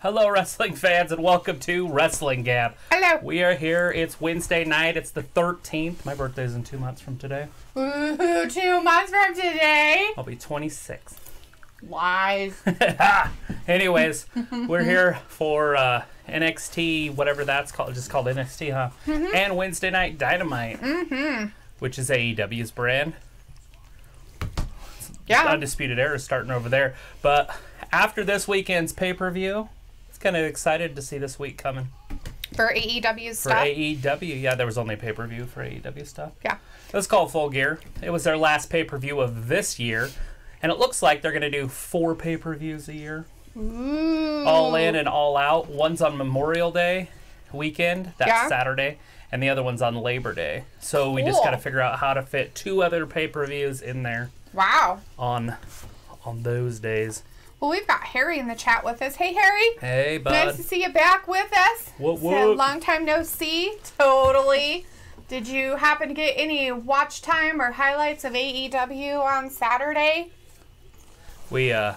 Hello, wrestling fans, and welcome to Wrestling Gab. Hello. We are here. It's Wednesday night. It's the 13th. My birthday's in two months from today. Ooh, two months from today. I'll be 26. Lies. Anyways, we're here for uh, NXT, whatever that's called, just called NXT, huh? Mm-hmm. And Wednesday Night Dynamite, mm-hmm. which is AEW's brand. Yeah. Undisputed Era is starting over there. But after this weekend's pay per view, it's kind of excited to see this week coming For AEW stuff? for. AEW. Yeah, there was only a pay per view for AEW stuff. yeah. Let's call it Full Gear. It was their last pay per view of this year, and it looks like they're going to do four pay per views a year. Ooh. All in and all out. One's on Memorial Day weekend, that's Yeah. Saturday, and the other one's on Labor Day. So we just got to figure out how to fit two other pay per views in there Wow. on on those days. Well, we've got Harry in the chat with us. Hey, Harry. Hey, bud. Nice to see you back with us. What, what? long time no see. Totally. Did you happen to get any watch time or highlights of AEW on Saturday? we uh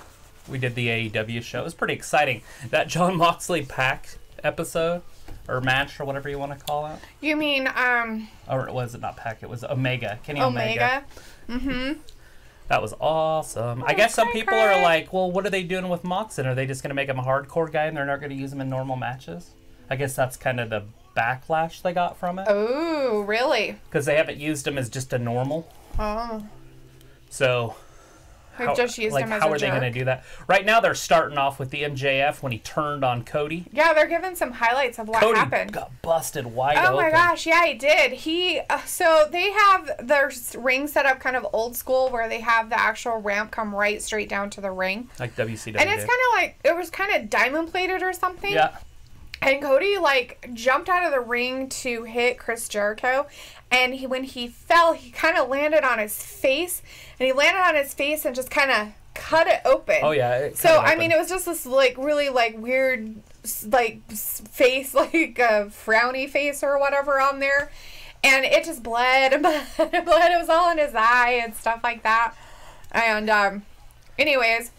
we did the AEW show. It was pretty exciting. That Jon Moxley Pac episode or match or whatever you want to call it. You mean um Or was it not Pac? It was Omega. Kenny Omega. Omega? Mhm. That was awesome. I guess some people are like, well, what are they doing with Moxon? Are they just going to make him a hardcore guy and they're not going to use him in normal matches? I guess that's kind of the backlash they got from it Oh, really? because they haven't used him as just a normal. Oh. So They've just used like, him as how a are they going to do that? Right now, they're starting off with the MJF when he turned on Cody. Yeah, they're giving some highlights of what Cody happened. got busted wide Oh open. my gosh, yeah, he did. He uh, so they have their ring set up kind of old school where they have the actual ramp come right straight down to the ring. Like WCW. And it's kind of like it was kind of diamond plated or something. yeah. And Cody like jumped out of the ring to hit Chris Jericho, and he when he fell, he kind of landed on his face, and he landed on his face and just kind of cut it open. Oh yeah. So I mean, it was just this like really like weird like face, like a frowny face or whatever on there, and it just bled and bled and bled. It was all in his eye and stuff like that. And um, anyways,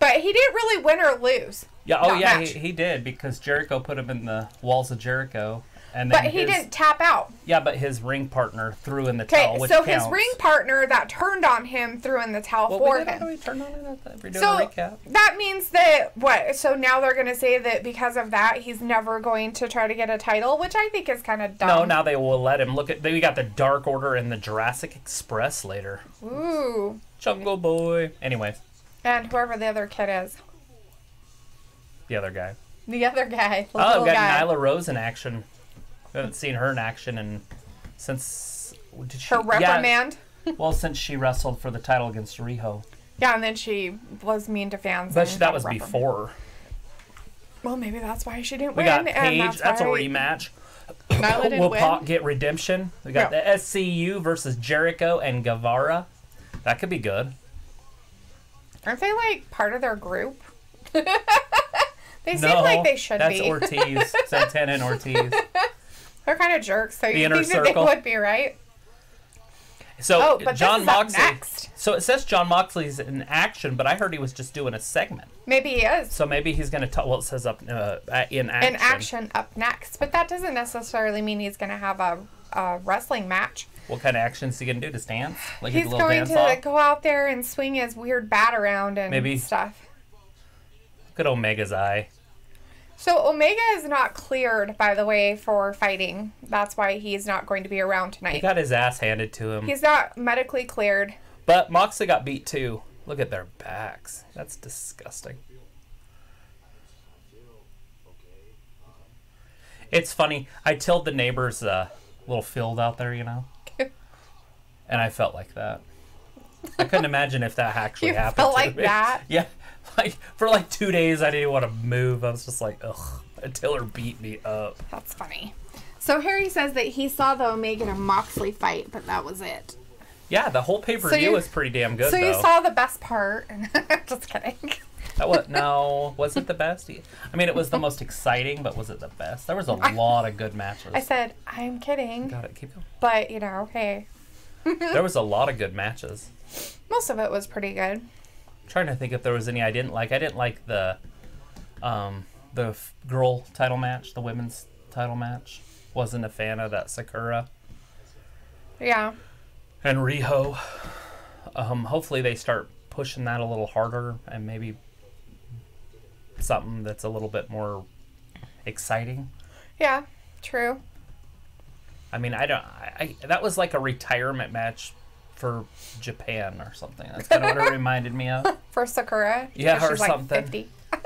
but he didn't really win or lose. Yeah. Oh yeah. He, he did because Jericho put him in the walls of Jericho. And But he his- didn't tap out. Yeah, but his ring partner threw in the towel, so his ring partner that turned on him threw in the towel Well, for we him. turn on it. We're doing So a recap. that means that what? So now they're going to say that because of that, he's never going to try to get a title, which I think is kind of dumb. No, now they will let him look at. We got the Dark Order and the Jurassic Express later. Ooh, Jungle Boy. Anyways, and whoever the other kid is, the other guy. the other guy, the Oh, I've got guy, Nyla Rose in action. I haven't seen her in action and since did she? her reprimand. Yeah, well, since she wrestled for the title against Riho, Yeah. and then she was mean to fans. but that was reprimanded. before. Well, maybe that's why she didn't We win. got and Paige. that's, That's, a rematch. Will win. Pac get redemption? We got Yeah. the SCU versus Jericho and Guevara. That could be good. Aren't they like part of their group? they seem no, like they should that's be. Ortiz, Santana and Ortiz. They're kind of jerks, so you inner think that they would be right. So Oh, but Jon this is up Moxley. So it says Jon Moxley's in action, but I heard he was just doing a segment. Maybe he is. So maybe he's going to talk. Well, it says up uh, in action. in action up next. But that doesn't necessarily mean he's going to have a, a wrestling match. What kind of actions is he going to do? Just dance? Like He's going to go out there and swing his weird bat around and Maybe. stuff. Look at Omega's eye. So Omega is not cleared, by the way, for fighting. That's why he's not going to be around tonight. He got his ass handed to him. He's not medically cleared. But Moxley got beat too. Look at their backs. That's disgusting. It's funny. I tilled the neighbor's uh, little field out there, you know, and I felt like that. I couldn't imagine if that actually You happened. felt like me. that? Yeah, like for like two days, I didn't want to move. I was just like, ugh. Tiller beat me up. That's funny. So Harry says that he saw the Omega and Moxley fight, but that was it. Yeah, the whole pay per view you- was pretty damn good. so though. you saw the best part. Just kidding. That was, no, was it the best? I mean, it was the most exciting, but was it the best? There was a lot of good matches. I said, I'm kidding. Got it. Keep going. But, you know, hey. there was a lot of good matches. Most of it was pretty good. Trying to think if there was any I didn't like. I didn't like the um the f- girl title match, the women's title match. Wasn't a fan of that Sakura Yeah. and Riho. Um, hopefully they start pushing that a little harder and maybe something that's a little bit more exciting. Yeah. True. I mean, I don't. I, I that was like a retirement match for Japan or something. That's kind of what it reminded me of. For Sakura. Yeah, or she's like something. 50.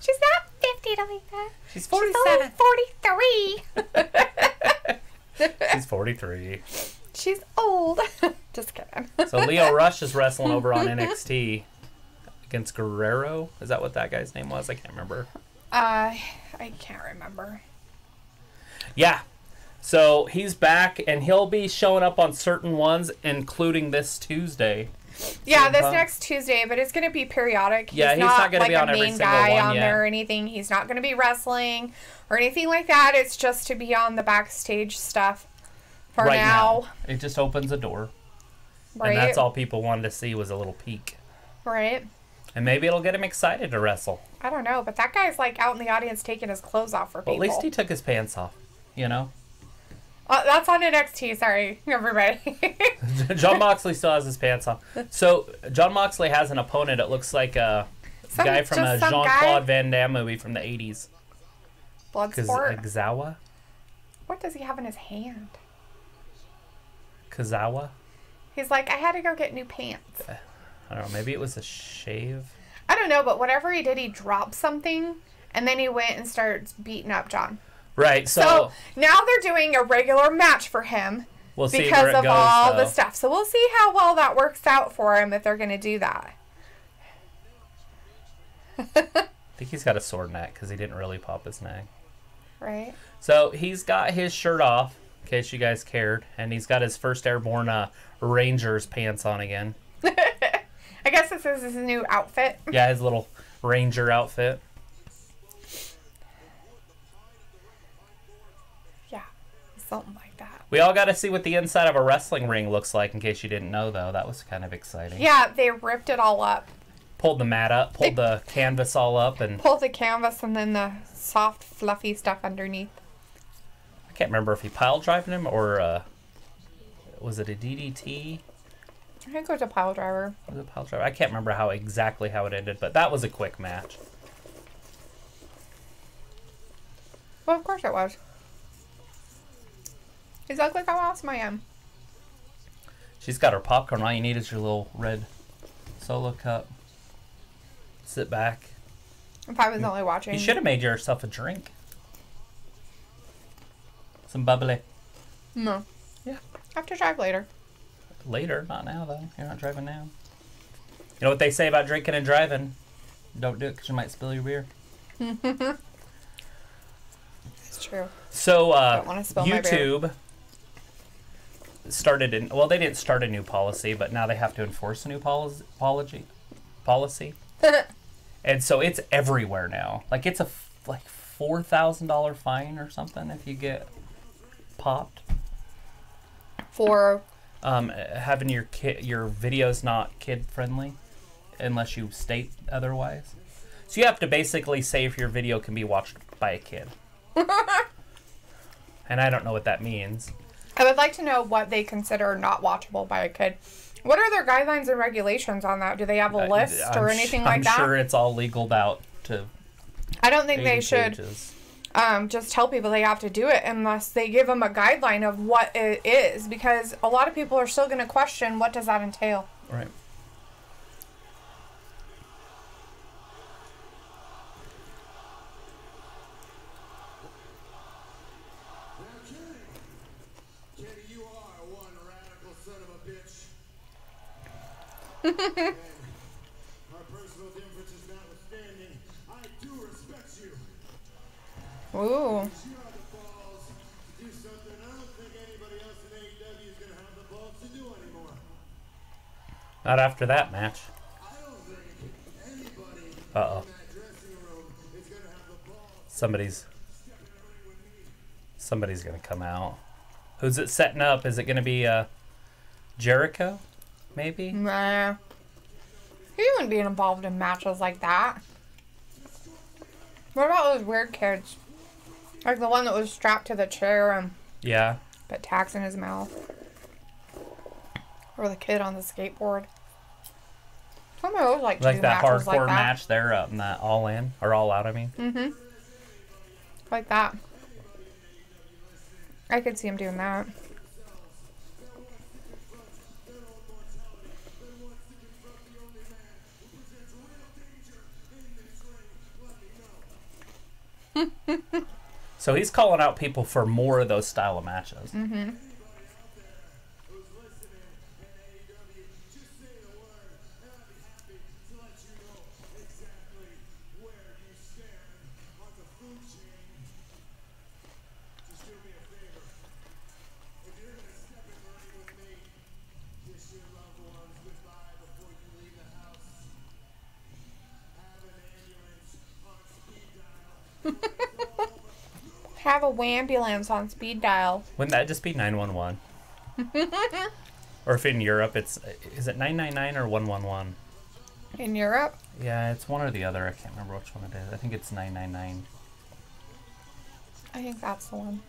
she's not 50 to like that. She's She's only 43. She's 43. She's old. Just kidding. So Lio Rush is wrestling over on NXT against Guerrero. Is that what that guy's name was? I can't remember. Uh, I can't remember. Yeah. So he's back and he'll be showing up on certain ones, including this Tuesday. Yeah, this next Tuesday, but it's going to be periodic. Yeah, he's not gonna like be a on every main single guy one on yet. there or anything. He's not going to be wrestling or anything like that. It's just to be on the backstage stuff for right now. It just opens a door. Right. And that's all people wanted to see was a little peek. Right. And maybe it'll get him excited to wrestle. I don't know, but that guy's like out in the audience taking his clothes off for Well, people. at least he took his pants off, you know? Uh, that's on NXT. Sorry, everybody. Jon Moxley still has his pants on. So Jon Moxley has an opponent. It looks like a Some- guy from a Jean Claude Van Damme movie from the '80s. Bloodsport. Kazawa, what does he have in his hand? Kazawa. He's like, I had to go get new pants. I don't know. Maybe it was a shave. I don't know, but whatever he did, he dropped something, and then he went and starts beating up Jon. Right. So, So, now they're doing a regular match for him we'll see because of goes. all though. the stuff. So we'll see how well that works out for him if they're going to do that. I think he's got a sore neck because he didn't really pop his neck. Right? So he's got his shirt off, in case you guys cared, and he's got his first airborne uh, Rangers pants on again. I guess this is his new outfit. Yeah, his little Ranger outfit. Yeah, something like that. We all got to see what the inside of a wrestling ring looks like. In case you didn't know, though, that was kind of exciting. Yeah, they ripped it all up. Pulled the mat up, pulled the canvas all up, and Pulled the canvas and then the soft, fluffy stuff underneath. I can't remember if he pile driving him or uh, was it a DDT? I think it was a pile driver. Was a pile driver? I can't remember how exactly how it ended, but that was a quick match. Well, of course it was. Like, how awesome I am. She's got her popcorn. All you need is your little red solo cup. Sit back. If I was only watching. You should have made yourself a drink. Some bubbly. No. Yeah. I have to drive later. Later, not now though. You're not driving now. You know what they say about drinking and driving? Don't do it because you might spill your beer. It's true. So uh, Don't wanna spill my beer. YouTube started in well, they didn't start a new policy, but now they have to enforce a new policy. Policy. Policy. And so it's everywhere now. Like it's a f- like four thousand dollar fine or something if you get popped. For Um, having your kid your videos not kid friendly, unless you state otherwise. So you have to basically say if your video can be watched by a kid. and I don't know what that means. I would like to know what they consider not watchable by a kid. What are their guidelines and regulations on that? Do they have a I- list I'm or anything I'm like that? sure it's all legaled out to I don't think they should um, just tell people they have to do it unless they give them a guideline of what it is, because a lot of people are still going to question what does that entail. Right. Kenny, you are one radical son of a bitch. and our personal differences notwithstanding, I do respect you. Ooh. You have the balls to do something I don't think anybody else in AEW is going to have the balls to do anymore. Not after that match. I don't think anybody Uh oh. in that dressing room is going to have the balls Somebody's somebody's gonna come out. Who's it setting up? Is it gonna be uh Jericho, maybe. Nah. He wouldn't be involved in matches like that. What about those weird kids? Like the one that was strapped to the chair and Yeah. put tacks in his mouth. Or the kid on the skateboard. Some of those like, Like that hardcore like that. match there up in that all in or all out. I mean. Mm-hmm. Like that. I could see him doing that. So he's calling out people for more of those style of matches. Mm-hmm. Have a ambulance on speed dial. Wouldn't that just be 911? or if in Europe it's is it 999 or 111? In Europe? Yeah, it's one or the other. I can't remember which one it is. I think it's 999. I think that's the one.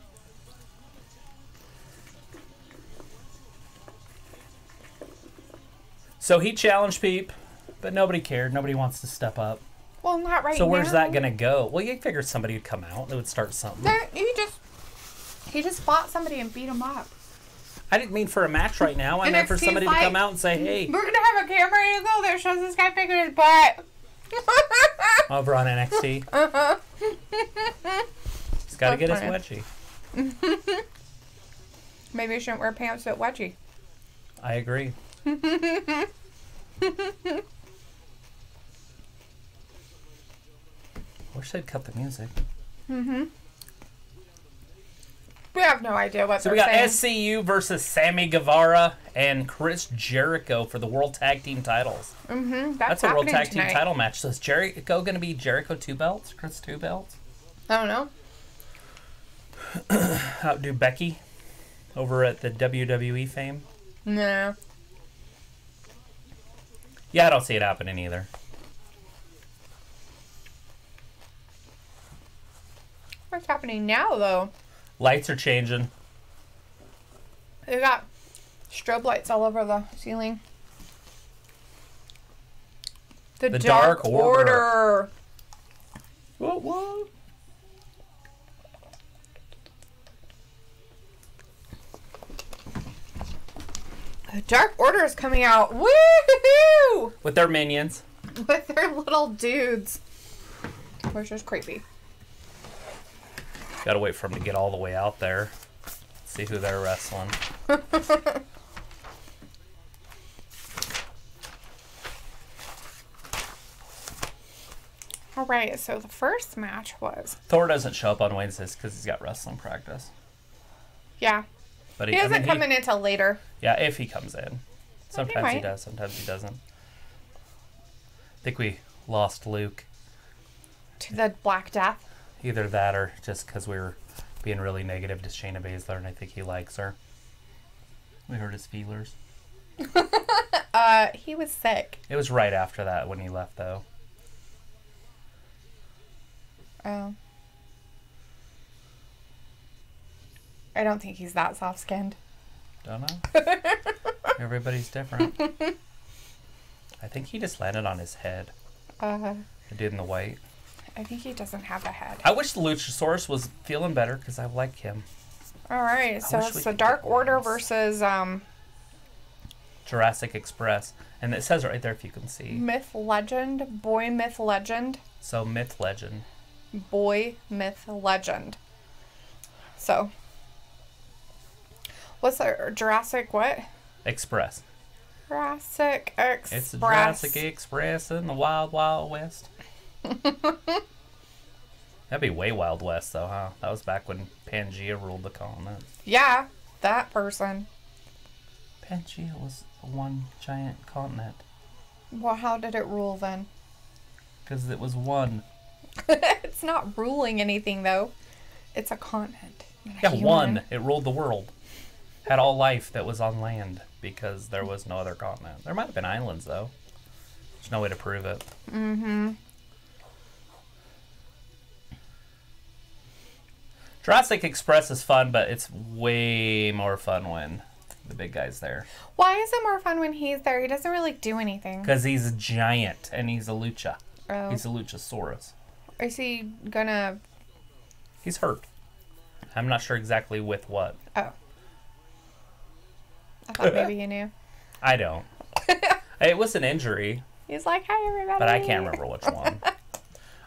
So he challenged Peep, but nobody cared. Nobody wants to step up. Well, not right now. so now. where's that gonna go? Well, you figured somebody would come out. And it would start something. There, he just he just fought somebody and beat him up. I didn't mean for a match right now. I meant for somebody to come out and say, "Hey, We're gonna have a camera angle that shows this guy picking his butt. over on NXT." uh-huh. He's got to get his wedgie. Maybe you shouldn't wear pants that wedgie. I agree. Wish they'd cut the music. Mhm. We have no idea what So we got saying. SCU versus Sammy Guevara and Chris Jericho for the World Tag Team titles. mm-hmm. That's, That's a World Tag tonight. Team title match. So is Jericho going to be Jericho two belts? Chris two belts? I don't know. Outdo Becky over at the WWE fame? No. Yeah, I don't see it happening either. What's happening now, though? Lights are changing. They got strobe lights all over the ceiling. The, The Dark, Dark Order. Order. What? What? The Dark Order is coming out. Woo! With their minions. With their little dudes. Which is creepy. Gotta wait for them to get all the way out there. See who they're wrestling. All right, so the first match was. Thor doesn't show up on Wednesdays because he's got wrestling practice. Yeah. But He I doesn't mean, come in until later. Yeah, if he comes in. Sometimes he might. does, sometimes he doesn't. I think we lost Luke. To the Black Death. Either that or just because we were being really negative to Shayna Baszler and I think he likes her. We hurt his feelers. Uh, he was sick. It was right after that when he left, though. Oh. I don't think he's that soft skinned. Don't know. Everybody's different. I think he just landed on his head. Uh, The dude in the white. I think he doesn't have a head. I wish the Luchasaurus was feeling better because I like him. All right, so it's the Dark Order versus um, Jurassic Express. And it says right there if you can see. Myth Legend, Boy Myth Legend, So, Myth Legend. Boy Myth Legend. So, what's the Jurassic what? Express. Jurassic Express. It's the Jurassic Express in the Wild Wild West. That'd be way Wild West, though, huh? That was back when Pangea ruled the continent. Yeah, that person. Pangea was one giant continent Well, how did it rule then? because it was one. it's not ruling anything though. It's a continent. a Yeah, human. one. It ruled the world. had all life that was on land because there was no other continent. There might have been islands though. There's no way to prove it. Mm-hmm. Jurassic Express is fun, but it's way more fun when the big guy's there. Why is it more fun when he's there? He doesn't really do anything. Because he's a giant and he's a lucha. Oh. He's a luchasaurus. Is he gonna? He's hurt. I'm not sure exactly with what. Oh. I thought maybe you knew. I don't. it was an injury, He's like, hi everybody. but I can't remember which one.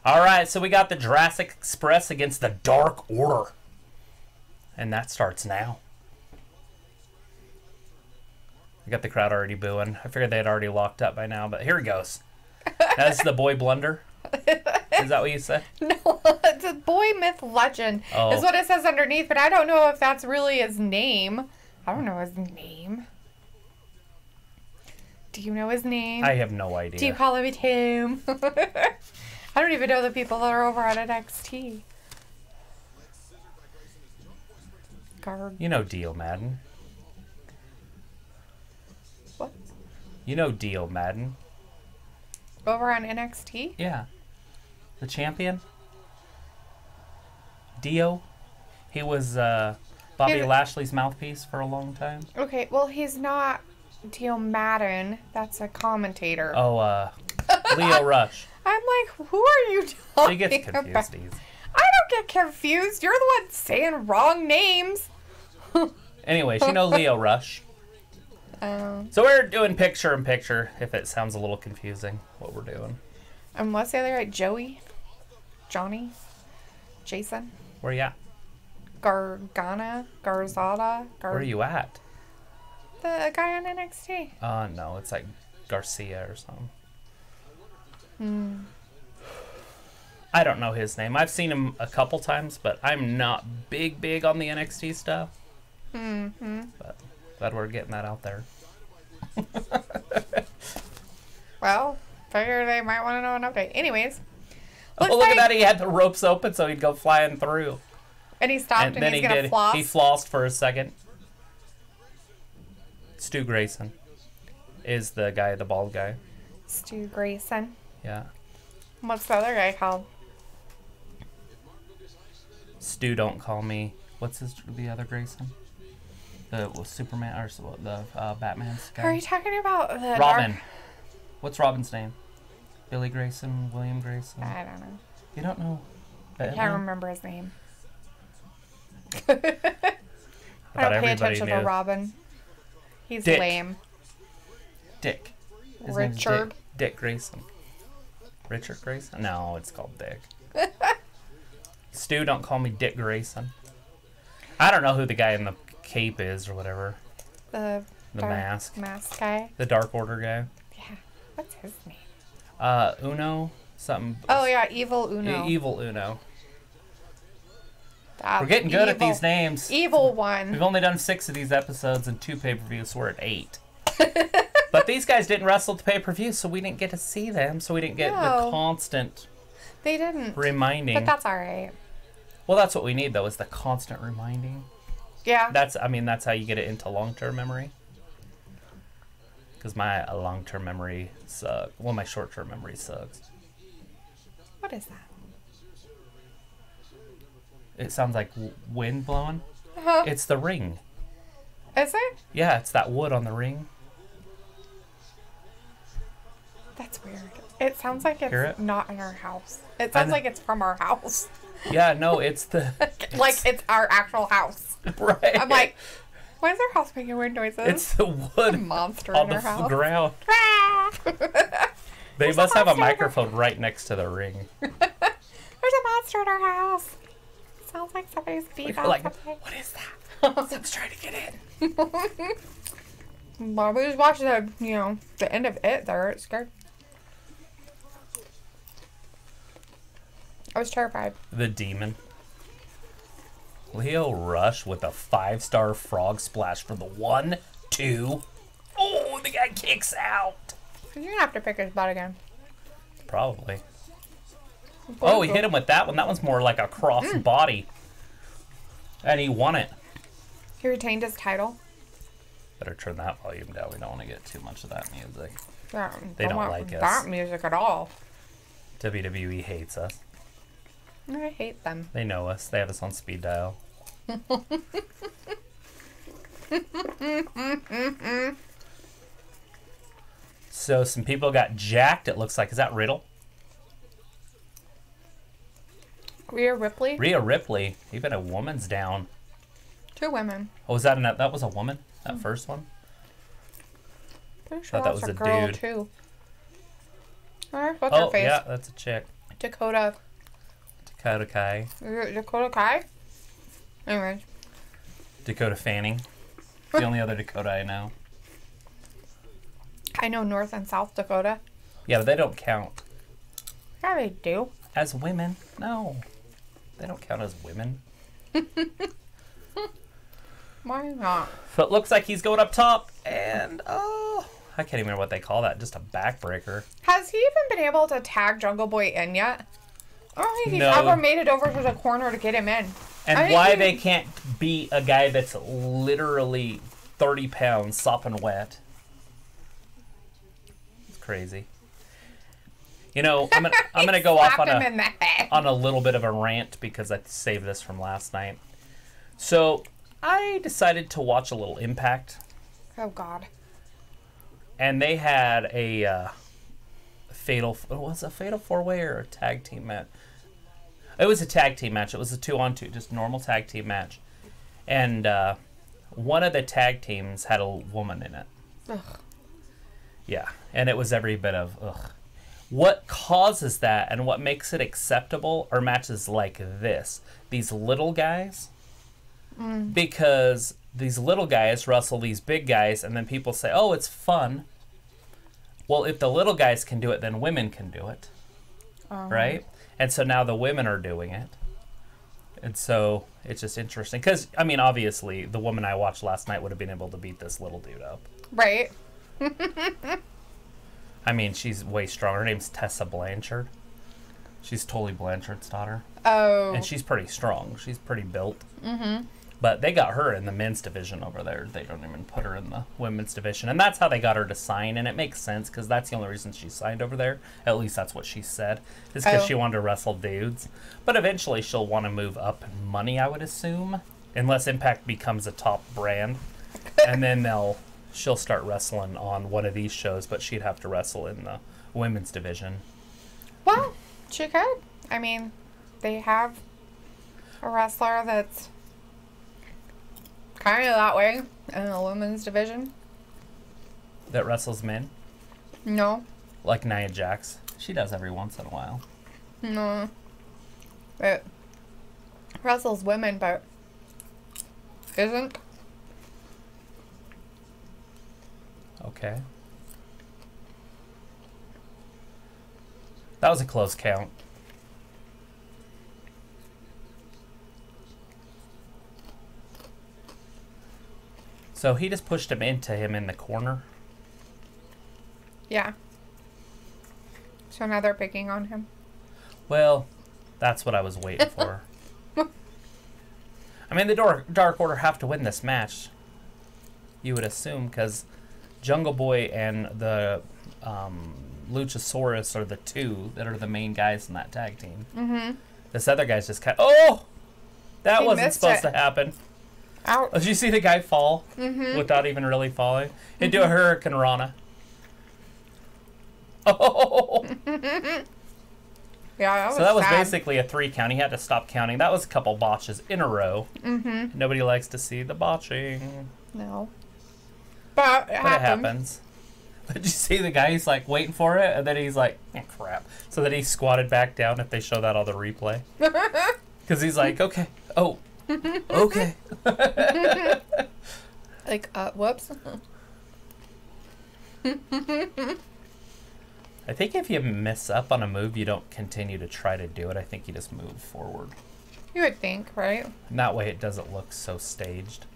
All right, so we got the Jurassic Express against the Dark Order. And that starts now. I got the crowd already booing. I figured they had already locked up by now, but here it goes. That's the boy blunder. Is that what you said? No, it's a boy myth legend. Oh. Is what it says underneath, but I don't know if that's really his name. I don't know his name. Do you know his name? I have no idea. Do you call him Tim? I don't even know the people that are over on NXT. You know Dio Maddin. what? You know Dio Maddin. Over on NXT? Yeah. The champion. Dio. He was uh, Bobby Lashley's mouthpiece for a long time. Okay, well, he's not Dio Maddin. That's a commentator. Oh, uh, Lio Rush. I'm like, who are you talking He gets about? confused. easy. I don't get confused. You're the one saying wrong names. anyway, you know Lio Rush. Um, So we're doing picture in picture. If it sounds a little confusing, what we're doing. and what's the other right? Joey? Johnny? Jason? Where you at? Gargana? Garzada? Gar- Where are you at? The guy on NXT. Uh, no, it's like Garcia or something. I don't know his name. I've seen him a couple times, but I'm not big, big on the NXT stuff. Mm-hmm. But glad we're getting that out there. Well, figure they might want to know an update. Anyways. Oh, look like- at that! He had the ropes open so he'd go flying through, And he stopped and and, then he did. floss. He flossed for a second. Stu Grayson is the guy, the bald guy. Stu Grayson. Yeah, What's the other guy called? Stu. Don't call me. What's his the other Grayson? The well, Superman or the uh, Batman's guy. Are you talking about the Robin. Dark- What's Robin's name? Billy Grayson, William Grayson. I don't know. You don't know? I can't remember his name. I don't pay attention to. Robin. He's Dick. lame. Dick. His Richard. Dick. Dick Grayson. Richard Grayson? No, it's called Dick. Stu, don't call me Dick Grayson. I don't know who the guy in the cape is or whatever. The The dark mask. mask guy. The Dark Order guy. Yeah. What's his name? Uh, Uno? Something. Oh yeah, Evil Uno. E- evil Uno. That We're getting good at these names. Evil one. We've only done six of these episodes and two pay per views. We're at eight. but these guys didn't wrestle the pay per view, so we didn't get to see them. So we didn't get the constant They didn't. reminding. But that's all right. well, that's what we need though, is the constant reminding. Yeah. That's, I mean, that's how you get it into long term memory. Because my uh, long term memory sucks. Well, my short term memory sucks. What is that? It sounds like wind blowing. Uh-huh. It's the ring. Is it? Yeah, it's that wood on the ring. That's weird. It sounds like it's it? not in our house. It sounds like it's from our house. Yeah, no, it's the. like it's our actual house. right. I'm like, why is our house making weird noises? It's the wood monster on in our house. ground. They There's a must have a microphone right next to the ring. There's a monster in our house. Sounds like somebody's You're on like, something. what is that? Someone's trying to get in. Well, we just watched the, you know, the end of it there. It scared. I was terrified. The demon. Lio Rush with a five star frog splash for the one, two. Oh, the guy kicks out. You're gonna have to pick his butt again. Probably. Oh, he hit him with that one. That one's more like a cross mm. body. And he won it. He retained his title. Better turn that volume down. We don't want to get too much of that music. Yeah, They don't want like us. that music at all. WWE hates us. I hate them. They know us. They have us on speed dial. so some people got jacked. It looks like is that Riddle? Rhea Ripley, Rhea Ripley. Even a woman's down. two women. Oh, was that an, that was a woman? That mm-hmm. first one? Pretty sure Thought that was a a girl dude. too. Alright, what's her Oh face? yeah, that's a chick. Dakota. Dakota Kai. Dakota Kai. Anyways, Dakota Fanning. The only other Dakota I know. I know North and South Dakota. Yeah, but they don't count Yeah, they do. as women. No, they don't count as women. Why not? So it looks like he's going up top, and oh, I can't even remember what they call that. Just a backbreaker. Has he even been able to tag Jungle Boy in yet? I don't think he's No. ever made it over to the corner to get him in. And why he- they can't beat a guy that's literally 30 pounds sopping wet. It's crazy. You know, I'm gonna I'm gonna go off on a in the head. on a little bit of a rant because I saved this from last night. So I decided to watch a little Impact, Oh God. and they had a uh, fatal. Was a fatal four way or a tag team match. It was a tag team match. It was a two on two, just normal tag team match, and uh, one of the tag teams had a woman in it. Ugh. Yeah, and it was every bit of ugh. What causes that and what makes it acceptable are matches like this. These little guys. Because these little guys wrestle these big guys, and then people say, oh, it's fun. Well, if the little guys can do it, then women can do it. Right? And so now the women are doing it. And so it's just interesting. Because, I mean, obviously, the woman I watched last night would have been able to beat this little dude up. Right. I mean, she's way stronger. Her name's Tessa Blanchard. She's Tully Blanchard's daughter, Oh. and she's pretty strong. She's pretty built. Mm-hmm. But they got her in the men's division over there. They don't even put her in the women's division, and that's how they got her to sign. And it makes sense because that's the only reason she signed over there. At least that's what she said. Is because Oh. she wanted to wrestle dudes. But eventually, she'll want to move up in money, I would assume, unless Impact becomes a top brand, and then they'll she'll start wrestling on one of these shows. But she'd have to wrestle in the women's division. Well, she could. I mean, they have a wrestler that's kind of that way in the women's division. that wrestles men, No, like Nia Jax. She does every once in a while. no. It wrestles women, but isn't. Okay. That was a close count. So he just pushed him into him in the corner. Yeah. So now they're picking on him. Well, that's what I was waiting for. I mean, the Dark, Dark Order have to win this match. You would assume, because Jungle Boy and the um, Luchasaurus are the two that are the main guys in that tag team. Mm-hmm. This other guy's just kind oh! That He wasn't supposed it. to happen. Out. Did you see the guy fall without even really falling? He'd do a Hurricanrana. Oh! Yeah, that was So that was sad. basically a three count. He had to stop counting. That was a couple botches in a row. Mm-hmm. Nobody likes to see the botching, No. But it but it happens. Did you see the guy? He's like waiting for it, and then he's like, eh, "Crap!" So then he squatted back down. If they show that on the replay, because he's like, "Okay, oh, okay." Like, uh, whoops. I think if you mess up on a move, you don't continue to try to do it. I think you just move forward. You would think, right? And that way, it doesn't look so staged.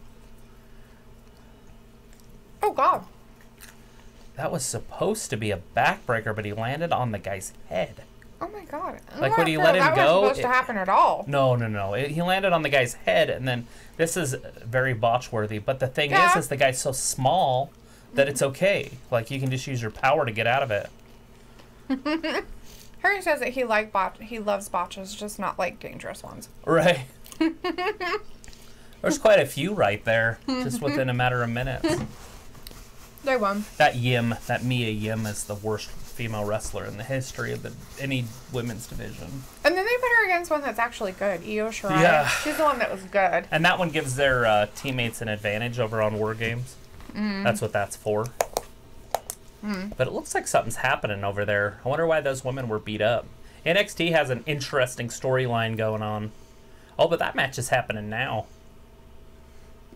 Oh, God. That was supposed to be a backbreaker, but he landed on the guy's head. Oh my god! I'm Like, when he let him that was go, supposed to happen at all. No, no, no. It, he landed on the guy's head, and then this is very botch worthy. But the thing Yeah. is, is the guy's so small that it's okay. Like you can just use your power to get out of it. Harry says that he like bot he loves botches, just not like dangerous ones. Right. There's quite a few right there, just within a matter of minutes. They won. That Yim, that Mia Yim, is the worst female wrestler in the history of the any women's division. And then they put her against one that's actually good, Io Shirai. Yeah. She's the one that was good. And that one gives their uh, teammates an advantage over on War Games. That's what that's for. But it looks like something's happening over there. I wonder why those women were beat up. NXT has an interesting storyline going on. Oh, but that match is happening now.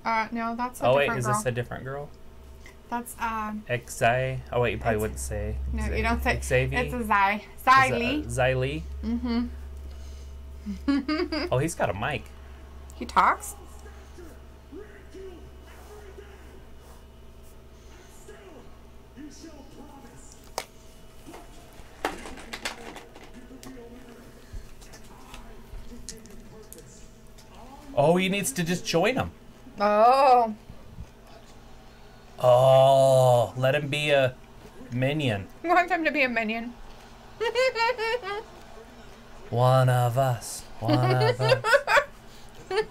Uh, no, that's a oh wait, is girl. this a different girl? That's uh, Xi? Oh wait, you probably wouldn't say. no, Xa- you don't say. Xavier. It's a Zai. Is Zai uh, Lee. Xi Lee? Mm-hmm. oh, he's got a mic. He talks. Oh, he needs to just join him. Oh, Oh, let him be a minion. I want him to be a minion. One of us. One of us.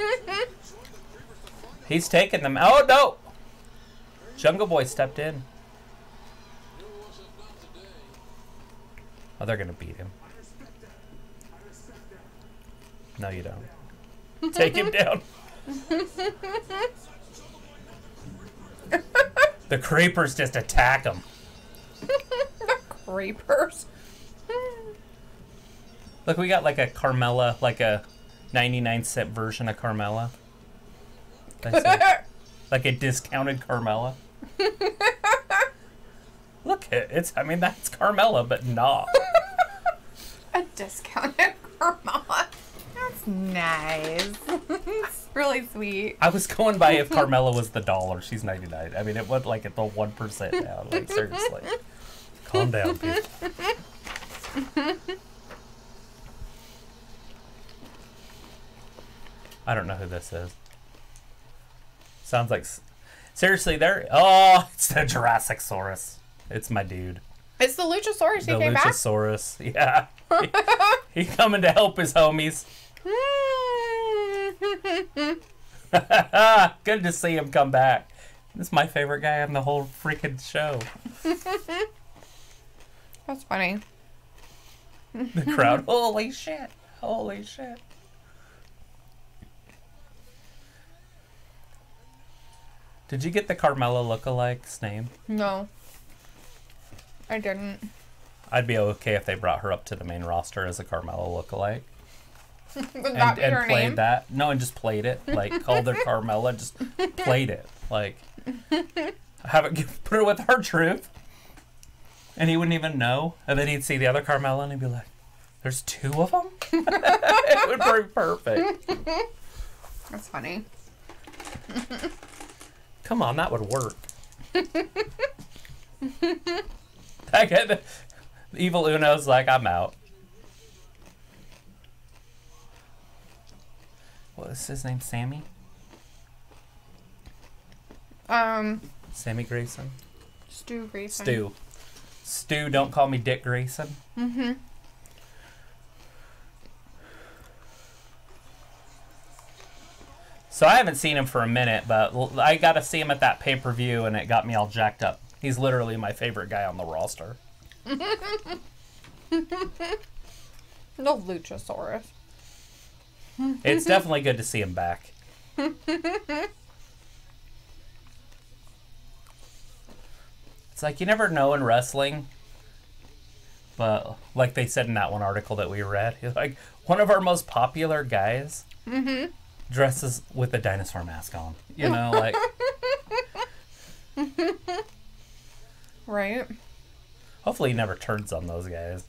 He's taking them. Oh no! Jungle Boy stepped in. Oh, they're gonna beat him. No, you don't. Take him down. the creepers just attack him. Creepers. Look, we got like a Carmella, like a 99 cent version of Carmella. Like a discounted Carmella. Look, it's, I mean, that's Carmella, but not. a discounted Carmella. Nice. it's really sweet. I was going by if Carmella was the dollar. She's 99. I mean, it went like at the 1% down. Like, seriously. Calm down, people. I don't know who this is. Sounds like. Seriously, there. Oh, it's the Jurassic Saurus. It's my dude. It's the Luchasaurus. He the came back. Luchasaurus. Yeah. he, he coming to help his homies. Good to see him come back. This is my favorite guy on the whole freaking show. That's funny. The crowd. Holy shit. Holy shit. Did you get the Carmella lookalike's name? No, I didn't. I'd be okay if they brought her up to the main roster as a Carmella lookalike. And, and played name? that. No, and just played it. Like called her Carmella, just played it. Like have it put her with her truth. And he wouldn't even know. And then he'd see the other Carmella and he'd be like, There's two of them? it would be perfect. That's funny. Come on, that would work. I get the evil Uno's like, I'm out. What is his name? Sammy? Um, Sammy Grayson? Stu Grayson. Stu. Stu, don't call me Dick Grayson. Mm-hmm. So I haven't seen him for a minute, but I got to see him at that pay per view, and it got me all jacked up. He's literally my favorite guy on the roster. The Luchasaurus. Mm-hmm. It's definitely good to see him back. It's like you never know in wrestling, but like they said in that one article that we read, like one of our most popular guys mm-hmm. dresses with a dinosaur mask on. You know, like Right. hopefully he never turns on those guys.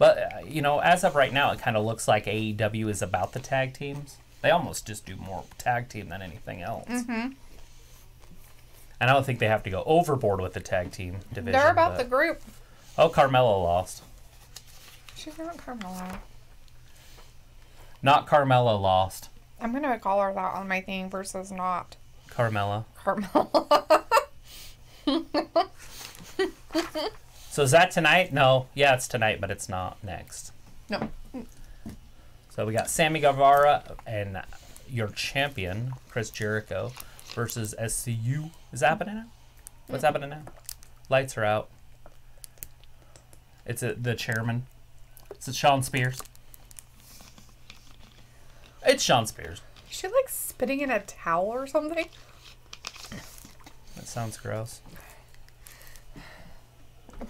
But uh, you know, as of right now, it kind of looks like AEW is about the tag teams. They almost just do more tag team than anything else. And I don't think they have to go overboard with the tag team division. They're about but- the group. Oh, Carmella lost. She's not Carmella. Not Carmella lost. I'm gonna call her that on my thing versus not Carmella. Carmella. So is that tonight? No. Yeah, it's tonight, but it's not next. no. So we got Sammy Guevara and your champion, Chris Jericho, versus SCU. Is that happening now? What's happening now? Lights are out. It's a, the chairman. It's a Shawn Spears. It's Shawn Spears. Is she like spitting in a towel or something? That sounds gross.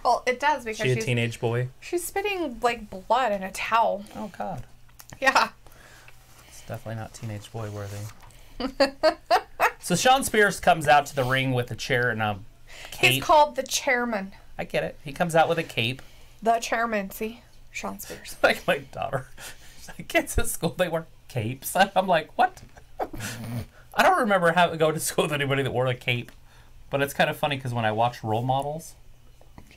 Well, it does because She a she's teenage boy? she's spitting like blood in a towel. Oh God, Yeah. it's definitely not teenage boy worthy. so Shawn Spears comes out to the ring with a chair and a cape. He's called the chairman. I get it. He comes out with a cape. The chairman. See, Shawn Spears. like my daughter. like, Kids at school, they wear capes. I'm like, what? I don't remember how go to school with anybody that wore a cape, but it's kind of funny because when I watch role models,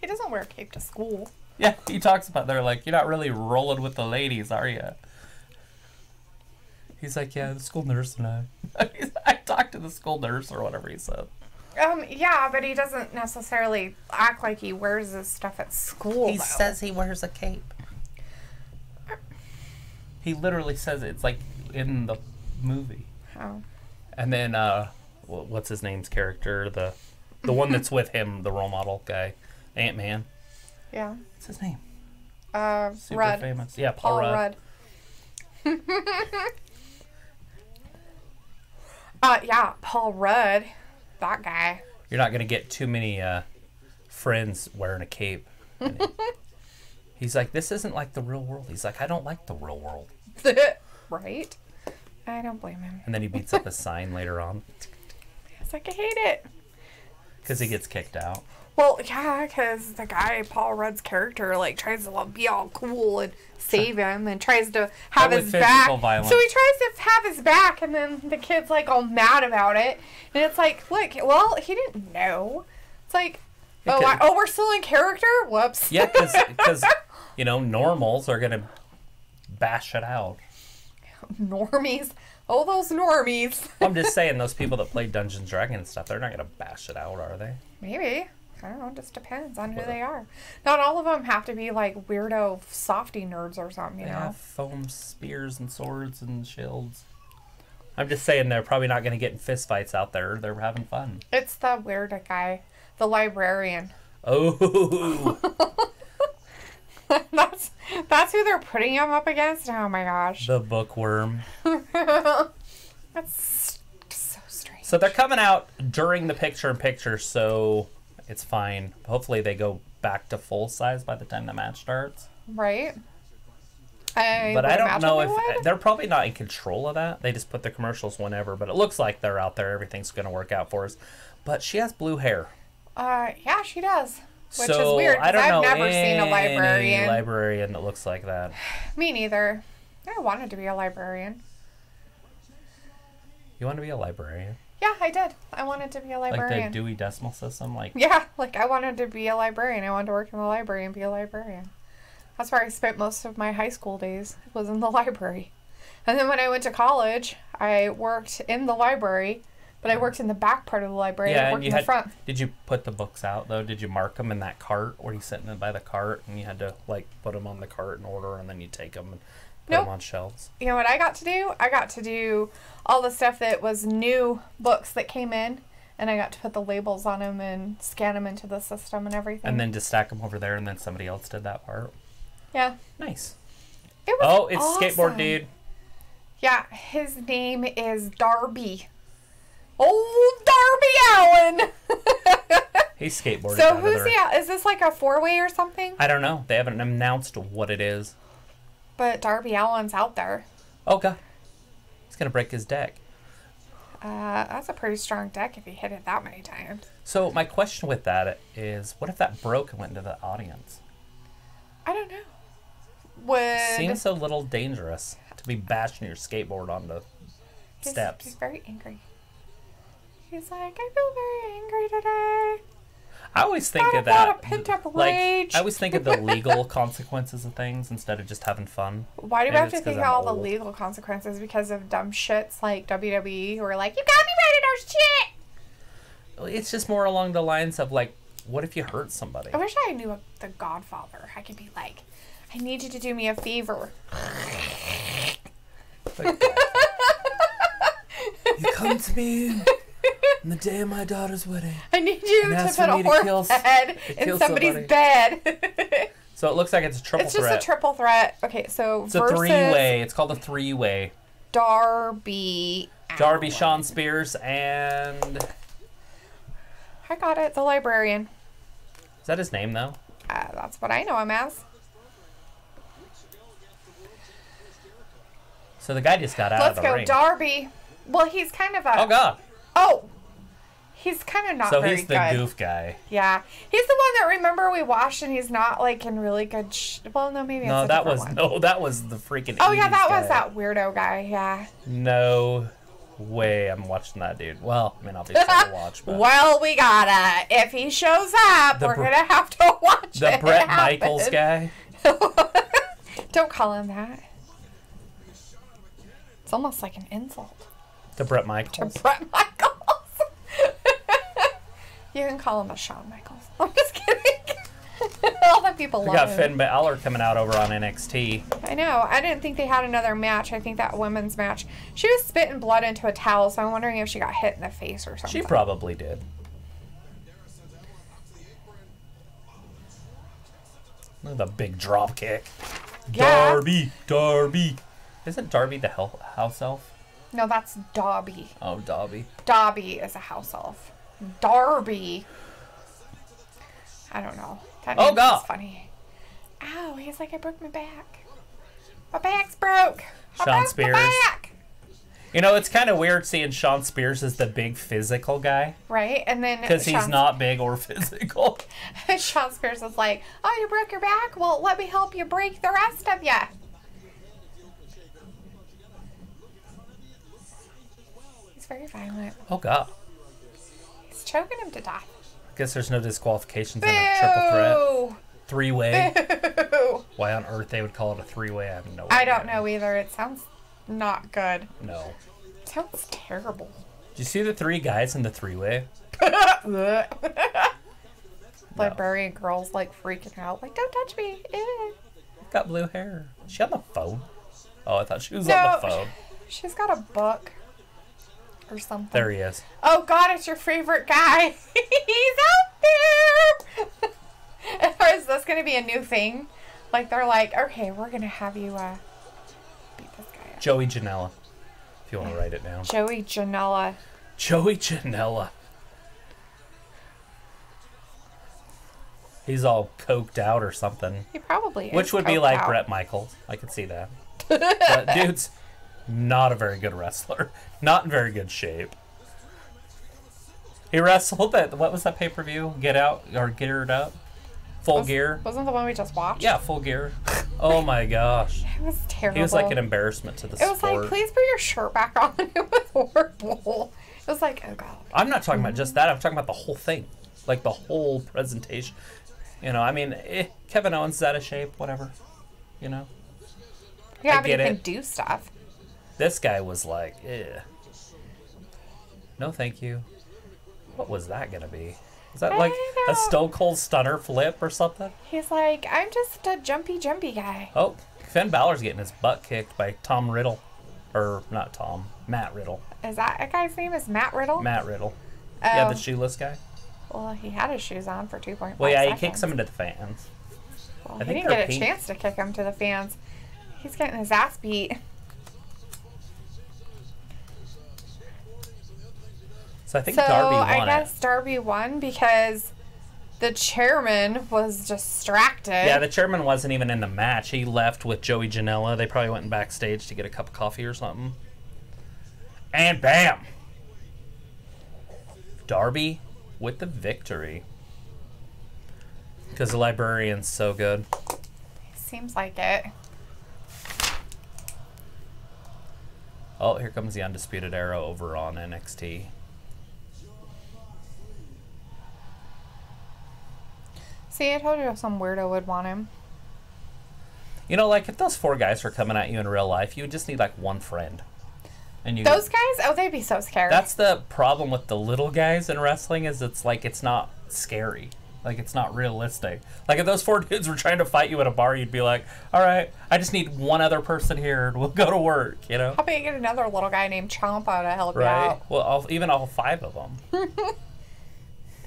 He doesn't wear a cape to school. yeah, he talks about they're like, you're not really rolling with the ladies, are you? He's like, yeah, the school nurse and I. I talked to the school nurse or whatever he said. Um, yeah, but he doesn't necessarily act like he wears his stuff at school. He though. says he wears a cape. He literally says it. It's like in the movie. Oh. And then uh, what's his name's character? The the one that's with him, the role model guy, Ant Man. Yeah. What's his name? Uh, Super Rudd. famous. Yeah, Paul, Paul Rudd. Rudd. uh, yeah, Paul Rudd. That guy. You're not gonna get too many uh, friends wearing a cape. He's like, this isn't like the real world. He's like, I don't like the real world. right? I don't blame him. And then he beats up a sign later on It's like, I hate it. because he gets kicked out. Well, yeah, because the guy, Paul Rudd's character, like, tries to be all cool and save him and tries to have his back. violence. So he tries to have his back, and then the kid's, like, all mad about it. And it's like, look, well, he didn't know. It's like, oh, could- I, oh, we're still in character? Whoops. Yeah, because you know normals are gonna bash it out. normies. Oh, those normies. I'm just saying, those people that play Dungeons and Dragons stuff, they're not gonna bash it out, are they? Maybe. I don't know. It just depends on who they are. Not all of them have to be like weirdo softy nerds or something, you They know? foam spears and swords and shields. I'm just saying, they're probably not gonna get in fistfights out there. They're having fun. It's the weird guy, the librarian. Oh, that's that's who they're putting him up against. Oh my gosh, the bookworm. that's so strange. So they're coming out during the picture in picture, so it's fine. Hopefully, they go back to full size by the time the match starts. Right? I but I don't know if would. they're probably not in control of that. They just put the commercials whenever, but it looks like they're out there. Everything's going to work out for us. But she has blue hair, Uh, yeah, she does. Which so is weird I don't I've know never seen a librarian. librarian that looks like that. Me neither. I wanted to be a librarian. You want to be a librarian, Yeah, I did. I wanted to be a librarian. like the Dewey Decimal System, like Yeah, like I wanted to be a librarian. I wanted to work in the library and be a librarian. That's where I spent most of my high school days. Was in the library. And then when I went to college, I worked in the library, but I worked in the back part of the library. I yeah. worked And in you the had. front. Did you put the books out though? Did you mark them in that cart? Were you sitting in by the cart and you had to like put them on the cart in order, and then you take them and put Nope. them on shelves? You know what I got to do? I got to do all the stuff that was new books that came in, and I got to put the labels on them and scan them into the system and everything. And then just stack them over there, and then somebody else did that part. yeah, Nice. it was. Oh, it's awesome. skateboard dude. Yeah, his name is Darby. Old Darby Allin. He's skateboarding. so who's the- he? Is this like a four way or something? I don't know. They haven't announced what it is. But Darby Allin's out there. Oh god, he's gonna break his deck. Uh, that's a pretty strong deck if you hit it that many times. So my question with that is, what if that broke and went into the audience? I don't know. Would Seems a little dangerous to be bashing your skateboard onto he's, steps. He's very angry. He's like, I feel very angry today. I always think a of that. of pent-up like, rage. I always think of the legal consequences of things instead of just having fun. Why do we Maybe have to think of all the legal consequences because of dumb shits like WWE who are like, you copyrighted our shit? It's just more along the lines of like, what if you hurt somebody? I wish I knew a, the Godfather. I could be like, I need you to do me a favor. you come to me on the day of my daughter's wedding. I need you to put a horse kill head in somebody's somebody. bed. So it looks like it's a triple threat. it's just a triple threat. Okay, so it's a three-way. It's called a three-way. Darby. Darby, Allin. Shawn Spears, and I got it. The librarian. is that his name though? Uh, that's what I know him as. So the guy just got out Let's of the go, ring. Darby. Well, he's kind of a. oh God! Oh, he's kind of not So he's the good. goof guy. Yeah, he's the one that remember we watched, and he's not like in really good. Sh- well, no, maybe No, that was one. no, that was the freaking. Oh yeah, 80s that was that weirdo guy. Yeah. No way, I'm watching that dude. Well, I mean, obviously I'll watch, but Well, we gotta. If he shows up, we're gonna have to watch the it Bret happen. Michaels guy. Don't call him that. It's almost like an insult The Bret to Michaels. Bret Michaels. You can call him a Shawn Michaels. I'm just kidding. All the people We love got him. Finn Balor coming out over on NXT. I know. I didn't think they had another match. I think that women's match. She was spitting blood into a towel, so I'm wondering if she got hit in the face or something. She probably did. Look at The big drop kick. Yeah. Darby, Darby. Isn't Darby the hell, house elf? No, that's Dobby. Oh, Dobby. Dobby is a house elf. Darby. I don't know. That Oh, God. just funny. Ow, he's like, I broke my back. My back's broke. Shawn Spears. back. You know, it's kind of weird seeing Shawn Spears as the big physical guy Right? And then because he's not big or physical. Shawn Spears is like, Oh, you broke your back? Well, let me help you break the rest of you. He's very violent. Oh God. He's choking him to death. I guess there's no disqualifications in a triple threat, three way. Boo! Why on earth they would call it a three way? I have no. I don't know either. It sounds not good. No. It sounds terrible. Did you see the three guys in the three way? Librarian girls like freaking out, like, don't touch me. Eh. Got blue hair. Is she on the phone? Oh, I thought she was No. on the phone. She's got a book or something. There he is. Oh God, it's your favorite guy. He's out there. or is this gonna be a new thing? Like they're like, okay, we're gonna have you uh, beat this guy up. Joey Janela. If you want to write it down. Joey Janela. Joey Janela. He's all coked out or something. He probably is. Which would be like out. Bret Michaels. I could see that. but dude's not a very good wrestler. Not in very good shape. He wrestled at what was that pay per view? Get out or geared up? Full Was- gear? Wasn't the one we just watched? Yeah, full gear. Oh my gosh. It was terrible. He was like an embarrassment to the It was like, please put your shirt back on. It was horrible. It was like, oh God. I'm not talking about just that. I'm talking about the whole thing, like the whole presentation. You know, I mean, eh, Kevin Owens is out of shape, whatever. You know, Yeah, I but you get can it. do stuff. This guy was like, eh. No, thank you. What was that gonna be? Is that I like a. Stone Cold Stunner flip or something? He's like, I'm just a jumpy, jumpy guy. Oh, Finn Balor's getting his butt kicked by Tom Riddle, or not Tom, Matt Riddle. Is that a guy's name? Is Matt Riddle? Matt Riddle. Oh. Yeah, the shoeless guy. Well, he had his shoes on for 2.5 Well, yeah, he seconds. kicks him into the fans. Well, I he think didn't get a pink. chance to kick him to the fans. He's getting his ass beat. So I think So Darby won I it. guess Darby won because the chairman was distracted. Yeah, the chairman wasn't even in the match. He left with Joey Janela. They probably went backstage to get a cup of coffee or something. And bam! Darby with the victory. Because the librarian's so good. Seems like it. Oh, here comes the Undisputed Era over on NXT. See, I told you some weirdo would want him. You know, like if those four guys were coming at you in real life, you would just need like one friend. And you Those guys? Oh, they'd be so scared. That's the problem with the little guys in wrestling is it's like it's not scary. Like it's not realistic. Like if those four dudes were trying to fight you at a bar, you'd be like, "All right, I just need one other person here, and we'll go to work." You know, How about you get another little guy named Ciampa to help you right? out? Well, all, even all five of them.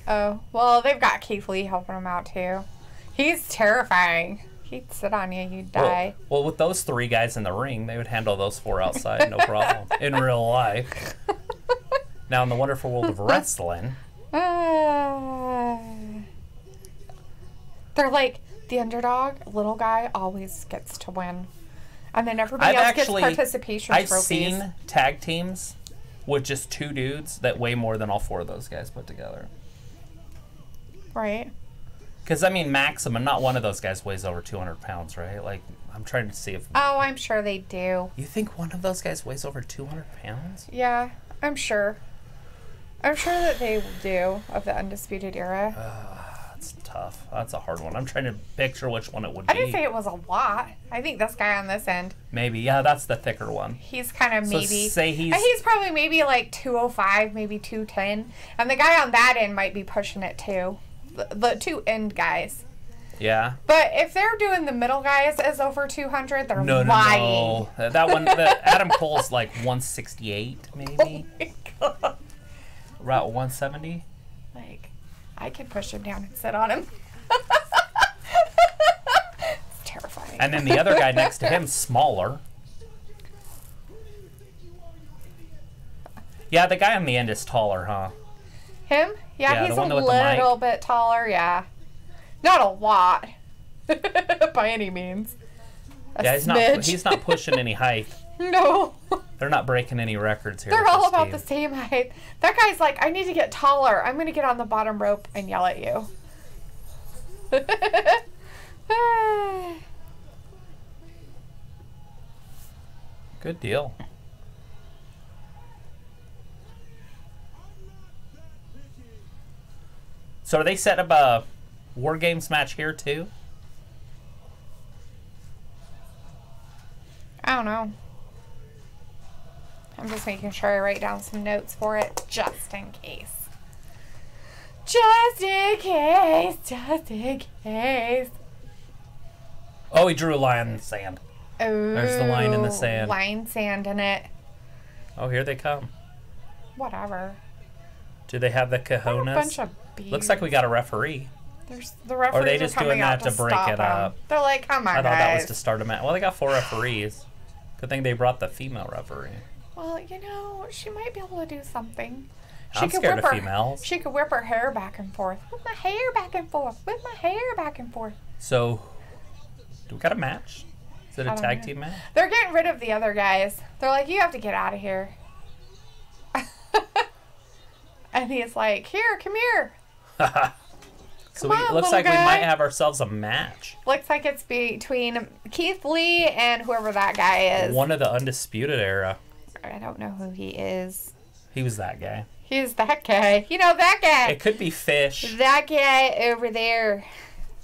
Oh, well, they've got Keith Lee helping him out too. He's terrifying. He'd sit on you, you'd die. well, with those three guys in the ring, they would handle those four outside, no problem. in real life. Now, in the wonderful world of wrestling, Ah. they're like the underdog, little guy always gets to win, and then everybody I've else actually gets participation I've trophies. seen tag teams with just two dudes that weigh more than all four of those guys put together. Right? Because I mean, maximum, not one of those guys weighs over 200 pounds, right? Like, I'm trying to see if Oh, I'm sure they do. you think one of those guys weighs over 200 pounds. Yeah, I'm sure. I'm sure that they do of the undisputed era. Ah, that's tough. That's a hard one. I'm trying to picture which one it would be. I didn't say it was a lot. I think this guy on this end, Maybe, yeah, that's the thicker one. he's kind of So maybe. say he's- and he's probably maybe like 205, maybe 210. And the guy on that end might be pushing it too. The, two end guys. Yeah. But if they're doing the middle guys as over 200, they're No, no, lying. no. Uh, That one, the, Adam Cole's like 168, maybe. Oh my Route 170. Like, I could push him down and sit on him. it's terrifying. And then the other guy next to him, smaller. Yeah, the guy on the end is taller, huh? Him? Yeah, Yeah, he's a little bit taller, yeah. Not a lot. By any means. A Yeah, he's not. He's not pushing any height. no. They're not breaking any records here. They're all about the same height. That guy's like, I need to get taller. I'm going to get on the bottom rope and yell at you. Good deal. So are they set up a war games match here too? I don't know. I'm just making sure I write down some notes for it just in case. Just in case. Just in case. Oh, he drew a line in the sand. Oh, There's the line in the sand. Line sand in it. Oh, here they come. Whatever. Do they have the cojones? A bunch of Looks like we got a referee. There's the referees they are just coming doing that to break it up? They're like, come on, I thought that was to start a match. Well, they got four referees. Good thing they brought the female referee. Well, you know, she might be able to do something. She I'm could scared whip of her, females. She could whip her hair back and forth. Whip my hair back and forth. Whip my hair back and forth. So, do we got a match? Is it a tag know. team match? They're getting rid of the other guys. They're like, you have to get out of here. and he's like, here, come here. So we, on, looks like we might have ourselves a match. Looks like it's between Keith Lee and whoever that guy is. One of the undisputed era. I don't know who he is. He was that guy. He's that guy. You know that guy. It could be fish. That guy over there.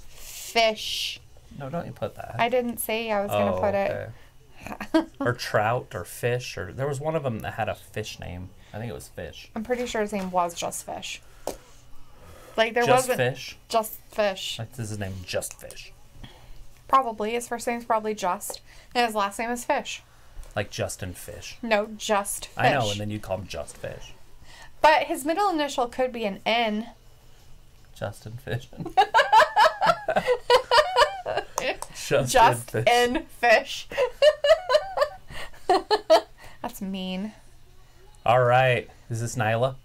Fish. No, don't you put that. I didn't say I was oh, put okay. or trout or fish or there was one of them that had a fish name. I think it was fish. I'm pretty sure his name was just Fish. Like there Just wasn't fish. just Fish. Like this is his name, just fish. Probably his first name's probably Just, and his last name is Fish. Like Justin Fish. No, just Fish. I know, and then you call him just fish. but his middle initial could be an N. Justin Fish. Justin Just Fish. N Fish. That's mean. All right. Is this Nyla?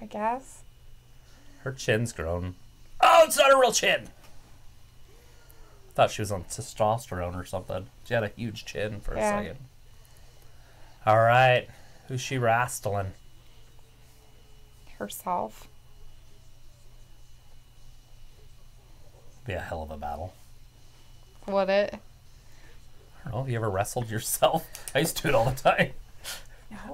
I guess. Her chin's grown. Oh, it's not a real chin. Thought she was on testosterone or something. She had a huge chin for Yeah. a second. All right. Who's she wrestling? Herself. Be a hell of a battle. Would it? I don't know. Have you ever wrestled yourself? I used to do it all the time.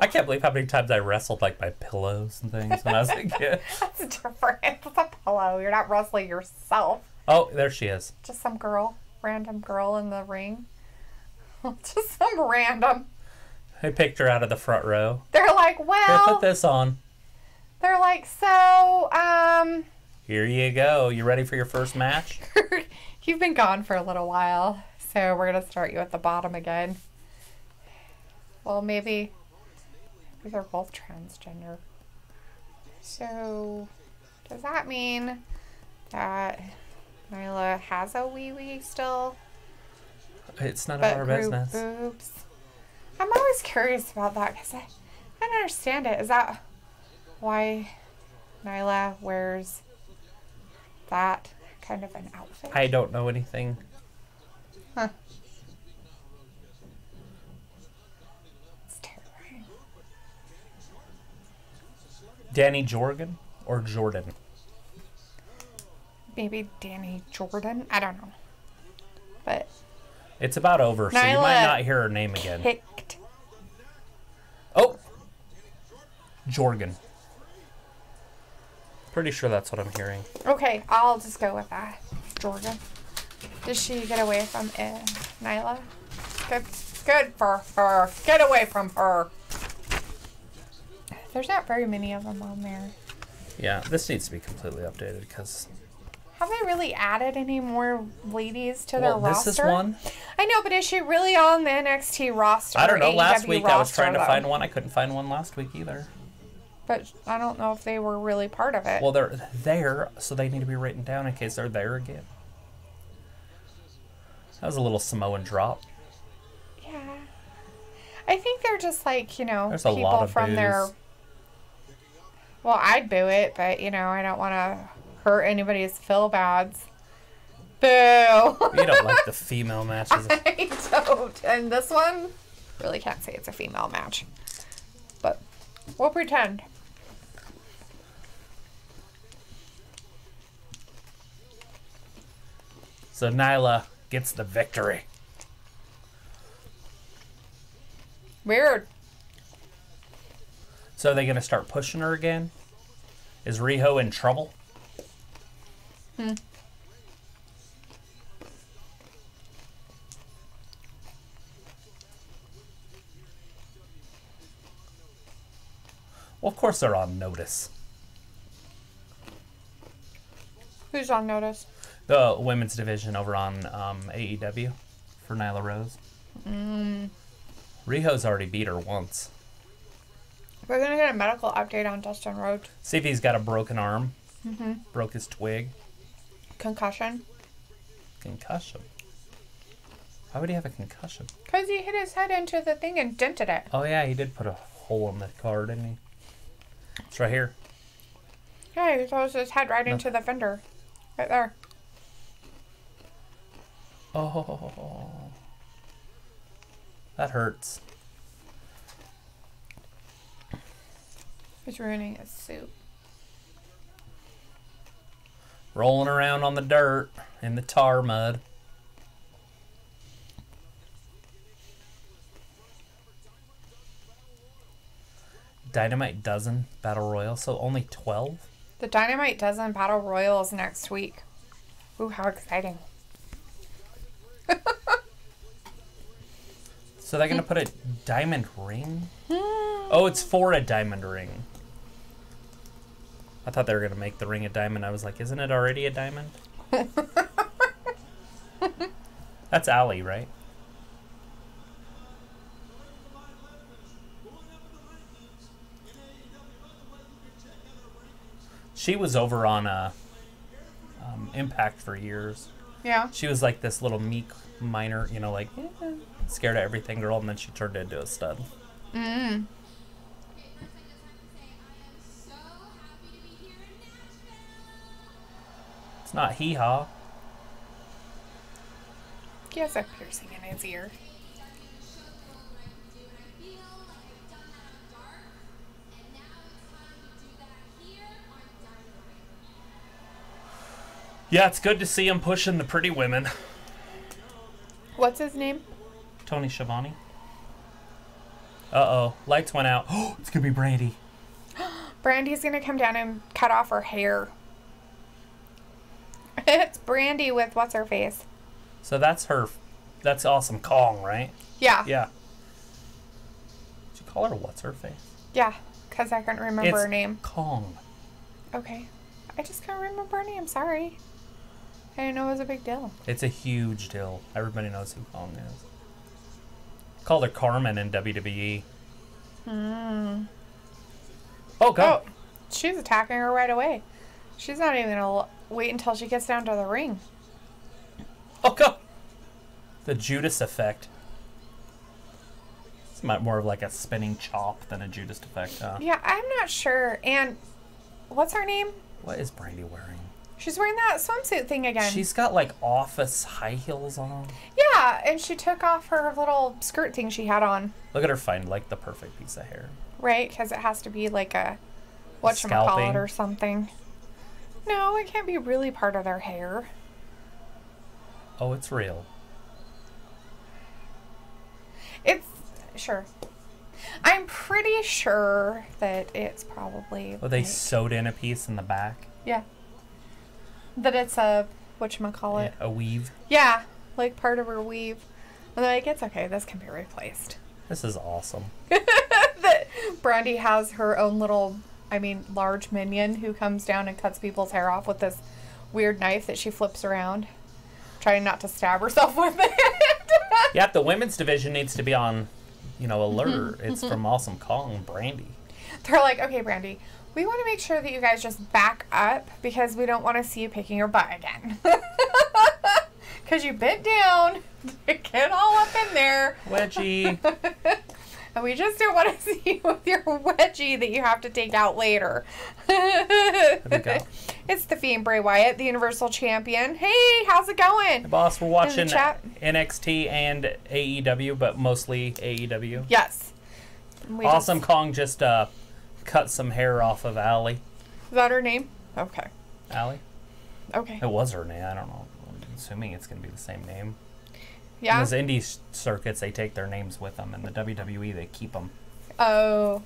I can't believe how many times I wrestled like my pillows and things when I was a kid. That's different. It's a pillow. You're not wrestling yourself. Oh, there she is. Just some girl, random girl in the ring. Just some random. I picked her out of the front row. They're like, Here, well, put this on. they're like, so, um, Here you go. You ready for your first match? you've been gone for a little while, so we're gonna start you at the bottom again. Well, maybe these are both transgender. So, does that mean that Nyla has a wee wee still? It's none of our business. boobs. I'm always curious about that because I, I don't understand it. Is that why Nyla wears that kind of an outfit? I don't know anything. Huh. Danny Jorgen or Jordan? Maybe Danny Jordan. I don't know. But It's about over, so you might not hear her name again. kicked. Oh! Jorgen. Pretty sure that's what I'm hearing. Okay, I'll just go with that. Jordan. Did she get away from uh, Nyla? Good, good for her. Get away from her. There's not very many of them on there. Yeah, this needs to be completely updated because Have they really added any more ladies to their well, this roster? is one. I know, but is she really on the NXT roster? I don't know. Last AEW week I was trying to though? find one. I couldn't find one last week either. But I don't know if they were really part of it. Well, they're there, so they need to be written down in case they're there again. That was a little Samoan drop. yeah. I think they're just like, you know, There's a people lot of from their. Well, I'd boo it, but, you know, I don't want to hurt anybody's feel bads. Boo! You don't like the female matches. I don't. And this one, really can't say it's a female match. But we'll pretend. So Nyla gets the victory. Weird. So are they going to start pushing her again? Is Riho in trouble? Well, of course they're on notice. Who's on notice? The women's division over on um, AEW for Nyla Rose. Mm. Riho's already beat her once. We're gonna get a medical update on Dustin Rhodes. See if he's got a broken arm. Mm-hmm. Broke his twig. Concussion. Concussion. Why would he have a concussion? Because he hit his head into the thing and dented it. Oh yeah, he did put a hole in the car, didn't he? It's right here. Yeah, he throws his head right into the fender. Right there. Oh, that hurts. He's ruining his suit. Rolling around on the dirt in the tar mud. Dynamite dozen battle royal, so only twelve. The Dynamite Dozen Battle Royals next week. Ooh, how exciting. So they're gonna put a diamond ring? Hmm. Oh, it's for a diamond ring. I thought they were gonna make the ring a diamond. I was like, isn't it already a diamond? That's Allie, right? She was over on uh, um, Impact for years. Yeah. She was like this little meek minor, you know, like eh, scared of everything girl, and then she turned into a stud. Mm. It's not hee haw. He has a piercing in his ear. Yeah, it's good to see him pushing the pretty women. What's his name? Tony Schiavone. Uh oh, lights went out. Oh, it's gonna be Brandi. Brandi's gonna come down and cut off her hair. it's Brandi with what's her face? So that's her. That's awesome Kong, right? Yeah. Yeah. Did you call her what's her face? Yeah. Because I couldn't remember It's her name. Kong. Okay. I just can't remember her name. Sorry. I didn't know it was a big deal. It's a huge deal. Everybody knows who Kong is. Called her Carmen in WWE. Hmm. Oh god. Oh, she's attacking her right away. She's not even gonna l- wait until she gets down to the ring. Oh god. The Judas effect. It's more of like a spinning chop than a Judas effect. Huh? Yeah, I'm not sure. And what's her name? What is Brandi wearing? She's wearing that swimsuit thing again. She's got like office high heels on. yeah, and she took off her little skirt thing she had on, Look at her find like the perfect piece of hair. right? Because it has to be like a what it or something. No, it can't be really part of their hair. Oh, it's real. It's sure. I'm pretty sure that it's probably. Oh, they like- sewed in a piece in the back. yeah. That it's a whatchamacallit. Yeah, a weave. Yeah, like part of her weave. And they're like, it's okay, this can be replaced. This is awesome. that Brandi has her own little, I mean, large minion who comes down and cuts people's hair off with this weird knife that she flips around, trying not to stab herself with it. Yep, the women's division needs to be on, you know, alert. Mm-hmm. it's from mm-hmm. Awesome Kong Brandi. They're like, okay, Brandi, we want to make sure that you guys just back up because we don't want to see you picking your butt again. Because you bent down to get all up in there. Wedgie. And we just don't want to see you with your wedgie that you have to take out later. we go. it's the Fiend Bray Wyatt, the Universal Champion. Hey, how's it going? Boss, we're watching. NXT and AEW, but mostly AEW. Yes. We awesome just- Kong just uh, cut some hair off of Allie. is that her name? Okay. Allie? Okay. It was her name. I don't know. I'm assuming it's going to be the same name. In Yeah. those indie circuits, they take their names with them. and the WWE, they keep them. Oh.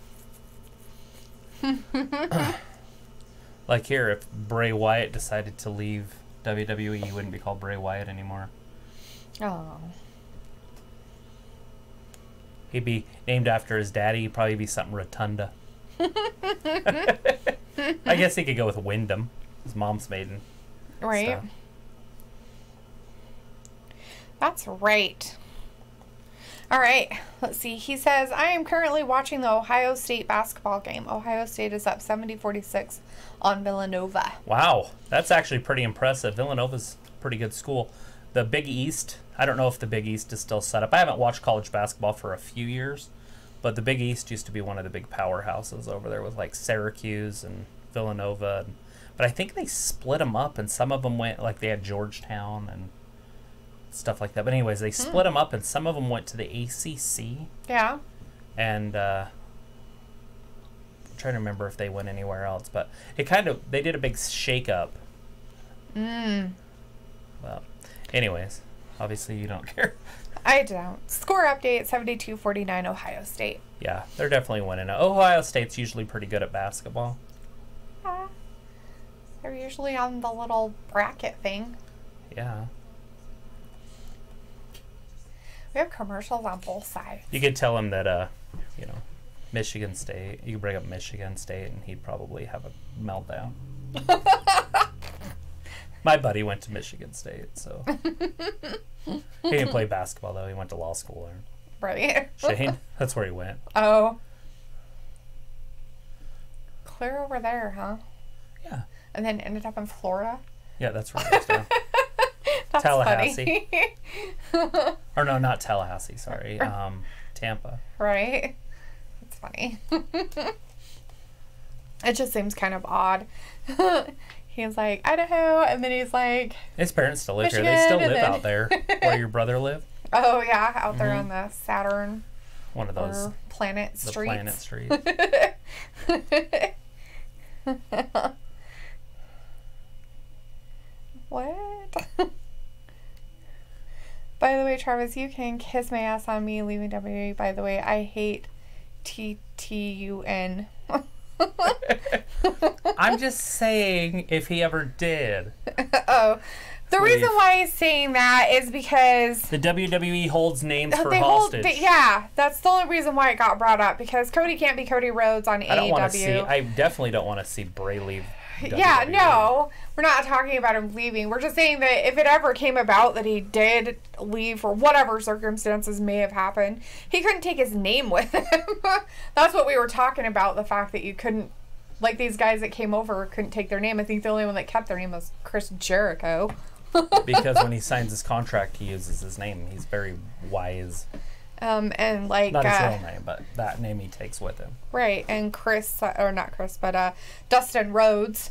Like here, if Bray Wyatt decided to leave WWE, he wouldn't be called Bray Wyatt anymore. Oh. He'd be named after his daddy. He'd probably be something Rotunda. I guess he could go with Wyndham. His mom's maiden. Right. That's right. All right, let's see. He says, I am currently watching the Ohio State basketball game. Ohio State is up 70 46 on Villanova. Wow, that's actually pretty impressive. Villanova's a pretty good school. The Big East, I don't know if the Big East is still set up. I haven't watched college basketball for a few years, but the Big East used to be one of the big powerhouses over there with like Syracuse and Villanova. But I think they split them up, and some of them went like they had Georgetown and stuff like that. But anyways, they split them up, and some of them went to the ACC. Yeah. and uh, I'm trying to remember if they went anywhere else, but it kind of they did a big shake up. Mm. Well, anyways, obviously you don't care. I don't. Score update 72 49 Ohio State. Yeah, they're definitely winning. Ohio State's usually pretty good at basketball. Ah. They're usually on the little bracket thing. Yeah, We have commercials on both sides. you could tell him that uh, you know, Michigan State. You could bring up Michigan State, and he'd probably have a meltdown. My buddy went to Michigan State, so he didn't play basketball though. He went to law school there. Right. Shane, that's where he went. oh. Clear over there, huh? Yeah. And then ended up in Florida. Yeah, that's right. That's. That's Tallahassee. or no, not Tallahassee. Sorry, um, Tampa. right? It's funny. it just seems kind of odd. he's like, Idaho, and then he's like, His parents still live here. They still live and out there where your brother lived. oh, yeah, out there Mm-hmm. on the Saturn One of those, planet the streets. planet streets. what? By the way, Travis, you can kiss my ass on me leaving WWE. By the way, I hate T T U N. I'm just saying if he ever did. Oh, the Please. reason why he's saying that is because The WWE holds names uh, for they hold. they- yeah, that's the only reason why it got brought up because Cody can't be Cody Rhodes on I don't want to AEW. see. I definitely don't want to see Bray leave. Yeah, no, we're not talking about him leaving. We're just saying that if it ever came about that he did leave for whatever circumstances may have happened, he couldn't take his name with him. That's what we were talking about the fact that you couldn't, like these guys that came over couldn't take their name. I think the only one that kept their name was Chris Jericho. because when he signs his contract, he uses his name. He's very wise. Um, and like, Not his uh, real name, but that name he takes with him. right, and Chris, uh, or not Chris, but uh, Dustin Rhodes,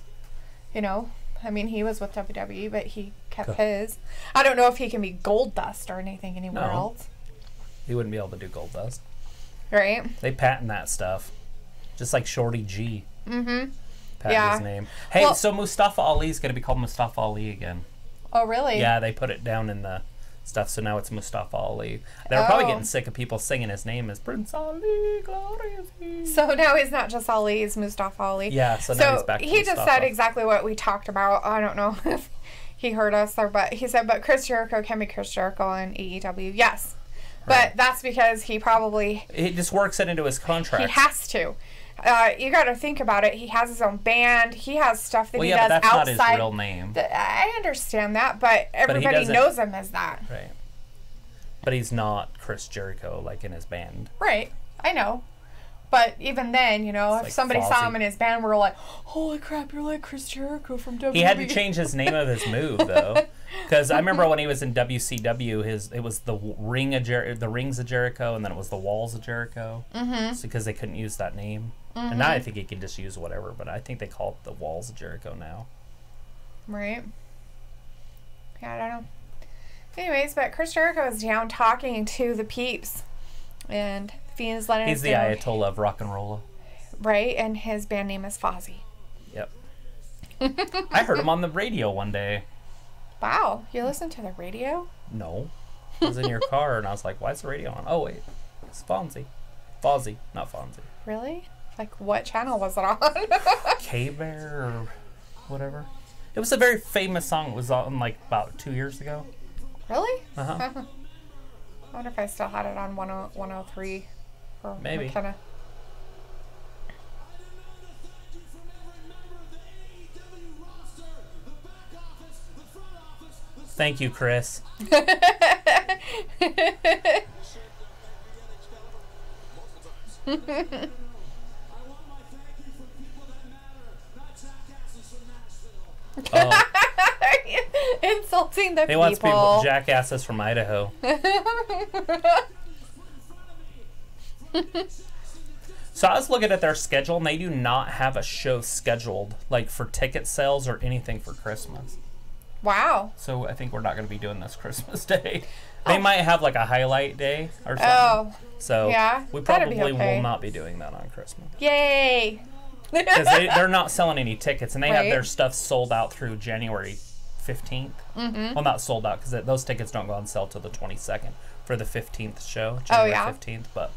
you know, I mean, he was with WWE, but he kept Go- his. I don't know if he can be Gold Dust or anything anywhere No. else. He wouldn't be able to do Gold Dust. Right? They patent that stuff, just like Shorty G. Mm-hmm. Patent Yeah. his name. Hey, Well- so Mustafa Ali's gonna be called Mustafa Ali again. Oh, really? Yeah, they put it down in the stuff, so now it's Mustafa Ali. They were probably Oh. getting sick of people singing his name as Prince Ali, glorious. So now he's not just Ali, he's Mustafa Ali. Yeah, so now So he's back to he just said exactly what we talked about. I don't know if he heard us or, but he said, but Chris Jericho can be Chris Jericho on AEW. Yes. Right. But that's because he probably He just works it into his contract. he has to. Uh, you got to think about it. He has his own band. He has stuff that well, he yeah, but does that's not outside. his real name, Th- I understand that, but everybody doesn't- knows him as that. right? But he's not Chris Jericho like in his band. Right. I know. But even then, you know, if like somebody saw him in his band, we are like, "Holy crap, you're like Chris Jericho from WWE." He had to change his name of his move though, because I remember when he was in WCW, his it was the ring of Jer- the rings of Jericho, and then it was the walls of Jericho, mm-hmm. because they couldn't use that name. And now I think he can just use whatever, but I think they call it the walls of Jericho now. Right. Yeah, I don't know. Anyways, but Chris Jericho is down talking to the peeps, and Fiend's letting He's the Ayatollah of rock and roll. right? And his band name is Fozzy. Yep. I heard him on the radio one day. Wow, you listen to the radio? No, I was in your car, and I was like, "Why is the radio on?" Oh wait, it's Fonzie, Fozzy, not Fonzie. Really? Like, what channel was it on? K Bear or whatever. It was a very famous song. It was on like about two years ago. really? Uh huh. I wonder if I still had it on 10 103 Oh, for Maybe. McKenna. Thank you, Chris. Oh, Insulting the people. he people. wants people jackasses from Idaho. So I was looking at their schedule, and they do not have a show scheduled, like for ticket sales or anything for Christmas. wow. So I think we're not going to be doing this Christmas Day. They might have like a highlight day or something. Oh, so yeah, we probably okay. will not be doing that on Christmas yay. because they, they're not selling any tickets, and they have their stuff sold out through January 15th. Mm-hmm. Well, not sold out because those tickets don't go on sale till the 22nd for the 15th show, January Oh, yeah? 15th. But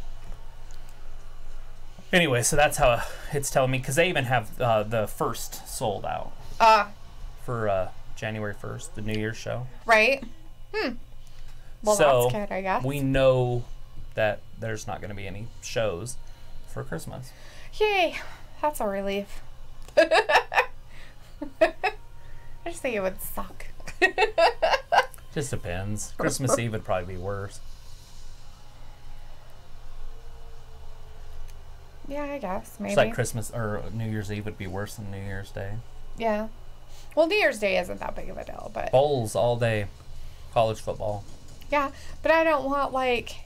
anyway, so that's how it's telling me because they even have uh, the first sold out Uh, for uh, January 1st, the New Year's show. right? Hmm. Well, so that's good, I guess. we know that there's not going to be any shows for Christmas. Yay. That's a relief. I just think it would suck. Just depends. Christmas Eve would probably be worse. Yeah, I guess. Maybe. It's like Christmas or New Year's Eve would be worse than New Year's Day. yeah. Well, New Year's Day isn't that big of a deal, but Bowls all day, college football. yeah. But I don't want like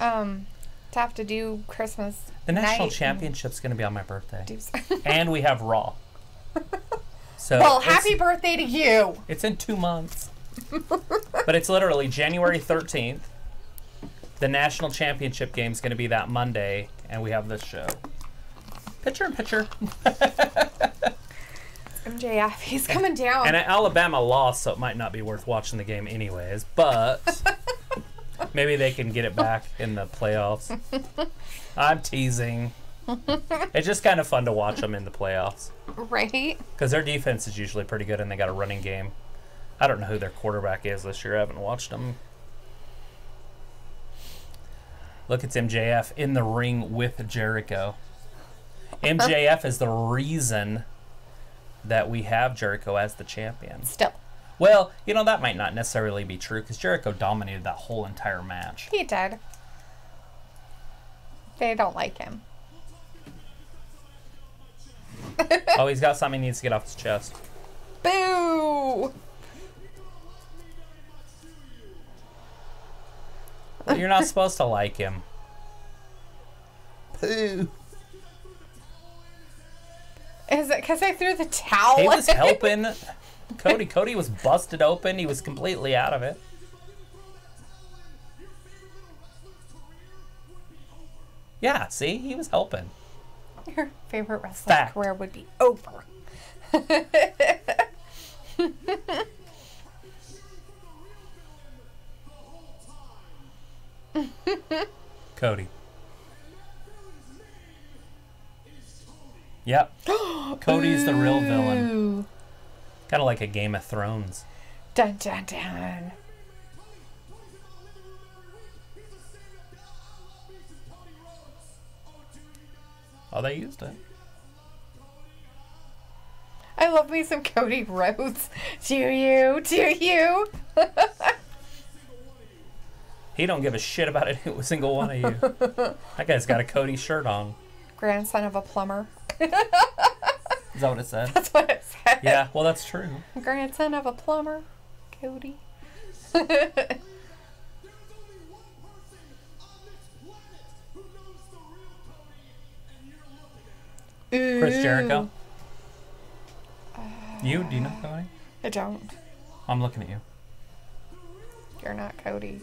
um to have to do Christmas. The national championship's going to be on my birthday, and we have Raw. So well, happy birthday to you. It's in two months, but it's literally January thirteenth. The national championship game is going to be that Monday, and we have this show. Picture in picture. MJF, he's coming down. And Alabama lost, so it might not be worth watching the game anyways. But Maybe they can get it back in the playoffs. I'm teasing. It's just kind of fun to watch them in the playoffs Right? because their defense is usually pretty good and they got a running game. I don't know who their quarterback is this year. I haven't watched them. Look, it's MJF in the ring with Jericho. MJF is the reason that we have Jericho as the champion. Still. Well, you know, that might not necessarily be true because Jericho dominated that whole entire match. He did. They don't like him. oh, he's got something he needs to get off his chest. Boo! You're not supposed to like him. Pooh. Is it because I threw the towel? He was helping Cody. Cody was busted open. He was completely out of it. Yeah, see? He was helping. Your favorite wrestling Fact. career would be over. Cody. Yep. Cody's the real villain. Kind of like a Game of Thrones. Dun dun dun. Oh, they used it. I love me some Cody Rhodes. Do you? Do you? He don't give a shit about it, a single one of you. that guy's got a Cody shirt on. Grandson of a plumber. Is that what it said? That's what it said. Yeah, well, that's true. Grandson of a plumber. Cody. Chris Jericho. Ooh. You? Do you know Cody? I don't. I'm looking at you. You're not Cody.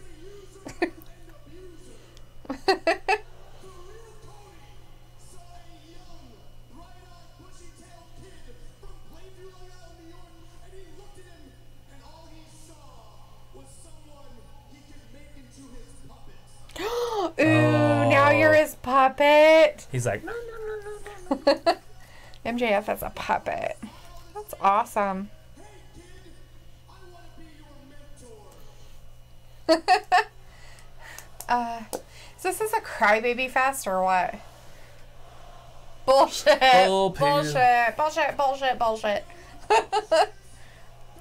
Ooh, now Oh. you're his puppet. He's like, MJF as a puppet. That's awesome. uh, is this is a crybaby fest or what? Bullshit. Bull bullshit. Bullshit. Bullshit. Bullshit.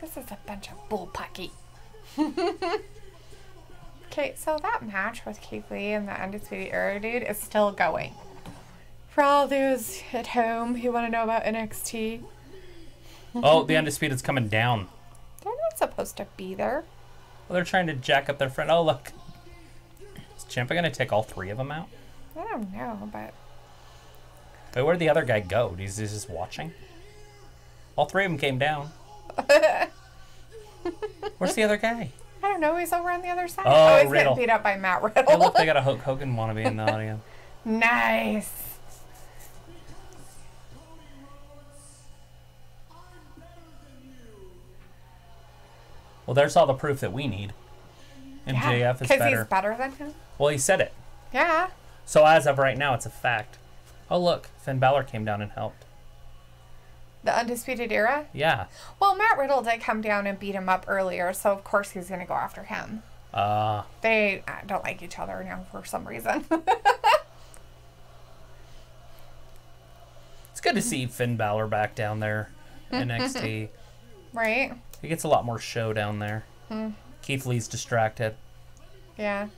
this is a bunch of bullpucky. okay, so that match with Keith Lee and the Undisputed Era dude is still going. For all those at home who want to know about NXT, oh, the Undisputed's coming down. they're not supposed to be there. Well, they're trying to jack up their friend. Oh, look. Going to take all three of them out? I don't know, but Wait, where'd the other guy go? He's, he's just watching? All three of them came down. Where's the other guy? I don't know. He's over on the other side. Oh, oh he's Riddle. getting beat up by Matt Hey, Riddle. look, they got a Hulk Hogan wannabe in the audience. nice. Well, there's all the proof that we need. MJF is better. Because he's better than him. Well, he said it. Yeah. So as of right now, it's a fact. Oh, look. Finn Balor came down and helped. The Undisputed Era. Yeah. Well, Matt Riddle did come down and beat him up earlier, so of course he's going to go after him. Uh, They uh, don't like each other now for some reason. it's good to see Finn Balor back down there in NXT. right? He gets a lot more show down there. Keith Lee's distracted. Yeah.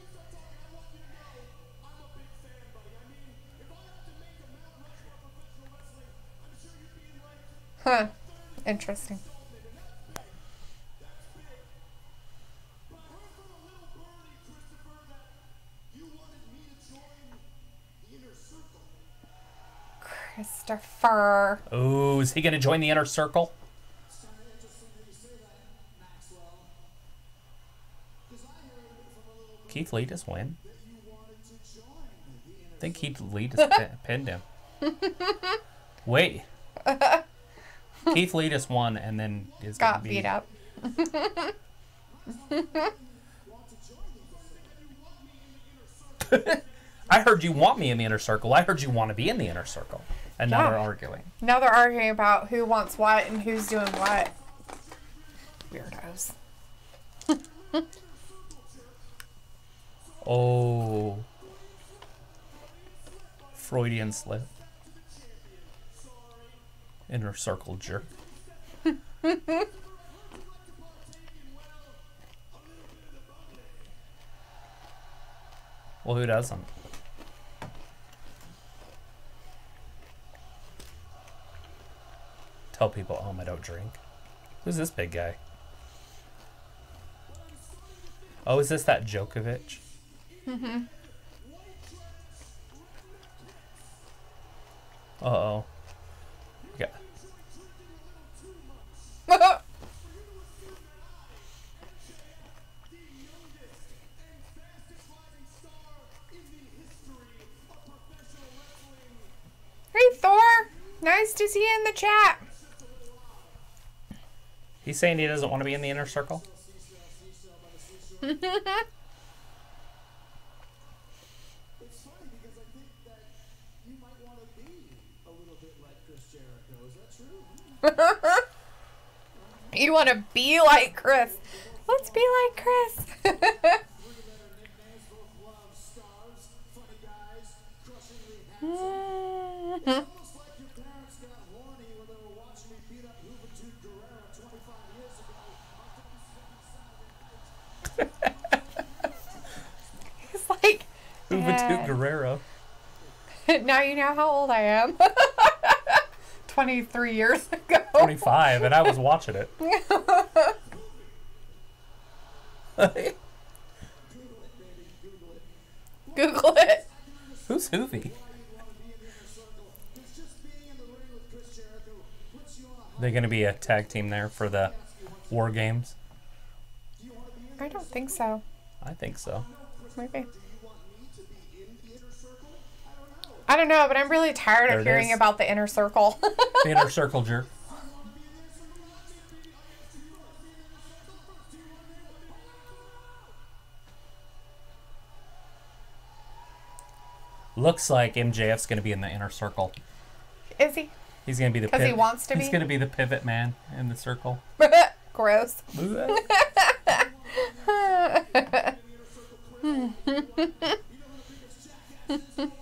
Huh. Interesting. Christopher. Oh, is he going to join the inner circle? Keith Lee just win. I think Keith Lee just pin- pinned him. Wait. Keith Lee won and then is Got getting beat up. I heard you want me in the inner circle. I heard you want to be in the inner circle. And now Yeah. they're arguing. Now they're arguing about who wants what and who's doing what. Weirdos. Oh. Freudian slip. Inner circle jerk. well, who doesn't? Tell people at home I don't drink. Who's this big guy? Oh, is this that Dijakovic? Uh oh. hey Thor! Nice to see you in the chat. He's saying he doesn't want to be in the inner circle. It's funny because I think that you want to be a little bit like Chris Jericho. Is that true? You want to be like Chris. Let's be like Chris. Three letter nicknames, both love stars, funny guys, crushingly handsome. Almost like your parents got horny when they were watching me beat up Juventud Guerrero 25 years ago on WCW Saturday Night. He's like, Yeah. Guerrero. now you know how old I am. 23 years ago. 25, and I was watching it. Google it. Who's Hoovy? It's just being in the ring with Chris Jericho puts you on a They gonna be a tag team there for the War Games? I don't think so. I think so. Maybe. I don't know, but I'm really tired There of hearing is. about the inner circle. The inner circle jerk. Looks like MJF's gonna be in the inner circle. Is he? He's gonna be the 'Cause he wants to He's be? gonna be the pivot man in the circle. Gross.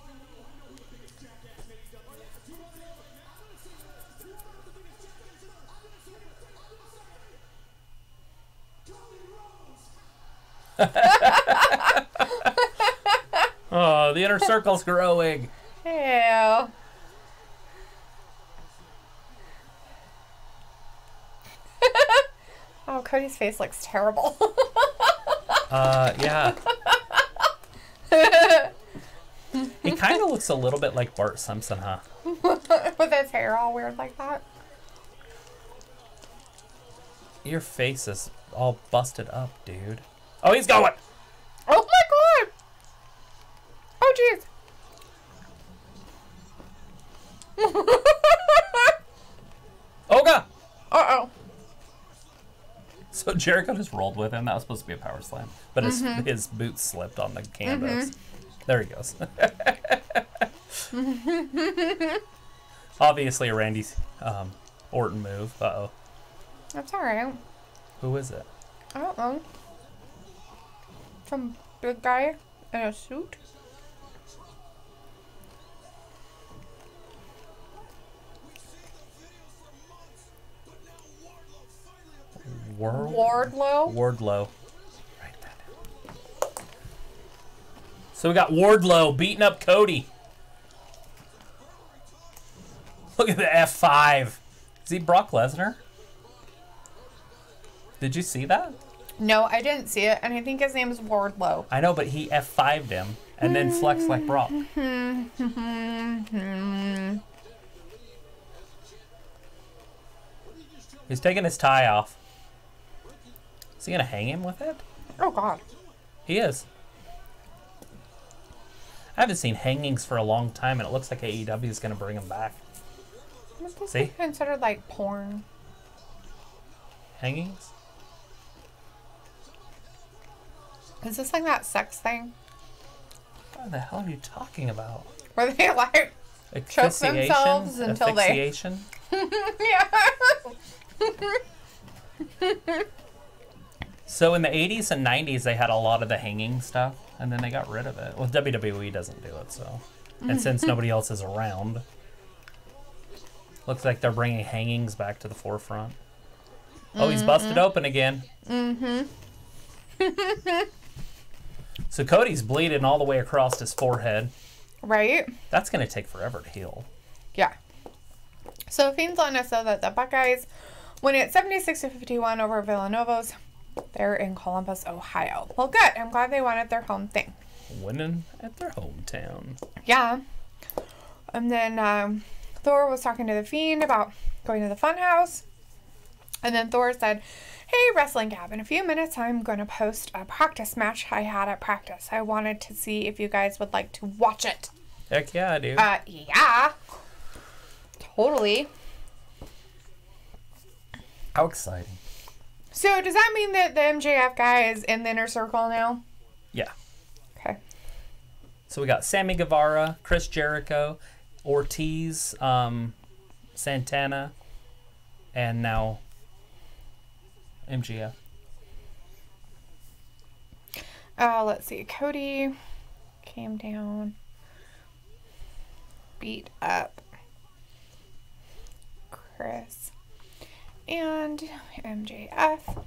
oh, the inner circle's growing. Ew. oh, Cody's face looks terrible. Uh, yeah. he kind of looks a little bit like Bart Simpson, huh? With his hair all weird like that. Your face is all busted up, dude. Oh, he's going. Oh my god! Oh jeez. Oh god. Uh oh. So Jericho just rolled with him. That was supposed to be a power slam, but his his boots slipped on the canvas. There he goes. Obviously a Randy um, Orton move. Uh oh. That's alright. Who is it? I don't know. Some big guy in a suit. World Wardlow. Wardlow. Write that down. So we got Wardlow beating up Cody. Look at the F5. Is he Brock Lesnar? Did you see that? No, I didn't see it, and I think his name is Wardlow. I know, but he F5'd him and then flexed like Brock. He's taking his tie off. Is he gonna hang him with it? Oh god. He is. I haven't seen hangings for a long time, and it looks like AEW is going to bring him back. See? considered like porn? Hangings? Is this like that sex thing? What the hell are you talking about? Where they like, Choke themselves until they- yeah. So in the 80s and 90s, they had a lot of the hanging stuff, and then they got rid of it. Well, WWE doesn't do it, so. And since nobody else is around, looks like they're bringing hangings back to the forefront. Oh, he's busted open again. Mm-hmm. so Cody's bleeding all the way across his forehead. Right? That's going to take forever to heal. Yeah. So Fiend's letting us know that the Buckeyes win at 76 to 51 over Villanovos. They're in Columbus, Ohio. Well, good. I'm glad they won at their home thing. Winning at their hometown. Yeah. And then um, Thor was talking to the Fiend about going to the funhouse. And then Thor said, Hey, Wrestling Gab, in a few minutes I'm going to post a practice match I had at practice. I wanted to see if you guys would like to watch it. Heck yeah, I do. Uh, yeah. Totally. How exciting. So does that mean that the MJF guy is in the inner circle now? Yeah. Okay. So we got Sammy Guevara, Chris Jericho, Ortiz, um, Santana, and now MJF. Uh, let's see. Cody came down, beat up Chris and MJF.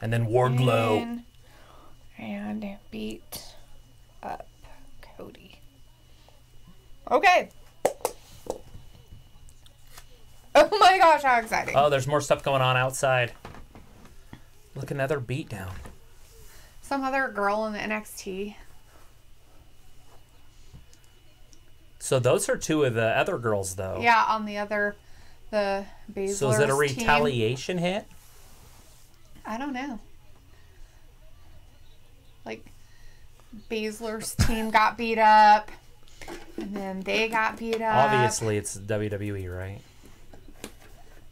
And then Wardlow. And, and beat up Cody. Okay. Oh my gosh, how exciting. Oh, there's more stuff going on outside. Look, another beatdown. Some other girl in the NXT. So those are two of the other girls, though. Yeah, on the other, the Baszler's So is it a team. retaliation hit? I don't know. Like, Baszler's team got beat up, and then they got beat up. Obviously, it's WWE, right?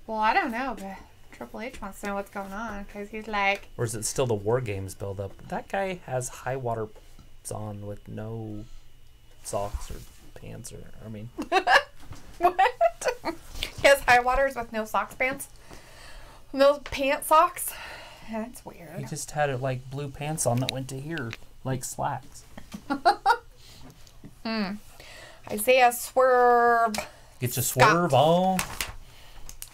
Well, I don't know, but Triple H wants to know what's going on because he's like, Or is it still the War Games build-up? That guy has high water on with no socks or pants, or I mean, what? he has high waters with no socks pants. No pant socks. That's weird. he just had like blue pants on that went to here, like slacks. Hmm. Isaiah Swerve. Get your swerve on.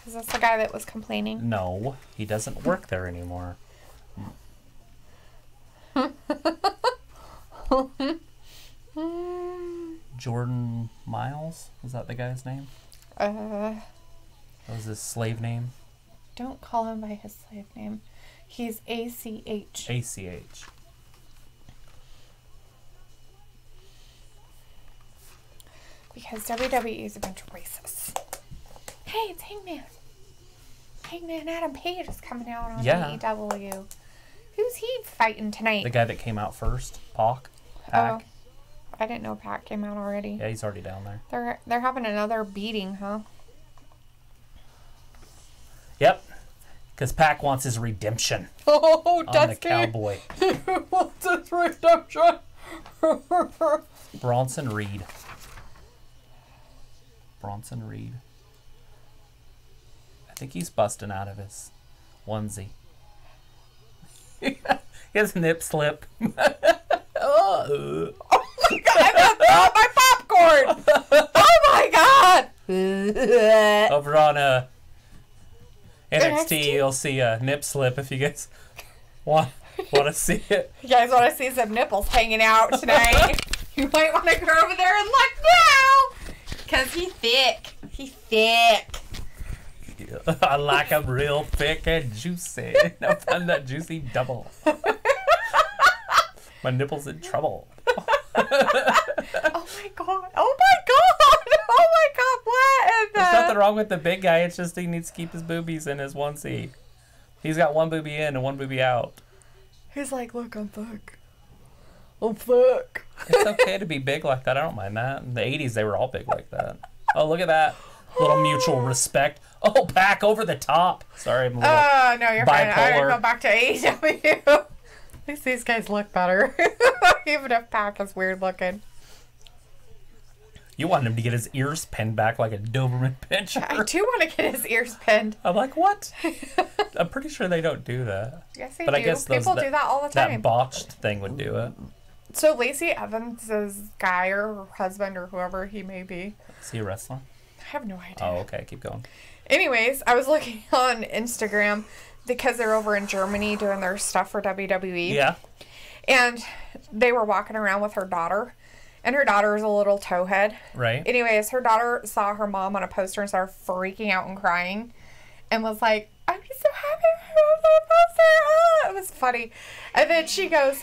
Is this the guy that was complaining? No, he doesn't work there anymore. Jordan Myles? Was that the guy's name? Uh, That was his slave name? don't call him by his slave name. He's ACH. ACH. Because WWE is a bunch of racists. Hey, it's Hangman. Hangman Adam Page is coming out on Yeah. AEW. Who's he fighting tonight? The guy that came out first, Pac. Pac. Oh, I didn't know Pac came out already. Yeah, he's already down there. They're they're having another beating, huh? Yep. Because Pac wants his redemption Oh, on the cowboy. he wants his redemption. Bronson Reed. Bronson Reed. I think he's busting out of his onesie. his nip slip. oh. oh, my popcorn! oh my god! Over on uh, NXT, NXT? you'll see a nip slip if you guys want want to see it. You guys want to see some nipples hanging out tonight? you might want to go over there and look now, cause he's thick. He's thick. I like like 'em real thick and juicy. I find that juicy double. My nipples in trouble. Oh my god! Oh my god! Oh my god! What? There's nothing wrong with the big guy. It's just he needs to keep his boobies in his onesie. He's got one boobie in and one boobie out. He's like, look, I'm thick. I'm thick. It's okay to be big like that. I don't mind that. In the 80s, they were all big like that. Oh, look at that. Little mutual respect. Oh, back over the top. Sorry, I'm a little. Oh no, you're fine. I'm Bipolar. go back to AEW. At least these guys look better. Even if Pac is weird looking. You want him to get his ears pinned back like a Doberman pinscher. I do want to get his ears pinned. I'm like, what? I'm pretty sure they don't do that. Yes, they But do. I guess those, People do that all the time. That botched thing would do it. so Lacey Evans' guy or husband or whoever he may be. Is he a wrestler? I have no idea. Oh, okay. Keep going. Anyways, I was looking on Instagram because they're over in Germany doing their stuff for WWE. Yeah. And they were walking around with her daughter. And her daughter is a little towhead. Right. Anyways, her daughter saw her mom on a poster and started freaking out and crying and was like, I'm just so happy my mom's on a poster. Ah! It was funny. And then she goes,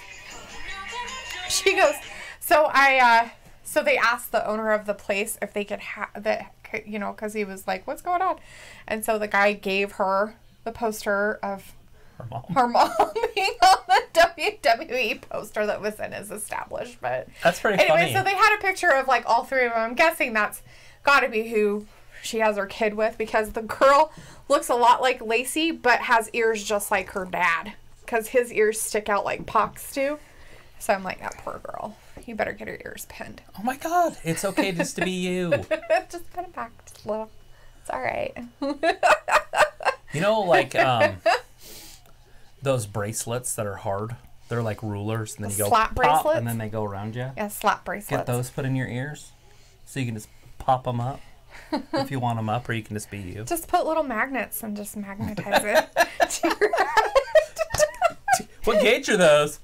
she goes, so I, uh, so they asked the owner of the place if they could have that, you know, because he was like, what's going on? And so the guy gave her the poster of Her mom. her mom being on the WWE poster that was in his establishment. That's pretty Anyway, funny. so they had a picture of like all three of them. I'm guessing that's got to be who she has her kid with because the girl looks a lot like Lacey but has ears just like her dad because his ears stick out like Pac's do. So I'm like, that poor girl. You better get her ears pinned. oh my God. It's okay just to be you. just put it back just a little. It's all right. You know, like um, those bracelets that are hard. They're like rulers, and then The you go slap pop, bracelets? and then they go around you. Yeah, slap bracelets. Get those put in your ears, so you can just pop them up if you want them up, or you can just be you. Just put little magnets and just magnetize it. to your What gauge are those?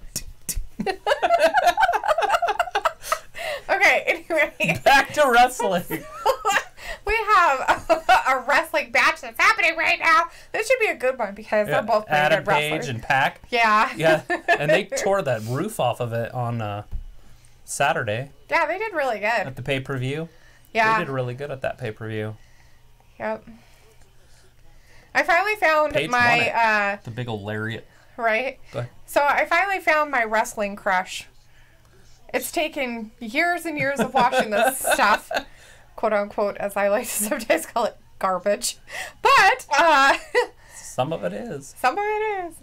Okay, anyway, Back to wrestling. we have a, a wrestling match that's happening right now. This should be a good one because they're both pretty Adam good wrestlers. Page and Pac. yeah. Yeah, and they tore that roof off of it on uh, Saturday Yeah, they did really good. at the pay per view. Yeah, they did really good at that pay per view. Yep. I finally found my uh The big old lariat. right. So I finally found my wrestling crush. It's taken years and years of watching this stuff, quote unquote, as I like to sometimes call it, garbage. But uh, Some of it is. some of it is.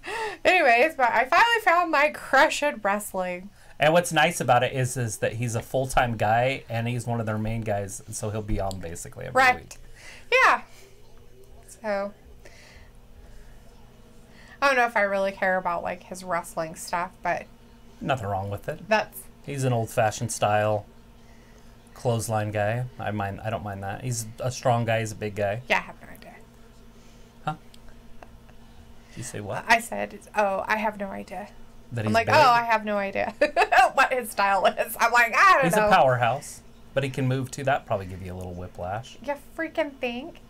Anyways, but I finally found my crush in wrestling. And what's nice about it is is that he's a full time guy and he's one of their main guys, so he'll be on basically every Right. week. Yeah. So I don't know if I really care about like his wrestling stuff, but Nothing wrong with it. that's He's an old fashioned style clothesline guy. I mind I don't mind that. He's a strong guy, he's a big guy. yeah, I have no idea. Did you say what? I said, "Oh, I have no idea." That I'm like, big? "Oh, I have no idea what his style is." I'm like, "I don't He's know." He's a powerhouse. But he can move too. That probably give you a little whiplash. You freaking think?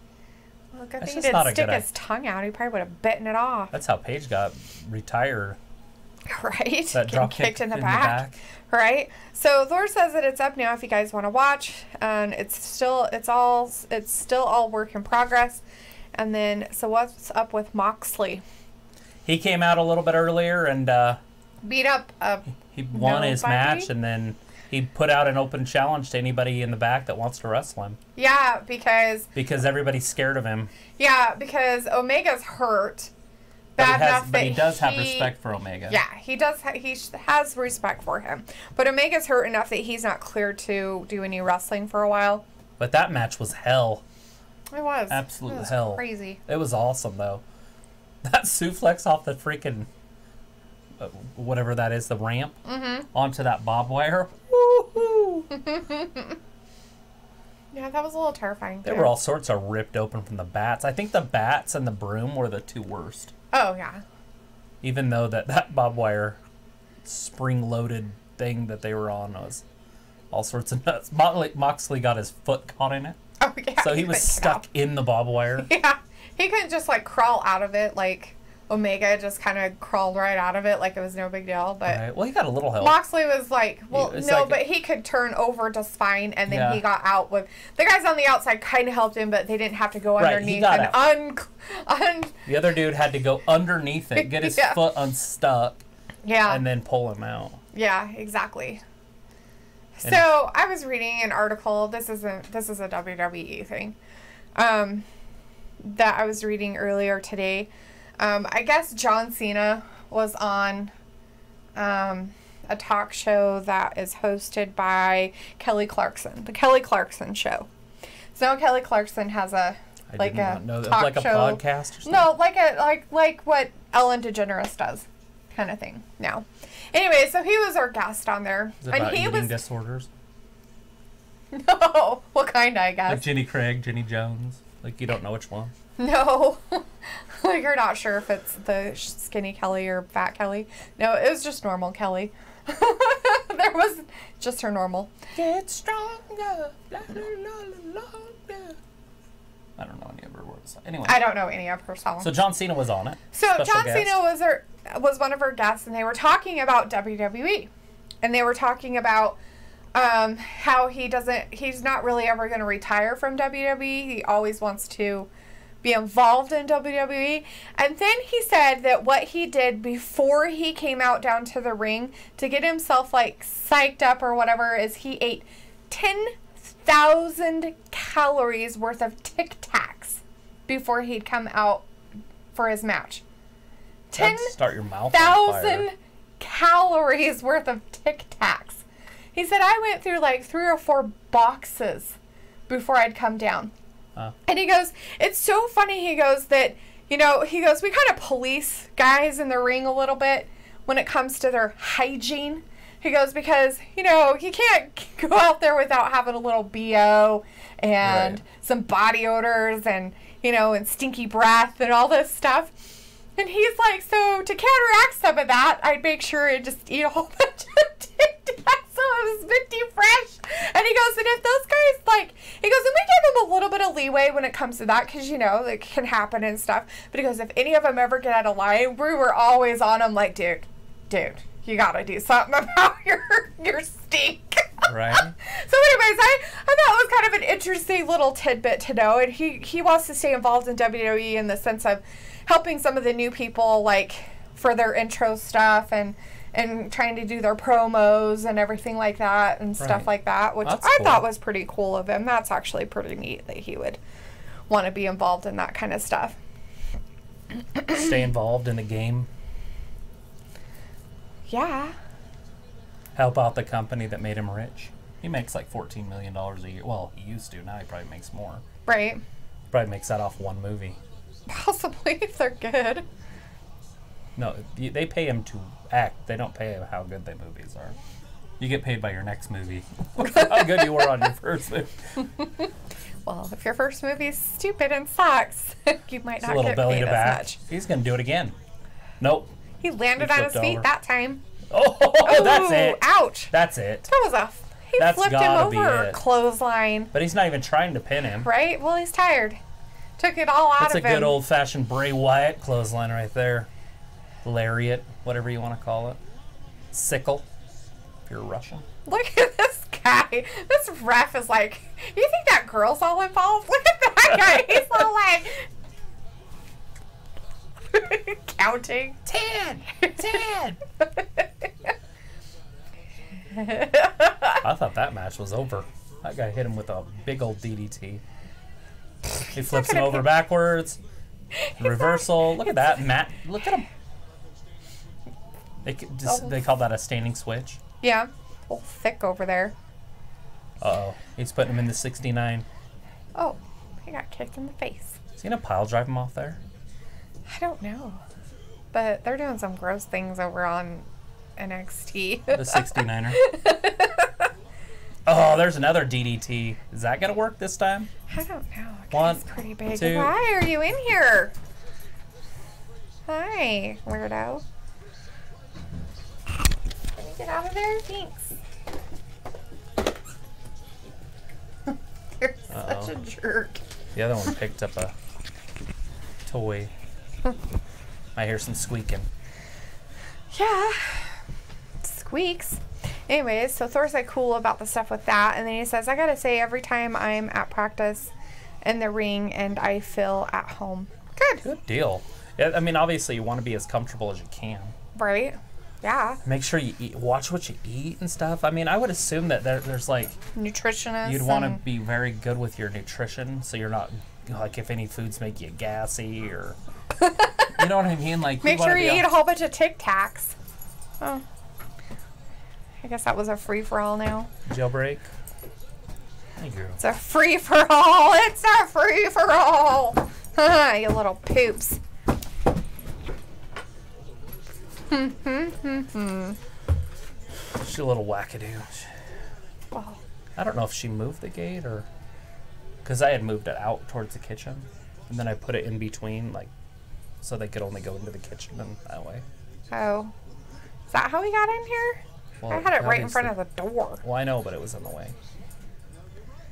Look, I That's think he didn't stick his tongue out. He probably would have bitten it off, That's how Paige got retired. right? That drop kick kicked in the, back. Right? So Thor says that it's up now if you guys want to watch, and it's still it's all it's still all work in progress. And then so what's up with Moxley? He came out a little bit earlier and uh, Beat up uh he won his match, and then he put out an open challenge to anybody in the back that wants to wrestle him yeah because because everybody's scared of him. yeah because Omega's hurt But he, has, but he does have respect for Omega. Yeah, he does. Ha- he sh- has respect for him, but Omega's hurt enough that he's not clear to do any wrestling for a while. But that match was hell. It was Absolute it was hell. Crazy. It was awesome though. That suplex off the freaking uh, whatever that is, the ramp Mm-hmm. onto that bob wire. Yeah, that was a little terrifying. There too. were all sorts of ripped open from the bats. I think the bats and the broom were the two worst. Oh yeah. Even though that that bob wire spring loaded thing that they were on was all sorts of nuts. Moxley, Moxley got his foot caught in it, Oh yeah. so he was get out. stuck in the bob wire. Yeah, he couldn't just like crawl out of it like Omega just kind of crawled right out of it like it was no big deal. But Right. Well, he got a little help. Moxley was like, well, no, like- but he could turn over just fine, and then Yeah. he got out with the guys on the outside. Kind of helped him, but they didn't have to go Right, underneath and un, un, The other dude had to go underneath it, get his Yeah. foot unstuck, yeah, and then pull him out. yeah, exactly. And- So I was reading an article. This isn't this is a WWE thing, um, that I was reading earlier today. Um, I guess John Cena was on um, a talk show that is hosted by Kelly Clarkson, the Kelly Clarkson Show. So Kelly Clarkson has a I like a know that. talk Like a show. podcast or something? No, like a like like what Ellen DeGeneres does, kind of thing. Now, anyway, so he was our guest on there, Is it and he eating was disorders? no, what kind? I guess Like Jenny Craig, Jenny Jones. Like you don't know which one. no. like you're not sure if it's the skinny Kelly or fat Kelly. No, it was just normal Kelly. there was just her normal. Get stronger. La, la, la. I don't know any of her words. Anyway, I don't know any of her songs. so John Cena was on it. So John guest. Cena was her was one of her guests, and they were talking about WWE, and they were talking about um, how he doesn't, he's not really ever going to retire from WWE. He always wants to be involved in WWE, and then he said that what he did before he came out down to the ring to get himself like psyched up or whatever is he ate ten thousand calories worth of Tic Tacs before he'd come out for his match. Ten That'd start your mouth thousand calories worth of Tic Tacs. He said I went through like three or four boxes before I'd come down. Huh. And he goes, it's so funny. He goes that you know he goes we kind of police guys in the ring a little bit when it comes to their hygiene. He goes because you know you can't go out there without having a little bo and Right. some body odors and you know and stinky breath and all this stuff. And he's like, so to counteract some of that, I'd make sure and just eat a whole bunch of Tic Tacs so it was minty fresh. And he goes, and if those guys like, he goes, and we give them a little bit of leeway when it comes to that, because you know it can happen and stuff. But he goes, if any of them ever get out of line, we were always on them like, dude, dude, you gotta do something about your your stink. Right. So, anyways, I, I thought it was kind of an interesting little tidbit to know, and he he wants to stay involved in WWE in the sense of helping some of the new people like for their intro stuff and and trying to do their promos and everything like that and stuff like that, which That's I cool. thought was pretty cool of him. That's actually pretty neat that he would want to be involved in that kind of stuff. Stay involved in the game. Yeah. Help out the company that made him rich. He makes like fourteen million dollars a year. Well, he used to. Now he probably makes more. Right. Probably makes that off one movie. Possibly if they're good. No, they pay him to act. They don't pay him how good the movies are. You get paid by your next movie. how good you were on your first movie. Well, if your first movie's stupid and sucks, you might It's a not little get paid to as back. much. He's gonna do it again. Nope. He landed He on his feet over. that time. Oh, that's it. Ouch. That's it. That was a. He That's flipped him over. it. Clothesline. But he's not even trying to pin him. Right? Well, he's tired. Took it all out of it. That's a good old fashioned Bray Wyatt clothesline right there. Lariat, whatever you want to call it. Sickle, if you're Russian. Look at this guy. This ref is like, you think that girl's all involved? Look at that guy. He's all like counting. Ten! Ten! I thought that match was over. That guy hit him with a big old DDT. He flips him over backwards. Reversal. Look at that, Matt. Look at him. They, just, Oh. they call that a standing switch. Yeah. Oh, thick over there. Uh oh. He's putting him in the 69. Oh, he got kicked in the face. Is he gonna pile drive him off there? I don't know. But they're doing some gross things over on NXT. The 69er. oh, there's another DDT. Is that gonna work this time? I don't know. One, It's pretty big. two. Why are you in here? Hi, weirdo. Can you get out of there? Thanks. You're such a jerk. The other one picked up a toy. I hear some squeaking. Yeah. Squeaks. Anyways, so Thor's like cool about the stuff with that, and then he says, I gotta say, every time I'm at practice in the ring and I feel at home. Good. Good deal. Yeah, I mean, obviously, you want to be as comfortable as you can. Right? Yeah. Make sure you eat, watch what you eat and stuff. I mean, I would assume that there, there's like Nutritionist. you'd want to be very good with your nutrition, so you're not like if any foods make you gassy or you know what I mean. Like Make sure you eat a whole bunch of Tic Tacs. Oh, I guess that was a free for all now. Jailbreak. Thank you. It's a free for all. It's a free for all. you little poops. She's a little wackadoo. Well, I don't know if she moved the gate or. Because I had moved it out towards the kitchen. And then I put it in between, like, so they could only go into the kitchen and that way. oh. Is that how we got in here? Well, I had it right in front of the door. Well, I know, but it was in the way.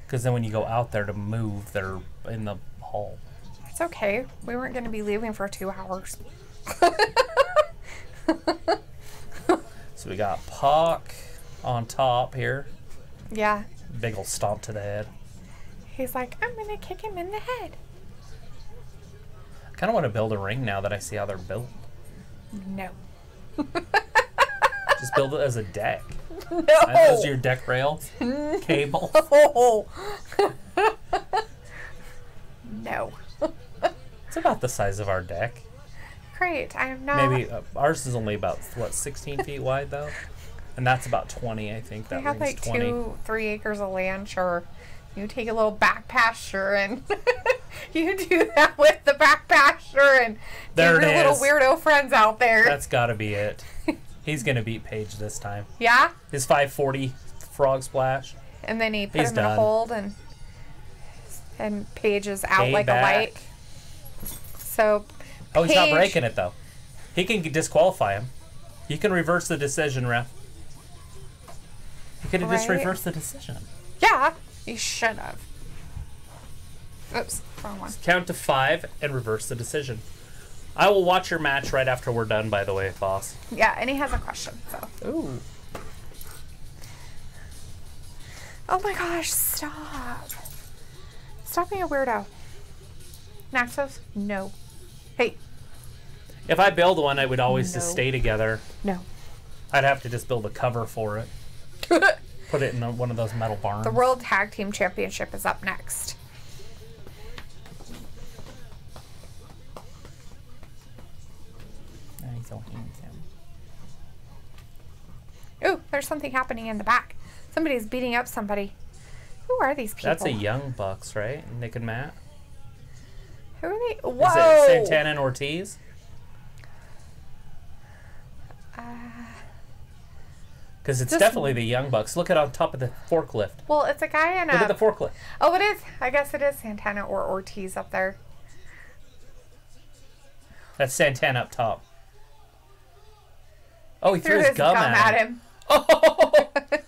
Because then when you go out there to move, they're in the hall. It's okay. We weren't going to be leaving for two hours. So we got Pac on top here. Yeah. Big ol' stomp to the head. He's like, I'm going to kick him in the head. I kind of want to build a ring now that I see how they're built. No. Just build it as a deck. No. Are your deck rail cable. Oh. no. It's about the size of our deck. Great. I'm not. Maybe uh, ours is only about what 16 feet wide though, and that's about 20. I think We that have ring's like 20. two, three acres of land. Sure. You take a little back pasture and you do that with the back pasture and There your little is. weirdo friends out there. That's got to be it. He's gonna beat Page this time. yeah. His 540 frog splash. And then he put He's him in a hold and and Page is out like Payback. a light. So Oh, he's not breaking it though. He can disqualify him. He can reverse the decision, ref. He could have just reversed the decision. yeah, he should have. Oops, wrong one. Count to five and reverse the decision. I will watch your match right after we're done. By the way, boss. Yeah, and he has a question. So. Ooh. Oh my gosh, stop. Stop being a weirdo. Naxos? No. Hey, If I build one, I would always just stay together. no. I'd have to just build a cover for it. Put it in a, one of those metal barns. the World Tag Team Championship is up next. Ooh, there's something happening in the back. Somebody's beating up somebody. Who are these people? That's a young Bucks, right? Nick and Matt. Who are they? Is Whoa! it Santana and Ortiz? Uh, Because it's definitely the young Bucks. Look at on top of the forklift. well, it's a guy in Look at the forklift. oh, it is. I guess it is Santana or Ortiz up there. That's Santana up top. Oh, he threw, Threw his, his gum, at, him. him. Oh,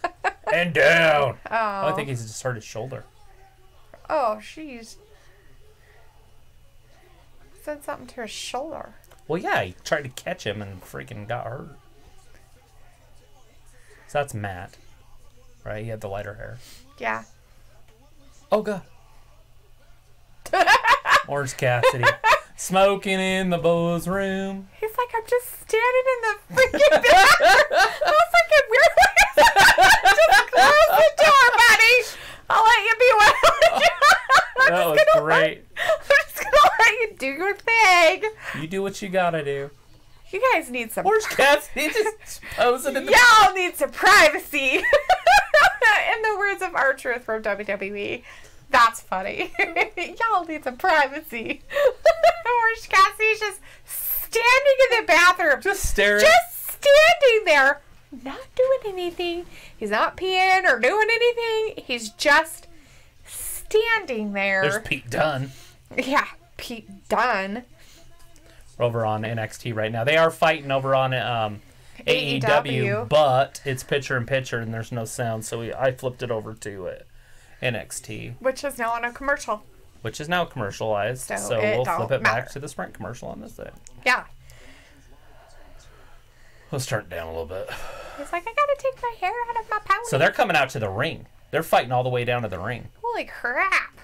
and down. Oh. I think he's just hurt his shoulder. Oh, jeez. Said something to his shoulder. Well, yeah, he tried to catch him and freaking got hurt. So that's Matt, right? He had the lighter hair. Yeah. Oh god. Orange Cassidy, smoking in the boys' room. He's like, I'm just standing in the freaking bathroom. How fucking weird that? Just close the door, buddy. I'll let you be whatever. I'm That was great. Let, I'm just gonna let you do your thing. You do what you gotta do. You guys need some. Orange Cassidy just posing in the. Y'all need some privacy. in the words of R-Truth from WWE. That's funny. Y'all need some privacy. Orange Cassidy's just standing in the bathroom. Just staring. just standing there, not doing anything. He's not peeing or doing anything. He's just standing there. There's Pete Dunne yeah, Pete Dunne. over on NXT right now. They are fighting over on um, AEW, AEW. but it's picture in picture and there's no sound, so we, I flipped it over to it. NXT, Which is now on a commercial. Which is now commercialized, So so, we'll flip it back to the Sprint commercial on this day. Yeah. Let's turn it down a little bit. He's like, I gotta take my hair out of my pony. So they're coming out to the ring. They're fighting all the way down to the ring. Holy crap.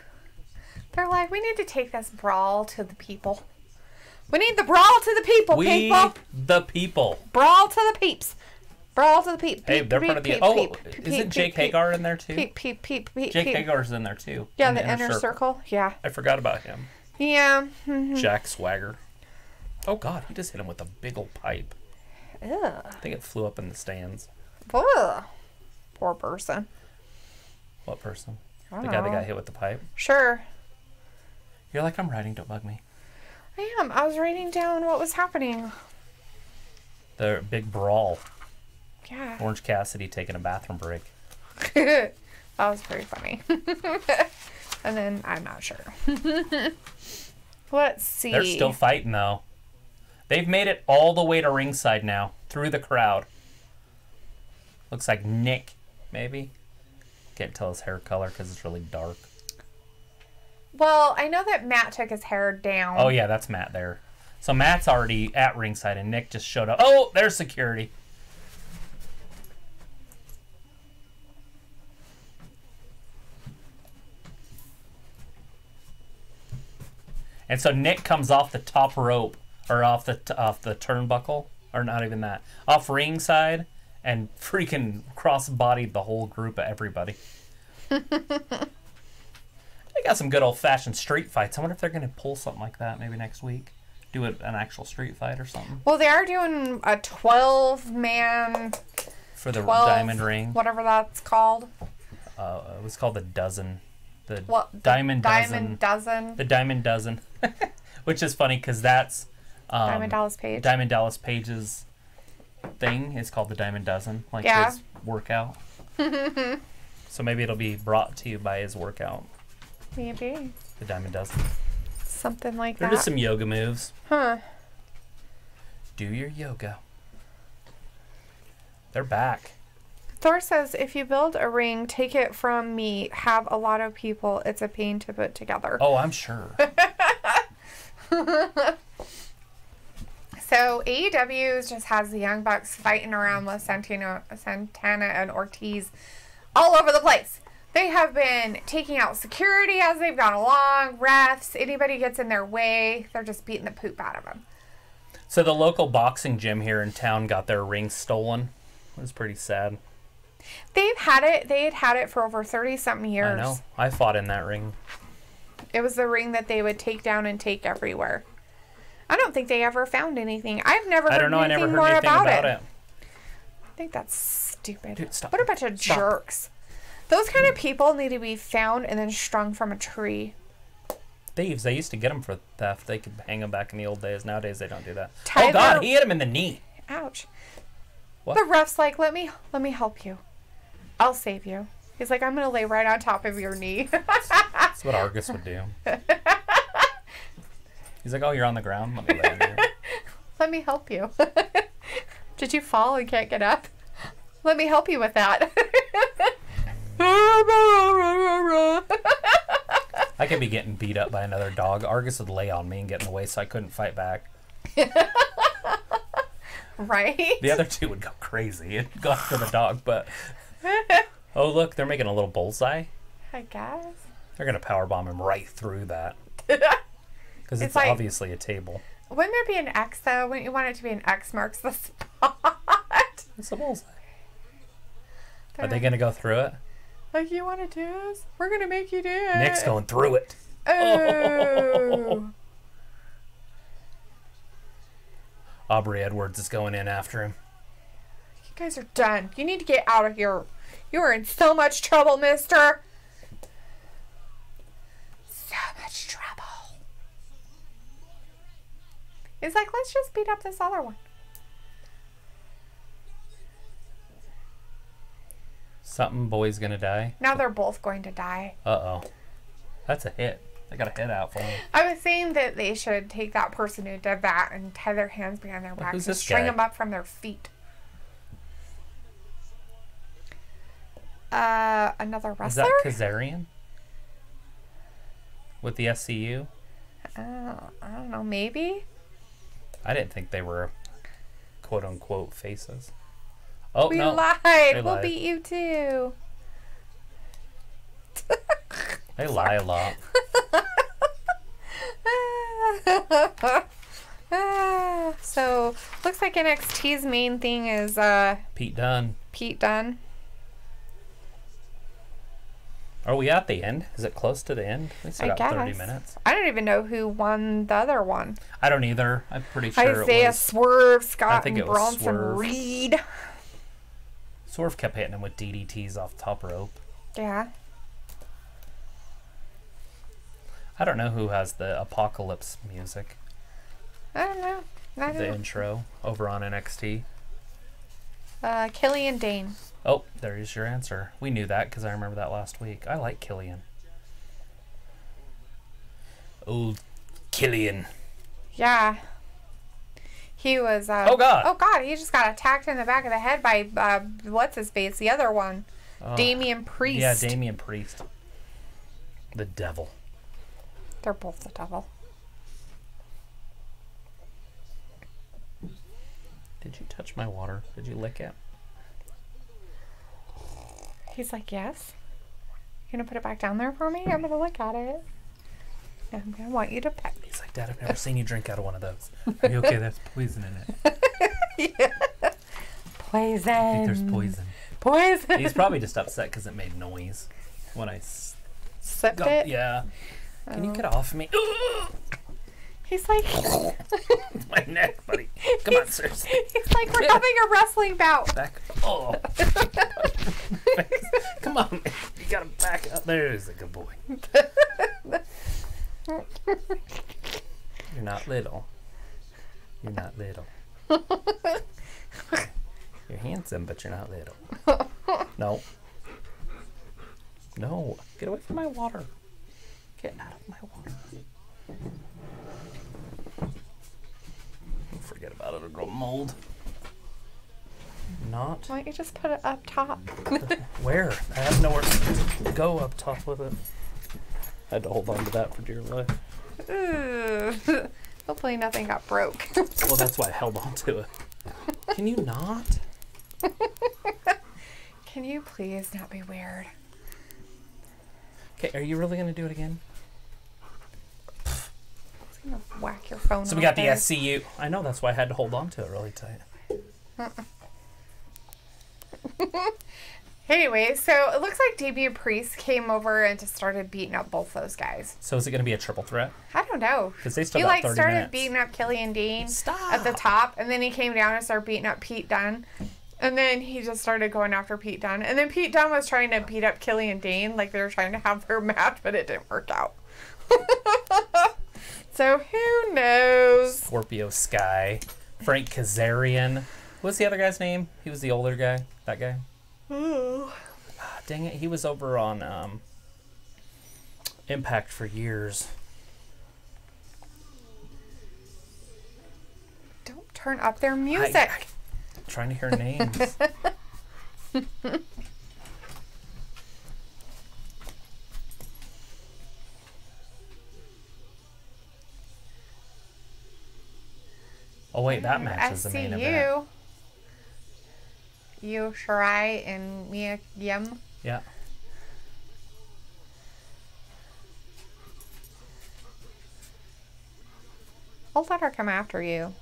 They're like, we need to take this brawl to the people. We need the brawl to the people, We people. the people. Brawl to the peeps. Brawl to the peep. Hey, they're part of the. Oh, isn't Jake Hager in there too? Peep, peep, peep, peep, Jake. Hager's in there too. Yeah, the inner circle. Yeah. I forgot about him. Yeah. mhm. Jack Swagger. Oh God, he just hit him with a big old pipe. Ugh. I think it flew up in the stands. Ugh. Poor person. What person? The guy that got hit with the pipe. Sure. You're like, I'm writing. Don't bug me. I am. I was writing down what was happening. The big brawl. Yeah. Orange Cassidy taking a bathroom break. that was pretty funny. and then I'm not sure. Let's see. They're still fighting though. They've made it all the way to ringside now, through the crowd. Looks like Nick, maybe. Can't tell his hair color because it's really dark. Well, I know that Matt took his hair down. Oh yeah, that's Matt there. So Matt's already at ringside, and Nick just showed up. Oh, there's security. And so Nick comes off the top rope, or off the off the turnbuckle, or not even that, off ringside, and freaking cross-bodied the whole group of everybody. They got some good old-fashioned street fights. I wonder if they're gonna pull something like that maybe next week. Do it an actual street fight or something Well, they are doing a 12 man, for the 12, diamond ring. whatever that's called. Uh, it was called the dozen, the What? the diamond, Diamond dozen, dozen. the diamond dozen, which is funny because that's um, Diamond Dallas Page. Diamond Dallas Page's thing is called the Diamond Dozen, like Yeah. his workout. so maybe it'll be brought to you by his workout, Maybe. the Diamond Dozen. Something like They're that. just some yoga moves. huh. Do your yoga. They're back. Thor says, if you build a ring, take it from me. Have a lot of people. It's a pain to put together. Oh, I'm sure. So AEW just has the Young Bucks fighting around with Santana, Santana and Ortiz all over the place. They have been taking out security as they've gone along, refs, anybody gets in their way, they're just beating the poop out of them. so the local boxing gym here in town got their ring stolen. It was pretty sad. They've had it, they had had it for over 30 something years. I know. I fought in that ring. It was the ring that they would take down and take everywhere. I don't think they ever found anything. I've never heard I don't know. I anything never heard more anything about, about, it. it. I think that's stupid. Dude, stop. What a bunch of Stop. jerks. Those kind of people need to be found and then strung from a tree. Thieves. They used to get them for theft. They could hang them back in the old days. Nowadays, they don't do that. Oh God, he hit him in the knee. Ouch. What? The ref's like, let me let me help you. I'll save you. He's like, I'm gonna lay right on top of your knee. That's what Argus would do. He's like, oh, you're on the ground. Let me lay on you. let me help you. Did you fall and can't get up? Let me help you with that. I could be getting beat up by another dog. Argus would lay on me and get in the way, so I couldn't fight back. right? The other two would go crazy and go after the dog, but oh look, they're making a little bullseye. I guess. They're gonna power bomb him right through that because it's, It's like- obviously a table. Wouldn't there be an X though? Wouldn't you want it to be an X marks the spot? It's a bullseye. Are they gonna go through it? Like you want to do this? We're gonna make you do it. Nick's going through it. Oh. Aubrey Edwards is going in after him. You guys are done. You need to get out of here. You are in so much trouble, mister. So much trouble. He's like, let's just beat up this other one. Something boy's gonna die. Now they're both going to die. Uh oh. That's a hit. They got a hit out for him. I was saying that they should take that person who did that and tie their hands behind their backs who's and string guy? them up from their feet. Uh, another Is that Kazarian? With the SCU? Uh, I don't know. Maybe. I didn't think they were quote unquote faces. Oh we no. lied. They we'll lied. beat you too. They lie a lot. so looks like NXT's main thing is uh Pete Dunne. Pete Dunne. Are we at the end? Is it close to the end? Still I got guess. 30 minutes. I don't even know who won the other one. I don't either. I'm pretty sure Isaiah it was Swerve, Scott, think and it was Bronson Swerve. Reed. Swerve kept hitting him with DDTs off top rope. Yeah. I don't know who has the apocalypse music, I don't know. I the don't know. intro over on NXT. Uh, Killian Dain. Oh, there's your answer. We knew that because I remember that last week. I like Killian. Old Killian. Yeah. He was. Uh, Oh, God. Oh God! He just got attacked in the back of the head by uh, what's his face, the other one, Oh, Damien Priest. Yeah, Damien Priest. The devil. They're both the devil. Did you touch my water? Did you lick it? He's like, yes. You gonna put it back down there for me? I'm gonna look at it. And I'm gonna want you to pet me. He's like, Dad, I've never seen you drink out of one of those. Are you okay? That's poison in it. Yeah. Poison. I think there's poison. Poison. He's probably just upset because it made noise when I s- Sipped it. Yeah. Can you Oh. get off me? He's like, my neck, buddy. Come on, seriously. he's like, we're having a wrestling bout. Back. Oh. Come on, man. You gotta back up. There's a good boy. You're not little. You're not little. You're handsome, but you're not little. No. No. Get away from my water. Get out of my water. Forget about it. It'll grow mold. Not. Why don't you just put it up top? Where? I have nowhere to go up top with it. I had to hold on to that for dear life. Ooh. Hopefully nothing got broke. Well, that's why I held on to it. Can you not? Can you please not be weird? Okay, are you really gonna do it again? I'm gonna whack your phone. So we off got the there. SCU. I know that's why I had to hold on to it really tight. Anyway, so it looks like Damien Priest came over and just started beating up both those guys. So is it gonna be a triple threat? I don't know. 'Cause they still he got like 30 started minutes. beating up Killian Dain Stop. at the top, and then he came down and started beating up Pete Dunne. And then he just started going after Pete Dunne. And then Pete Dunne was trying to beat up Killian Dain, like they were trying to have their match, but it didn't work out. so who knows? Scorpio Sky, Frank Kazarian. What's the other guy's name? He was the older guy. That guy. Ah, dang it, he was over on um, Impact for years. Don't turn up their I- music. I- trying to hear names. oh wait, that match is the main event. Io, Shirai, and Mia Yim. Yeah. I'll let her come after you.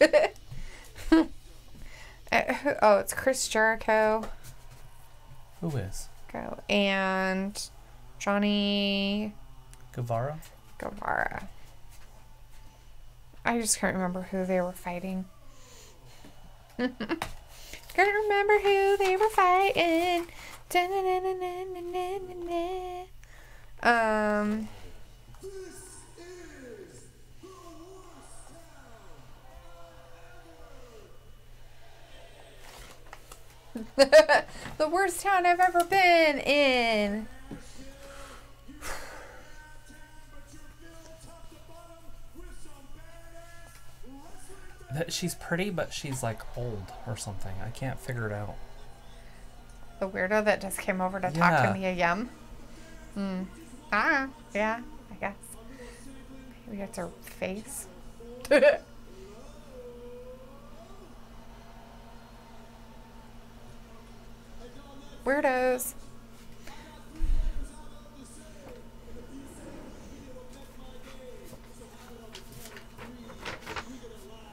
Uh, oh, it's Chris Jericho. Who is Go and Johnny Guevara? Guevara. I just can't remember who they were fighting. can't remember who they were fighting. Da-na-na-na-na-na-na-na. Um. the worst town I've ever been in. That she's pretty, but she's like old or something. I can't figure it out. The weirdo that just came over to talk Yeah. to Mia Yim. Hmm. Ah, yeah, I guess. Maybe it's her face. Weirdos.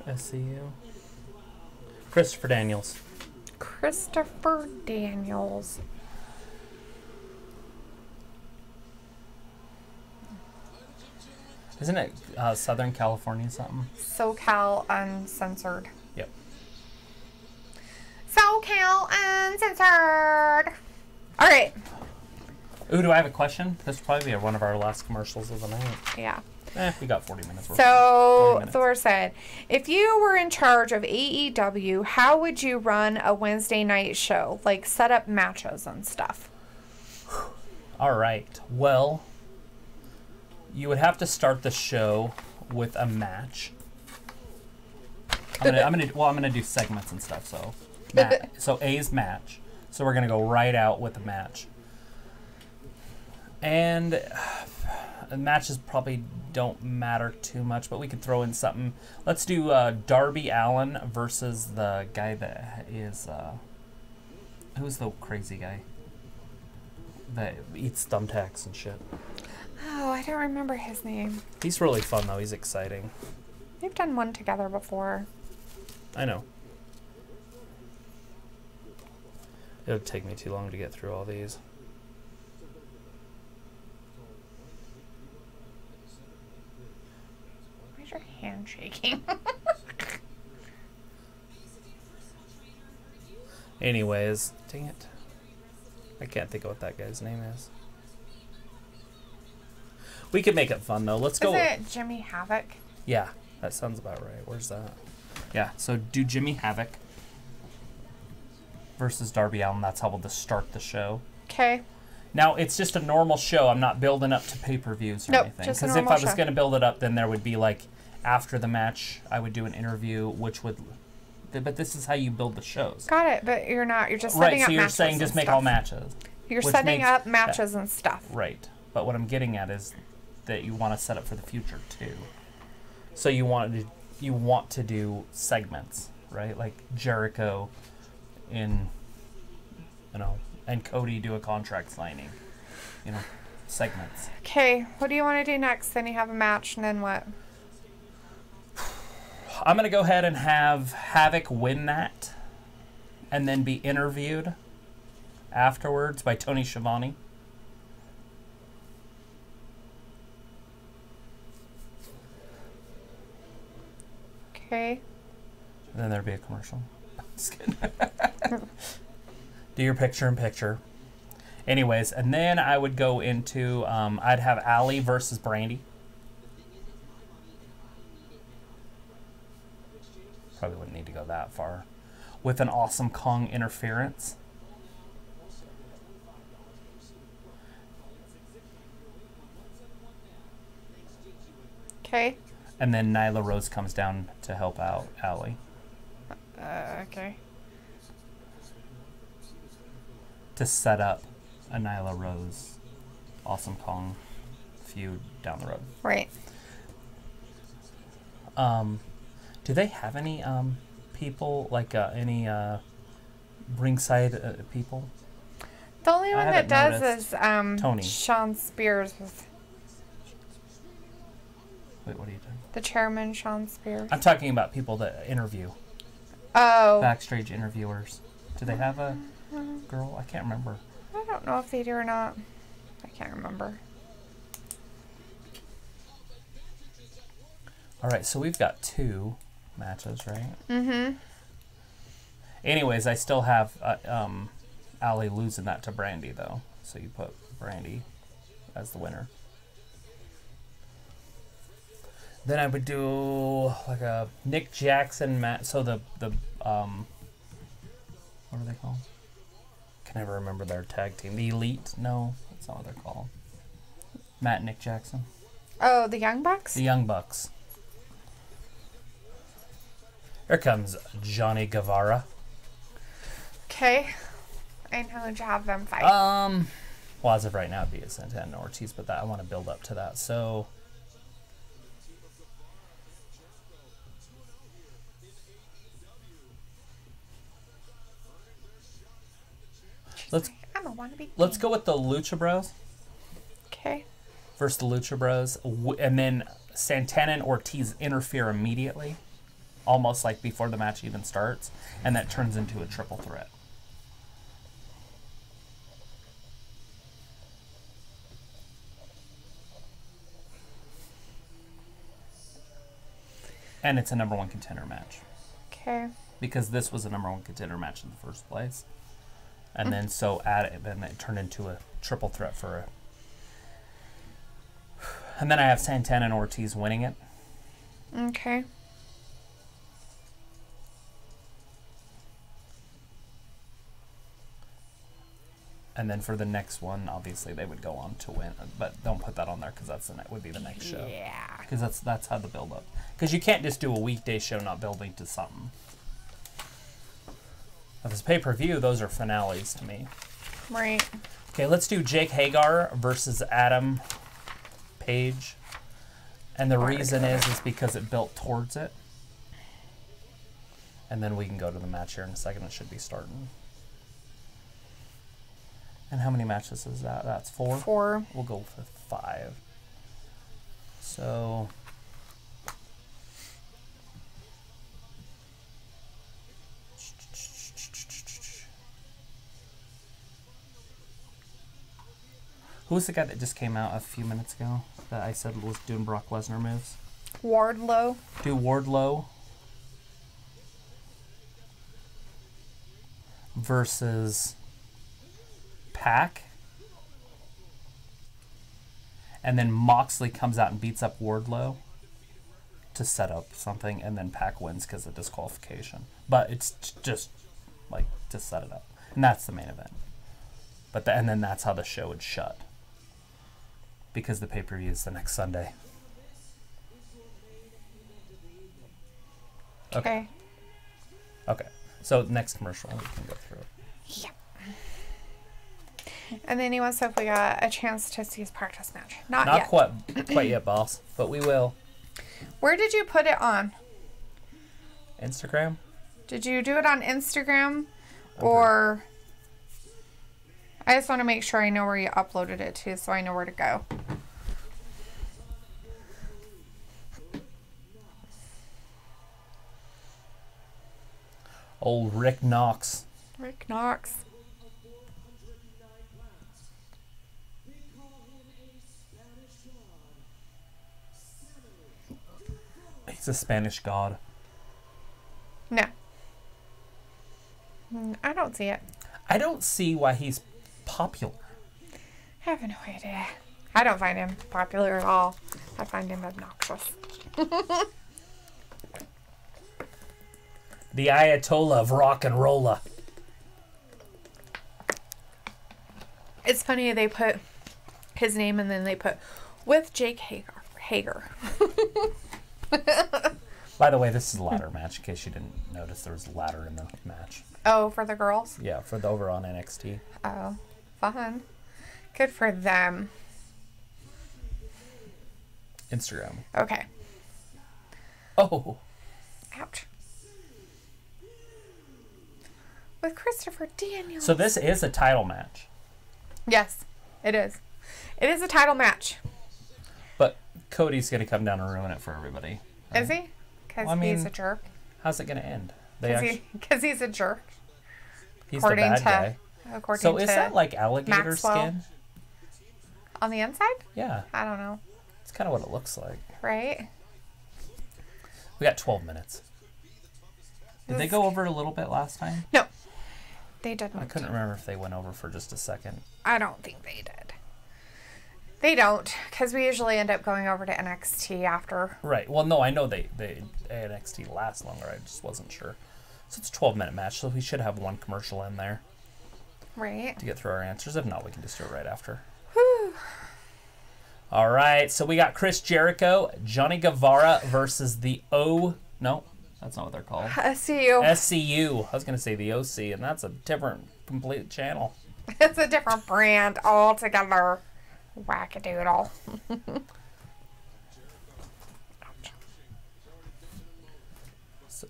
SCU. Christopher Daniels. Christopher Daniels. Isn't it uh, Southern California something? SoCal Uncensored. Yep. SoCal Uncensored. All right. Ooh, do I have a question? This will probably be one of our last commercials of the night. Yeah. Eh, we got 40 minutes. So 40 minutes. Thor said, if you were in charge of AEW, how would you run a Wednesday night show? Like set up matches and stuff. All right. Well, you would have to start the show with a match. I'm gonna, I'm gonna, well, I'm gonna do segments and stuff. So, ma- so A's match. So we're gonna go right out with a match. And matches probably don't matter too much, but we could throw in something. Let's do uh, Darby Allin versus the guy that is, uh, who's the crazy guy that eats thumbtacks and shit. Oh, I don't remember his name. He's really fun though. He's exciting. We've done one together before. I know. It'll take me too long to get through all these. Why's your hand shaking? Anyways, dang it. I can't think of what that guy's name is. We could make it fun though. Let's go. Is it Jimmy Havoc? Yeah, that sounds about right. Where's that? Yeah, so do Jimmy Havoc versus Darby Allin. That's how we'll just start the show. Okay. Now it's just a normal show. I'm not building up to pay per views or Nope, anything. Because if I was going to build it up, then there would be like after the match, I would do an interview, which would. But this is how you build the shows, Got it, but you're not. You're just right? So you're saying just make stuff. all matches, You're setting up matches and stuff. right? But what I'm getting at is that you want to set up for the future too. So you want to you want to do segments, right? Like Jericho in you know, and Cody do a contract signing. You know, segments. Okay, what do you want to do next? Then you have a match, and then what? I'm gonna go ahead and have Havoc win that, and then be interviewed afterwards by Tony Schiavone. Okay. And then there'd be a commercial. Do your picture in picture. Anyways, and then I would go into um, I'd have Allie versus Brandi. Probably wouldn't need to go that far. With an awesome Kong interference. Okay. And then Nyla Rose comes down to help out Allie. Uh, okay. to set up a Nyla Rose Awesome Kong feud down the road. Right. Um, do they have any um, people like uh, any uh, ringside uh, people? The only one that does noticed. is um, Tony. Shawn Spears with Wait, what are you doing? the chairman, Shawn Spears. I'm talking about people that interview Oh, backstage interviewers. Do they have a girl? I can't remember. I don't know if they do or not. I can't remember. All right, so we've got two matches, right? Mm-hmm. Anyways, I still have uh, um, Allie losing that to Brandi though, so you put Brandi as the winner. Then I would do like a Nick Jackson match. So the the um, what are they called? Can never remember their tag team. The Elite? No, that's not what they're called. Matt and Nick Jackson, Oh, the Young Bucks. the Young Bucks. Here comes Johnny Guevara. Okay. I know to have them fight. Um, well, as of right now, it'd be a Santana and Ortiz, but that I want to build up to that. So, let's I'm a wannabe. let's go with the Lucha Bros Okay. versus the Lucha Bros, and then Santana and Ortiz interfere immediately, almost like before the match even starts, and that turns into a triple threat. And it's a number one contender match Okay. because this was a number one contender match in the first place. And then mm. so add it, then it turned into a triple threat for a. And then I have Santana and Ortiz winning it. Okay. And then for the next one, obviously they would go on to win, but don't put that on there because that's the would be the next show. Yeah. Because that's that's how the build up. Because you can't just do a weekday show not building to something. If it's pay per view, those are finales to me. Right. Okay, let's do Jake Hager versus Adam Page. And the reason is is because it built towards it. And then we can go to the match here in a second. It should be starting. And how many matches is that? That's four. Four. We'll go for five. So. Who was the guy that just came out a few minutes ago that I said was doing Brock Lesnar moves? Wardlow. Do Wardlow versus Pac. And then Moxley comes out and beats up Wardlow to set up something, and then Pac wins because of disqualification. But it's just like to set it up, and that's the main event. But the, and then that's how the show would shut because the pay per view is the next Sunday. Okay. Okay, so next commercial we can go through. it. Yeah. And then he wants to if we got a chance to see his practice match. Not, Not yet. quite quite yet, boss, but we will. Where did you put it on? Instagram. Did you do it on Instagram or I just want to make sure I know where you uploaded it to so I know where to go. Old Rick Knox. Rick Knox. He's a Spanish god. No. Mm, I don't see it. I don't see why he's popular. I have no idea. I don't find him popular at all. I find him obnoxious. The Ayatollah of rock and rolla. It's funny they put his name and then they put with Jake Hager. Hager. By the way, this is a ladder match. In case you didn't notice, there was a ladder in the match. Oh, for the girls? Yeah, for the over on NXT. Oh, fun. Good for them. Instagram. Okay. Oh, Ouch. With Christopher Daniels. so this is a title match, Yes, it is. It is a title match. Cody's gonna come down and ruin it for everybody. Is he? Because Well, I he's a jerk. How's it gonna end? They Because he, he's a jerk. he's the bad to- guy. According So to is that like alligator Maxwell. skin? on the inside? Yeah, I don't know. it's kind of what it looks like. Right? We got 12 minutes. Did they go over a little bit last time? No, they didn't. I couldn't remember if they went over for just a second. I don't think they did. They don't, because we usually end up going over to NXT after. Right. Well, no, I know they they NXT lasts longer. I just wasn't sure. So it's a 12 minute match, so we should have one commercial in there Right? to get through our answers. If not, we can just do it right after. Whew. All right. So we got Chris Jericho, Johnny Guevara versus the O. No, that's not what they're called. See. SCU. I was gonna say the OC, and that's a different complete channel. It's a different brand altogether. Wackadoodle. So,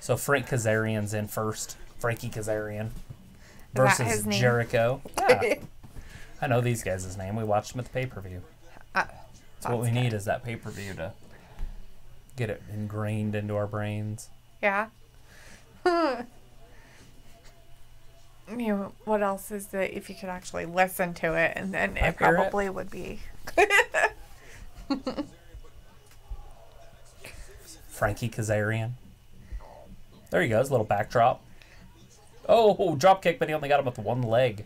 so Frank Kazarian's in first. Frankie Kazarian versus? Jericho. Yeah. I know these guys' name. We watched them at the pay per view. Uh, So what we that's need is that pay per view to get it ingrained into our brains. Yeah. I mean, what else is that if you could actually listen to it and then I it hear it. probably would be. Frankie Kazarian. There he goes, little backdrop. Oh, drop kick, but he only got him with one leg.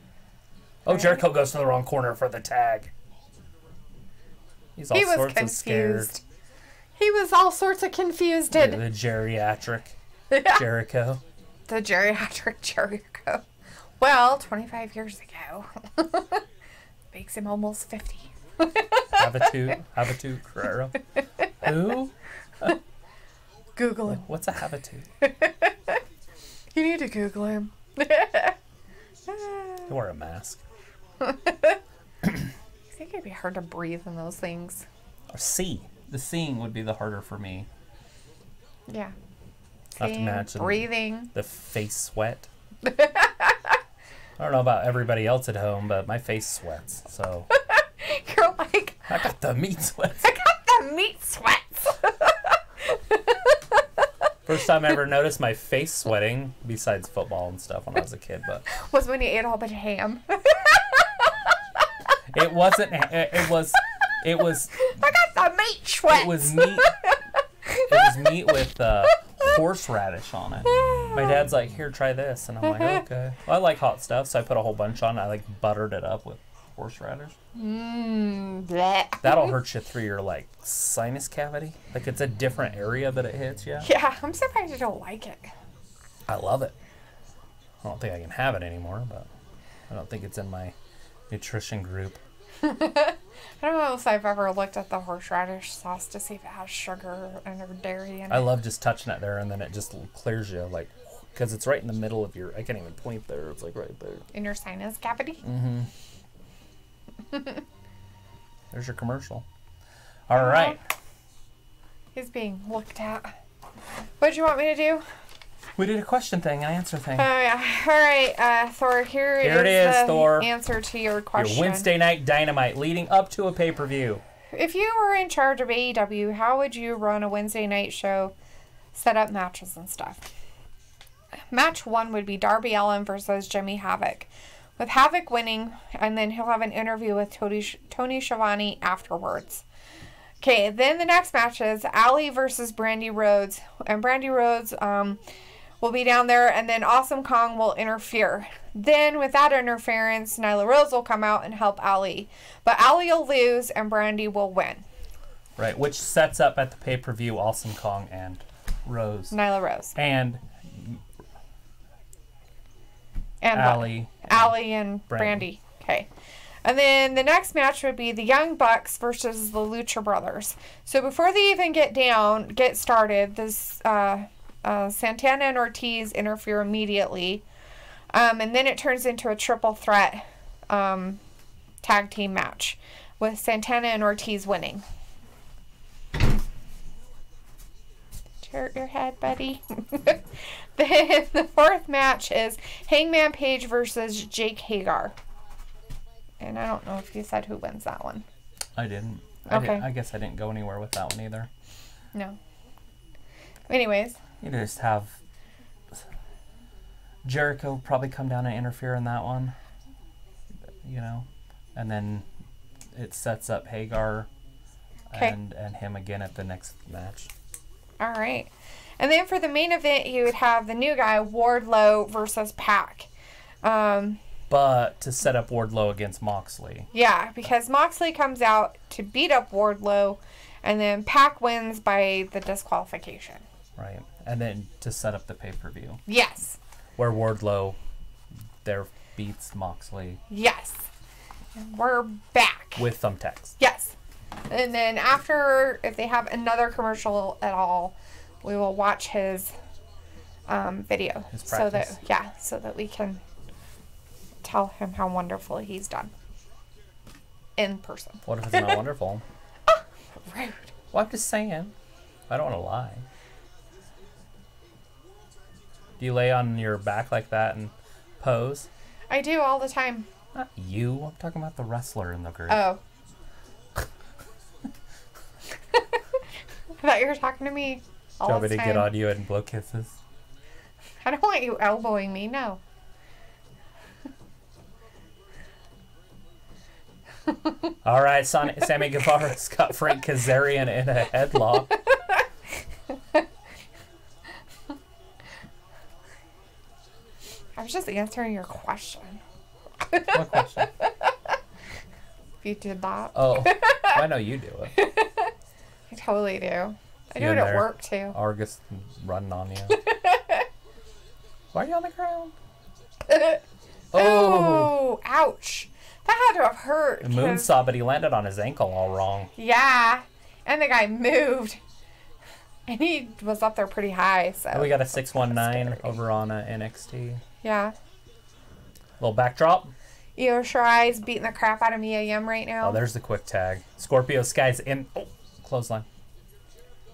Oh, Jericho goes to the wrong corner for the tag. He's all He was sorts of scared. confused. He was all sorts of confused. The, Did the geriatric Jericho. the geriatric Jericho? Well, 25 years ago. Makes him almost 50. Habitu, Juventud Guerrera. Who? Google him. What's a Habitu? You need to Google him. He wore a mask. I think it'd be hard to breathe in those things. Or see. The seeing would be the harder for me. Yeah. i Have to Seeing, them. breathing. The face sweat. I don't know about everybody else at home, but my face sweats. So You're like, I got the meat sweats. I got the meat sweats. First time I ever noticed my face sweating, besides football and stuff when I was a kid, but Was when you ate a whole bunch of ham. it wasn't. It, it was. It was. I got the meat sweats. It was meat. It was meat with uh, horseradish on it. My dad's like, "Here, try this," and I'm like, "Okay." Well, I like hot stuff, so I put a whole bunch on. I like buttered it up with horseradish. Mmm, bleh. That'll hurt you through your like sinus cavity. Like it's a different area that it hits you. Yeah, I'm surprised you don't like it. I love it. I don't think I can have it anymore, but I don't think it's in my nutrition group. I don't know if I've ever looked at the horseradish sauce to see if it has sugar and or dairy in it. I love just touching it there, and then it just clears you like because it's right in the middle of your. I can't even point there. It's like right there. in your sinus cavity. Mm. Hmm. There's your commercial. All right, He's being looked at. What do you want me to do? We did a question thing, an answer thing. Oh yeah. All right, uh, Thor. Here, Here it is, the Thor. Answer to your question. your question. Wednesday night dynamite leading up to a pay per view. If you were in charge of AEW, how would you run a Wednesday night show, set up matches and stuff? Match one would be Darby Allin versus Jimmy Havoc, with Havoc winning, and then he'll have an interview with Tony, Tony Schiavone afterwards. Okay, then the next match is Allie versus Brandi Rhodes, and Brandi Rhodes um, will be down there, and then Awesome Kong will interfere. Then, with that interference, Nyla Rose will come out and help Allie. But Allie will lose, and Brandi will win. Right, which sets up at the pay per view Awesome Kong and Rose Nyla Rose. and And? Allie. Allie and Brandi. Brandi. Okay. And then the next match would be the Young Bucks versus the Lucha Brothers. So before they even get down, get started, this uh, uh, Santana and Ortiz interfere immediately. Um, and then it turns into a triple threat um, tag team match with Santana and Ortiz winning. Hurt your head, buddy. then the fourth match is Hangman Page versus Jake Hager. And I don't know if you said who wins that one. I didn't. I, Okay. didn't, I guess I didn't go anywhere with that one either. No. Anyways, You just have Jericho probably come down and interfere in that one, you know, and then it sets up Hager and and him again at the next match. all right. And then for the main event, you would have the new guy Wardlow versus Pac. Um, But to set up Wardlow against Moxley, yeah, because Moxley comes out to beat up Wardlow, and then Pac wins by the disqualification. Right, and then to set up the pay per view Yes. where Wardlow there beats Moxley Yes. We're back. with thumbtacks. Yes. And then after, if they have another commercial at all, we will watch his um, video. His so that yeah, so that we can tell him how wonderful he's done in person. What if it's not wonderful? Rude. Well, I'm just saying. I don't want to lie. Do you lay on your back like that and pose? I do all the time. Not you. I'm talking about the wrestler in the group. Oh. I thought you were talking to me. Do you want me to get on you and blow kisses? I don't want you elbowing me. No. All right, Son- Sammy Guevara's got Frank Kazarian in a headlock. I was just answering your question. What question? If you did that, Oh, I know you do it. I totally do. I do it at work too. Argus running on you. Why are you on the ground? Oh, Oh, ouch. That had to have hurt. the moonsault, but he landed on his ankle all wrong. Yeah. And the guy moved. And he was up there pretty high, so. And we got a 619 over on uh, NXT. Yeah. Little backdrop. Io Shirai's beating the crap out of Mia Yim right now. Oh, there's the quick tag. Scorpio Sky's in. Oh, clothesline.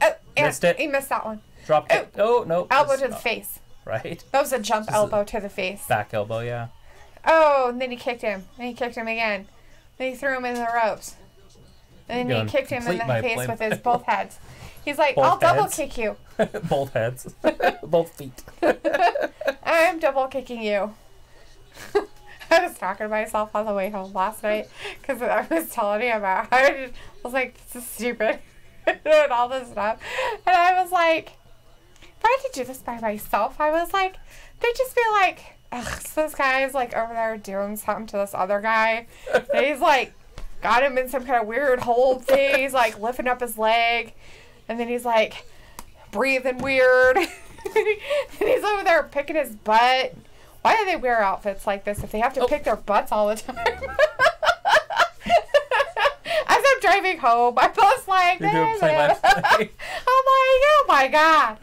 Oh, and Missed it. He missed that one. Drop kick. Oh, oh no. Elbow to the oh. face. Right? That was a jump Just a- elbow to the face. Back elbow, yeah. Oh, and then he kicked him. And he kicked him again. Then he threw him in the ropes. And then he kicked him in the face with his both heads. He's like, Both I'll double kick you. Both heads. Both feet. I'm double kicking you. I was talking to myself on the way home last night because I was telling you about how I just was like, this is stupid. and all this stuff. And I was like, if I had to do this by myself, I was like, they'd just be like, ugh, so this guy's like over there doing something to this other guy. And he's like, got him in some kind of weird hold thing. He's like lifting up his leg. And then he's like, breathing weird. and he's over there picking his butt. Why do they wear outfits like this if they have to Oh. pick their butts all the time? As I'm driving home, I'm just like, You're doing play by play. I'm like, oh my god.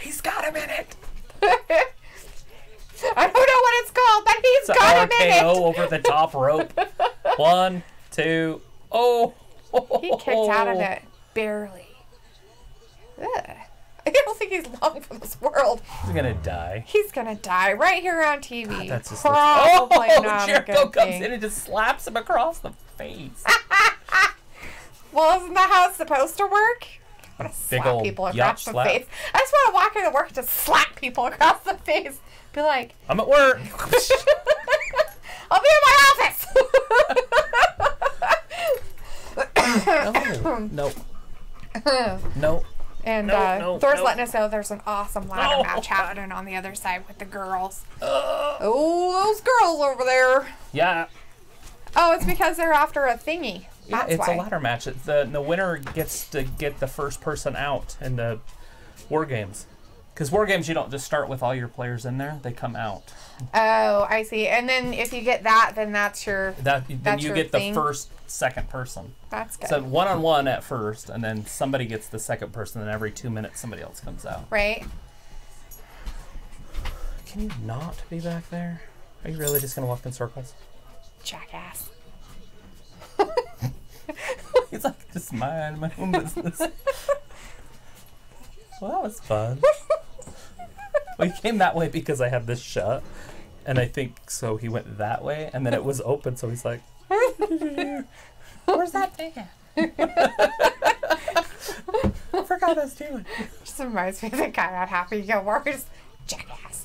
He's got him in it. I don't know what it's called, but he's It's a got him in RKO it. over the top rope. One, two, oh. He kicked out of it barely. Ugh. I don't think he's long for this world. He's gonna die. He's gonna die right here on TV. That's just Probably oh, not a oh, Jericho good comes thing. in and just slaps him across the face. Well, isn't that how it's supposed to work? I want to slap ol' people yacht across the slap. face. I just want to walk into work and just slap people across the face. Be like, I'm at work. I'll be in my office. Oh, no, no, no. and No, uh, no, Thor's no. letting us know there's an awesome ladder No. match happening on the other side with the girls. oh, those girls over there. Yeah, Oh, it's because they're after a thingy. yeah. That's It's why. a ladder match. It's the the winner gets to get the first person out in the war games. Because war games, you don't just start with all your players in there; they come out. Oh, I see. And then if you get that, then that's your. That then That's you your get thing? the first, second person. That's good. So one on one at first, and then somebody gets the second person, and every two minutes somebody else comes out. right? Can you not be back there? Are you really just gonna walk in circles? Jackass. He's like, just mind my own business. well, that was fun. well, he came that way because I had this shut, and I think so. He went that way, and then it was open, so he's like, "Where's that thing?" at?" I forgot I was doing. Just reminds me of the guy on Happy Gilmore. Just jackass.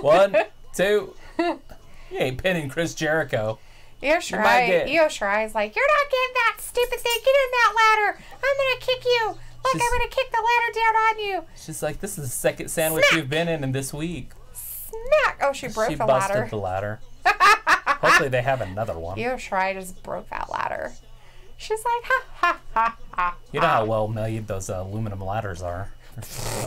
One, two. You ain't pinning Chris Jericho. Io Shirai, Io Shirai's like, you're not getting that stupid thing. Get in that ladder. I'm gonna kick you. Look, She's- I'm gonna kick the ladder down on you. She's like, "This is the second sandwich Smack. you've been in in this week." Smack. Oh, she broke she the busted the ladder. Hopefully, they have another one. Io Shirai just broke that ladder. She's like, ha ha ha ha. You know how well made those uh, aluminum ladders are.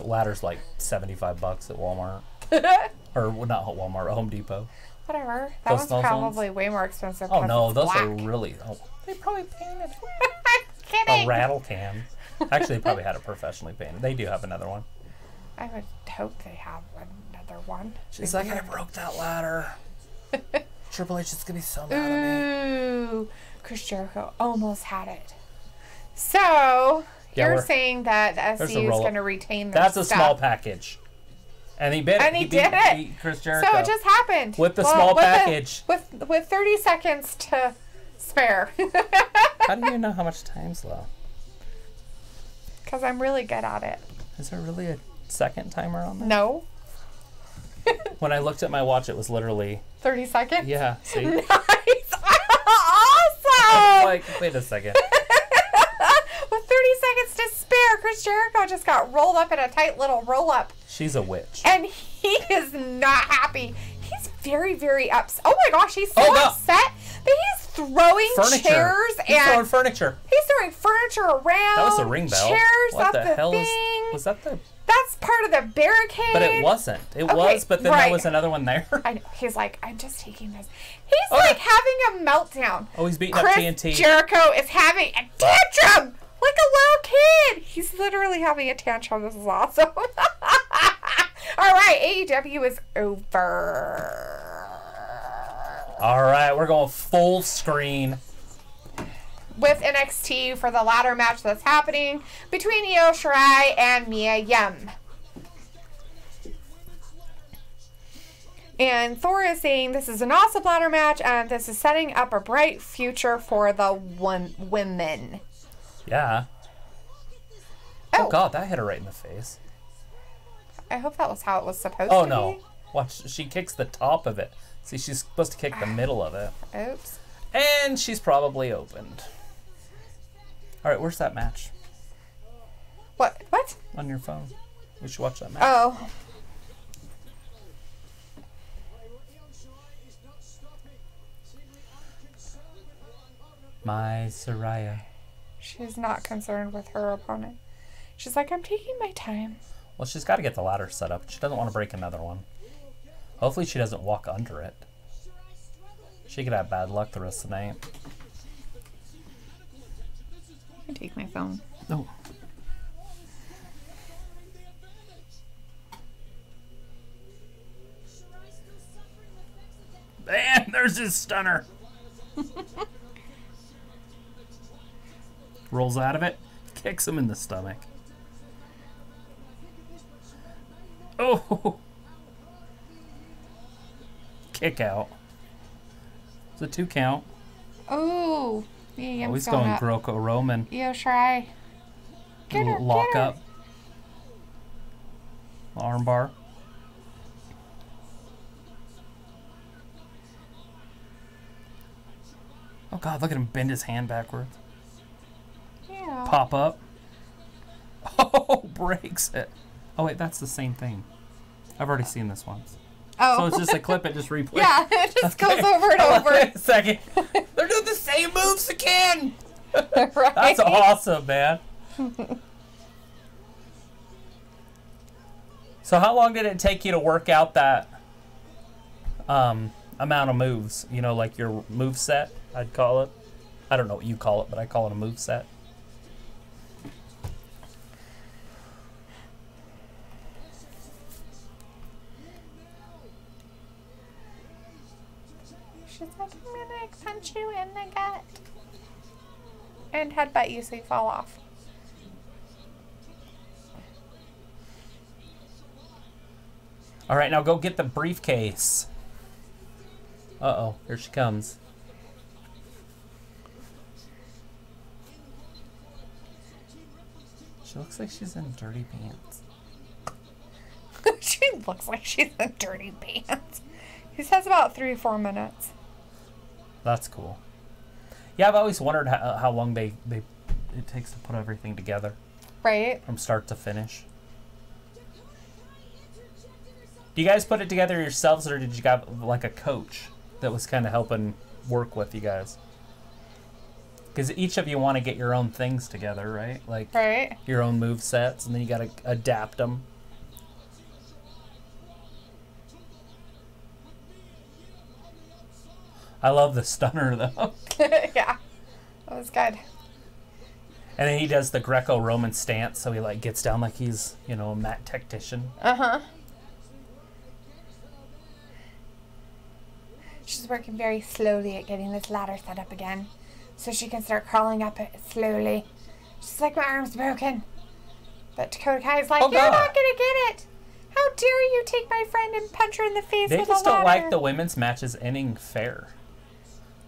Ladder's like seventy-five bucks at Walmart, or well, not Walmart, Home Depot. Whatever. That Those- those probably way more expensive. Oh no, those black. are really. Oh, they probably painted I'm kidding. a rattle can. Actually, they probably had it professionally painted. They do have another one. I would hope they have another one. She's like, I broke that ladder. Triple H is gonna be so mad at me. Ooh, Chris Jericho almost had it. So Yeah, you're saying that the There's SCU is going to retain their That's a small package. And he bit And it. he beat, did it. beat Chris Jericho. So it just happened With the small with package. with with 30 seconds to spare. How do you know how much time's left? Because I'm really good at it. Is there really a second timer on there? No, When I looked at my watch, it was literally 30 seconds. yeah. See, Nice. Awesome. like, wait a second. With 30 seconds to spare, Chris Jericho just got rolled up in a tight little roll up. She's a witch. and he is not happy. Very, very upset. Oh my gosh, he's so Oh, no. upset that he's throwing Furniture. chairs He's and throwing furniture. he's throwing furniture around. That was a ring bell. Chairs what the, the, hell thing. is? Was that the? That's part of the barricade. But it wasn't. It Okay, was, but then right. there was another one there. I know. He's like, I'm just taking this. He's Oh, like having a meltdown. Oh, he's beating Chris up TNT. Jericho is having a tantrum like a little kid. He's literally having a tantrum. This is awesome. All right, AEW is over. All right, we're going full screen. With NXT for the ladder match that's happening between Io Shirai and Mia Yim. And Thor is saying this is an awesome ladder match and this is setting up a bright future for the one women. Yeah. Oh, Oh God, that hit her right in the face. I hope that was how it was supposed to Oh to no! Watch, she kicks the top of it. See, she's supposed to kick the ah, middle of it. Oops. and she's probably opened. All right, where's that match What? What? on your phone? We should watch that match. Oh. My Soraya. She's not concerned with her opponent. She's like, I'm taking my time. Well, she's got to get the ladder set up. She doesn't want to break another one. Hopefully, she doesn't walk under it. She could have bad luck the rest of the night. I take my phone. No. Man, there's his stunner. Rolls out of it, kicks him in the stomach. Oh! Kick out. It's a two count. Oh. Yeah, Oh, he's going going. Greco Roman. Io Shirai. Get her, Lock get her. up. Armbar. Oh god, look at him bend his hand backwards. Yeah. Pop up. Oh, breaks it. Oh wait, that's the same thing. I've already seen this once. Oh. So it's just a clip, it just replays. yeah, it just goes over and over. Wait a second. They're doing the same moves again. right? That's awesome, man. so how long did it take you to work out that um, amount of moves? You know, like your move set, I'd call it. I don't know what you call it, but I call it a move set. She's like, I'm gonna punch you in the gut. And headbutt you so you fall off. All right, now go get the briefcase. Uh oh, here she comes. She looks like she's in dirty pants. she looks like she's in dirty pants. He says about three, or four minutes. That's cool. Yeah, I've always wondered how, how long they, they it takes to put everything together Right? from start to finish. Do you guys put it together yourselves, or did you have like a coach that was kind of helping work with you guys? Because each of you want to get your own things together, right? Like Right? your own move sets, and then you got to adapt them. I love the stunner though. yeah. That was good. And then he does the Greco-Roman stance, so he like gets down like he's, you know, a mat tactician. Uh huh. She's working very slowly at getting this ladder set up again. So she can start crawling up it slowly. She's like, my arm's broken. But Dakota Kai is like, Oh, you're God. not gonna get it. How dare you take my friend and punch her in the face They with just a don't like the women's matches ending fair.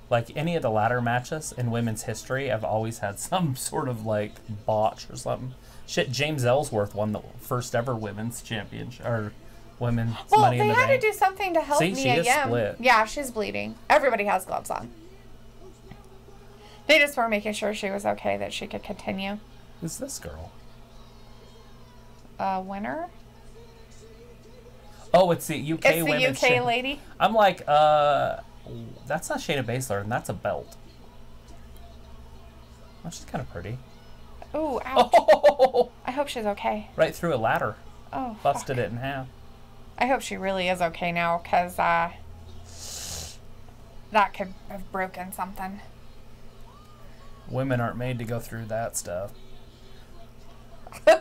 Like any of the ladder matches in women's history have always had some sort of like botch or something. Shit, James Ellsworth won the first ever women's championship or women's well, money they in the had bank. to do something to help See, she Mia Yim. split. Yeah, she's bleeding. Everybody has gloves on. They just were making sure she was okay, that she could continue. Who's this girl? A winner? Oh, it's the UK It's the women's. UK lady. I'm like, uh, that's not Shayna Baszler, and that's a belt. Oh, she's kind of pretty. Ooh, ouch. Oh, I hope she's okay. right through a ladder, Oh, busted fuck. it in half. I hope she really is okay now, cause uh, that could have broken something. Women aren't made to go through that stuff.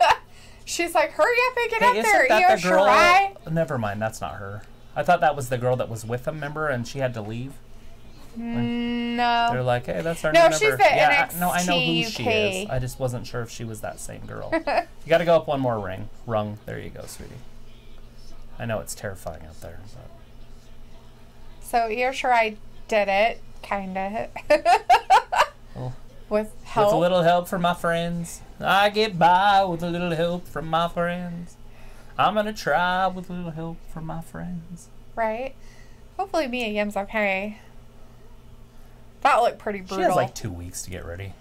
She's like, hurry up and get Hey, up there, Io that the girl? Shirai. Never mind, that's not her. I thought that was the girl that was with them, remember, and she had to leave. No. They're like, hey, that's our No, new she's member. the yeah, I, no, I know who NXT she is. I just wasn't sure if she was that same girl. you got to go up one more ring, rung. There you go, sweetie. I know it's terrifying out there, but So sure I did it, kinda. Well, With help. with a little help from my friends, I get by with a little help from my friends. I'm gonna try with a little help from my friends. right? Hopefully Mia Yim's okay. That looked pretty brutal. She has like two weeks to get ready.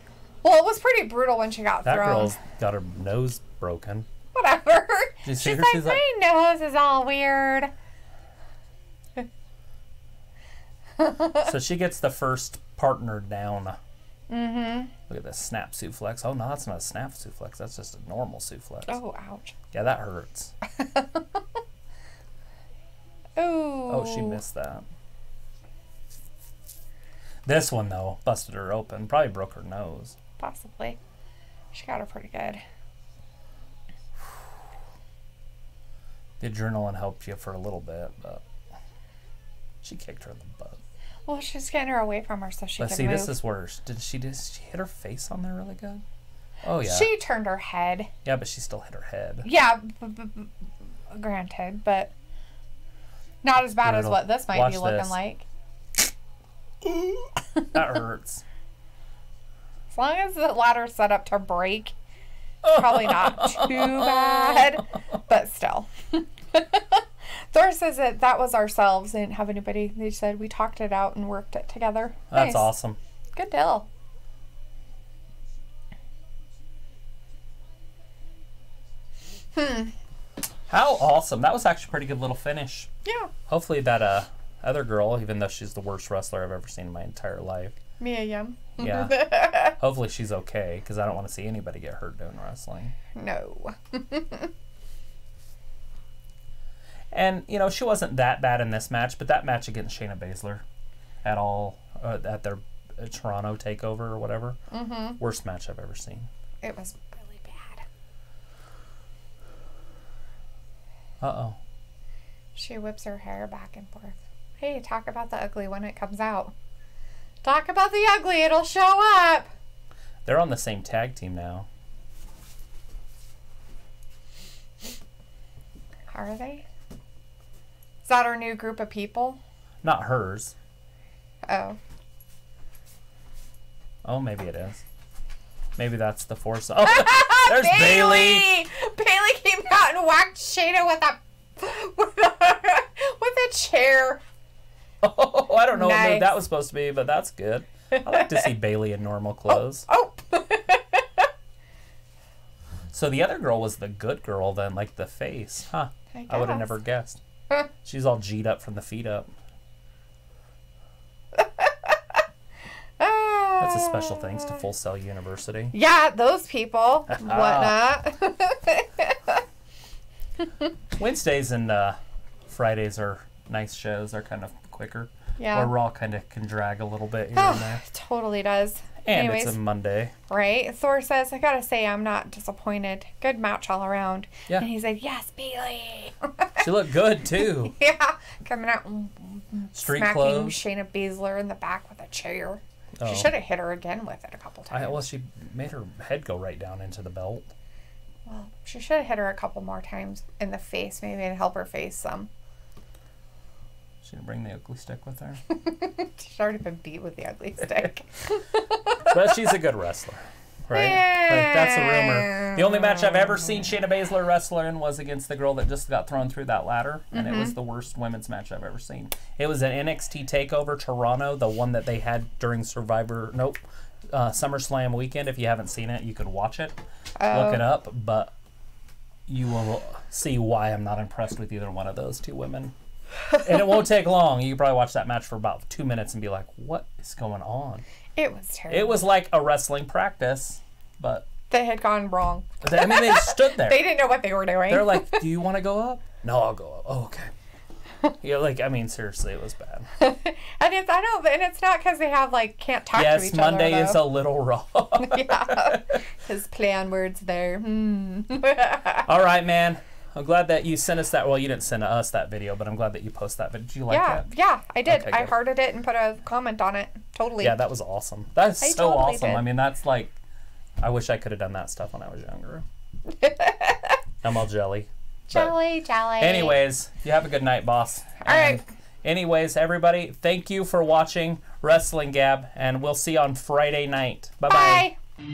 well, it was pretty brutal when she got That thrown. girl's got her nose broken. Whatever. She's her? like, She's like- my nose is all weird. So she gets the first partner down. Mm-hmm. Look at this snap suplex. Oh no, that's not a snap suplex. That's just a normal suplex. Oh, ouch. Yeah, that hurts. Ooh. Oh, she missed that. This one though busted her open. Probably broke her nose. Possibly. She got her pretty good. The adrenaline helped you for a little bit, but she kicked her in the butt. Well, she's getting her away from her so she But can see, move. this is worse. Did she just she hit her face on there really good? Oh yeah, She turned her head. yeah, but she still hit her head. Yeah, b- b- granted, but not as bad as what this might Watch be looking this. like. That hurts. As long as the ladder's set up to break, probably not too bad, but still. Thor says that that was ourselves. They didn't have anybody. They said we talked it out and worked it together. That's Nice. awesome. Good deal. How awesome! That was actually a pretty good little finish. Yeah. Hopefully that uh other girl, even though she's the worst wrestler I've ever seen in my entire life, Mia Yim. yeah. hopefully she's okay because I don't want to see anybody get hurt doing wrestling. No. And you know she wasn't that bad in this match, but that match against Shayna Baszler, at all uh, at their uh, Toronto takeover or whatever, mm-hmm. worst match I've ever seen. It was really bad. Uh oh. She whips her hair back and forth. Hey, talk about the ugly when it comes out. Talk about the ugly, it'll show up. They're on the same tag team now. Are they? Is that our new group of people? Not hers. Oh. Oh, maybe it is. Maybe that's the force. Oh, there's Bayley. Bayley came out and whacked Shayna with a with a, with a chair. Oh, I don't know what Nice. move that was supposed to be, but that's good. I like to see Bayley in normal oh, clothes. Oh. So the other girl was the good girl then, like the face. Huh. I I would have never guessed. She's all G'd up from the feet up. That's a special thanks to Full Sail University. Yeah, those people. Whatnot. Wednesdays and uh, Fridays are nice shows. They're kind of quicker. Yeah. Or Raw kind of can drag a little bit here and there. totally does. And Anyways, it's a Monday. right? Thor says, I gotta say, I'm not disappointed. Good match all around. Yeah. And he said, Yes, Bayley. She looked good too. yeah. Coming out and Street smacking clothes. Shayna Baszler in the back with a chair. Oh. She should have hit her again with it a couple times. I, well, she made her head go right down into the belt. Well, she should have hit her a couple more times in the face, maybe to help her face some. She didn't bring the ugly stick with her. She's already been beat with the ugly stick. but she's a good wrestler, right? Like, that's a rumor. The only match I've ever seen Shayna Baszler wrestle in was against the girl that just got thrown through that ladder, and it was the worst women's match I've ever seen. It was an NXT Takeover Toronto, the one that they had during Survivor. Nope. Uh, SummerSlam weekend. If you haven't seen it, you can watch it. Look Oh. it up. But you will see why I'm not impressed with either one of those two women. and it won't take long. You can probably watch that match for about two minutes and be like, "What is going on?" It was terrible. It was like a wrestling practice, but they had gone wrong. I mean, they stood there. They didn't know what they were doing. They're like, "Do you want to go up?" No, I'll go up. Oh, okay. Yeah, like I mean, seriously, it was bad. and it's I don't, and it's not because they have like can't talk to yes, each Monday other. is a little raw. yeah. His play on words there. Hmm. All right, man. I'm glad that you sent us that. Well, you didn't send us that video, but I'm glad that you posted that. But did you like yeah, it? yeah, I did. Okay, I good. hearted it and put a comment on it. Totally. Yeah, that was awesome. That is I so totally awesome. did. I mean, that's like, I wish I could have done that stuff when I was younger. I'm all jelly. Jelly, jelly. anyways, you have a good night, boss. All right. Anyways, everybody, thank you for watching Wrestling Gab, and we'll see you on Friday night. Bye-bye. Bye.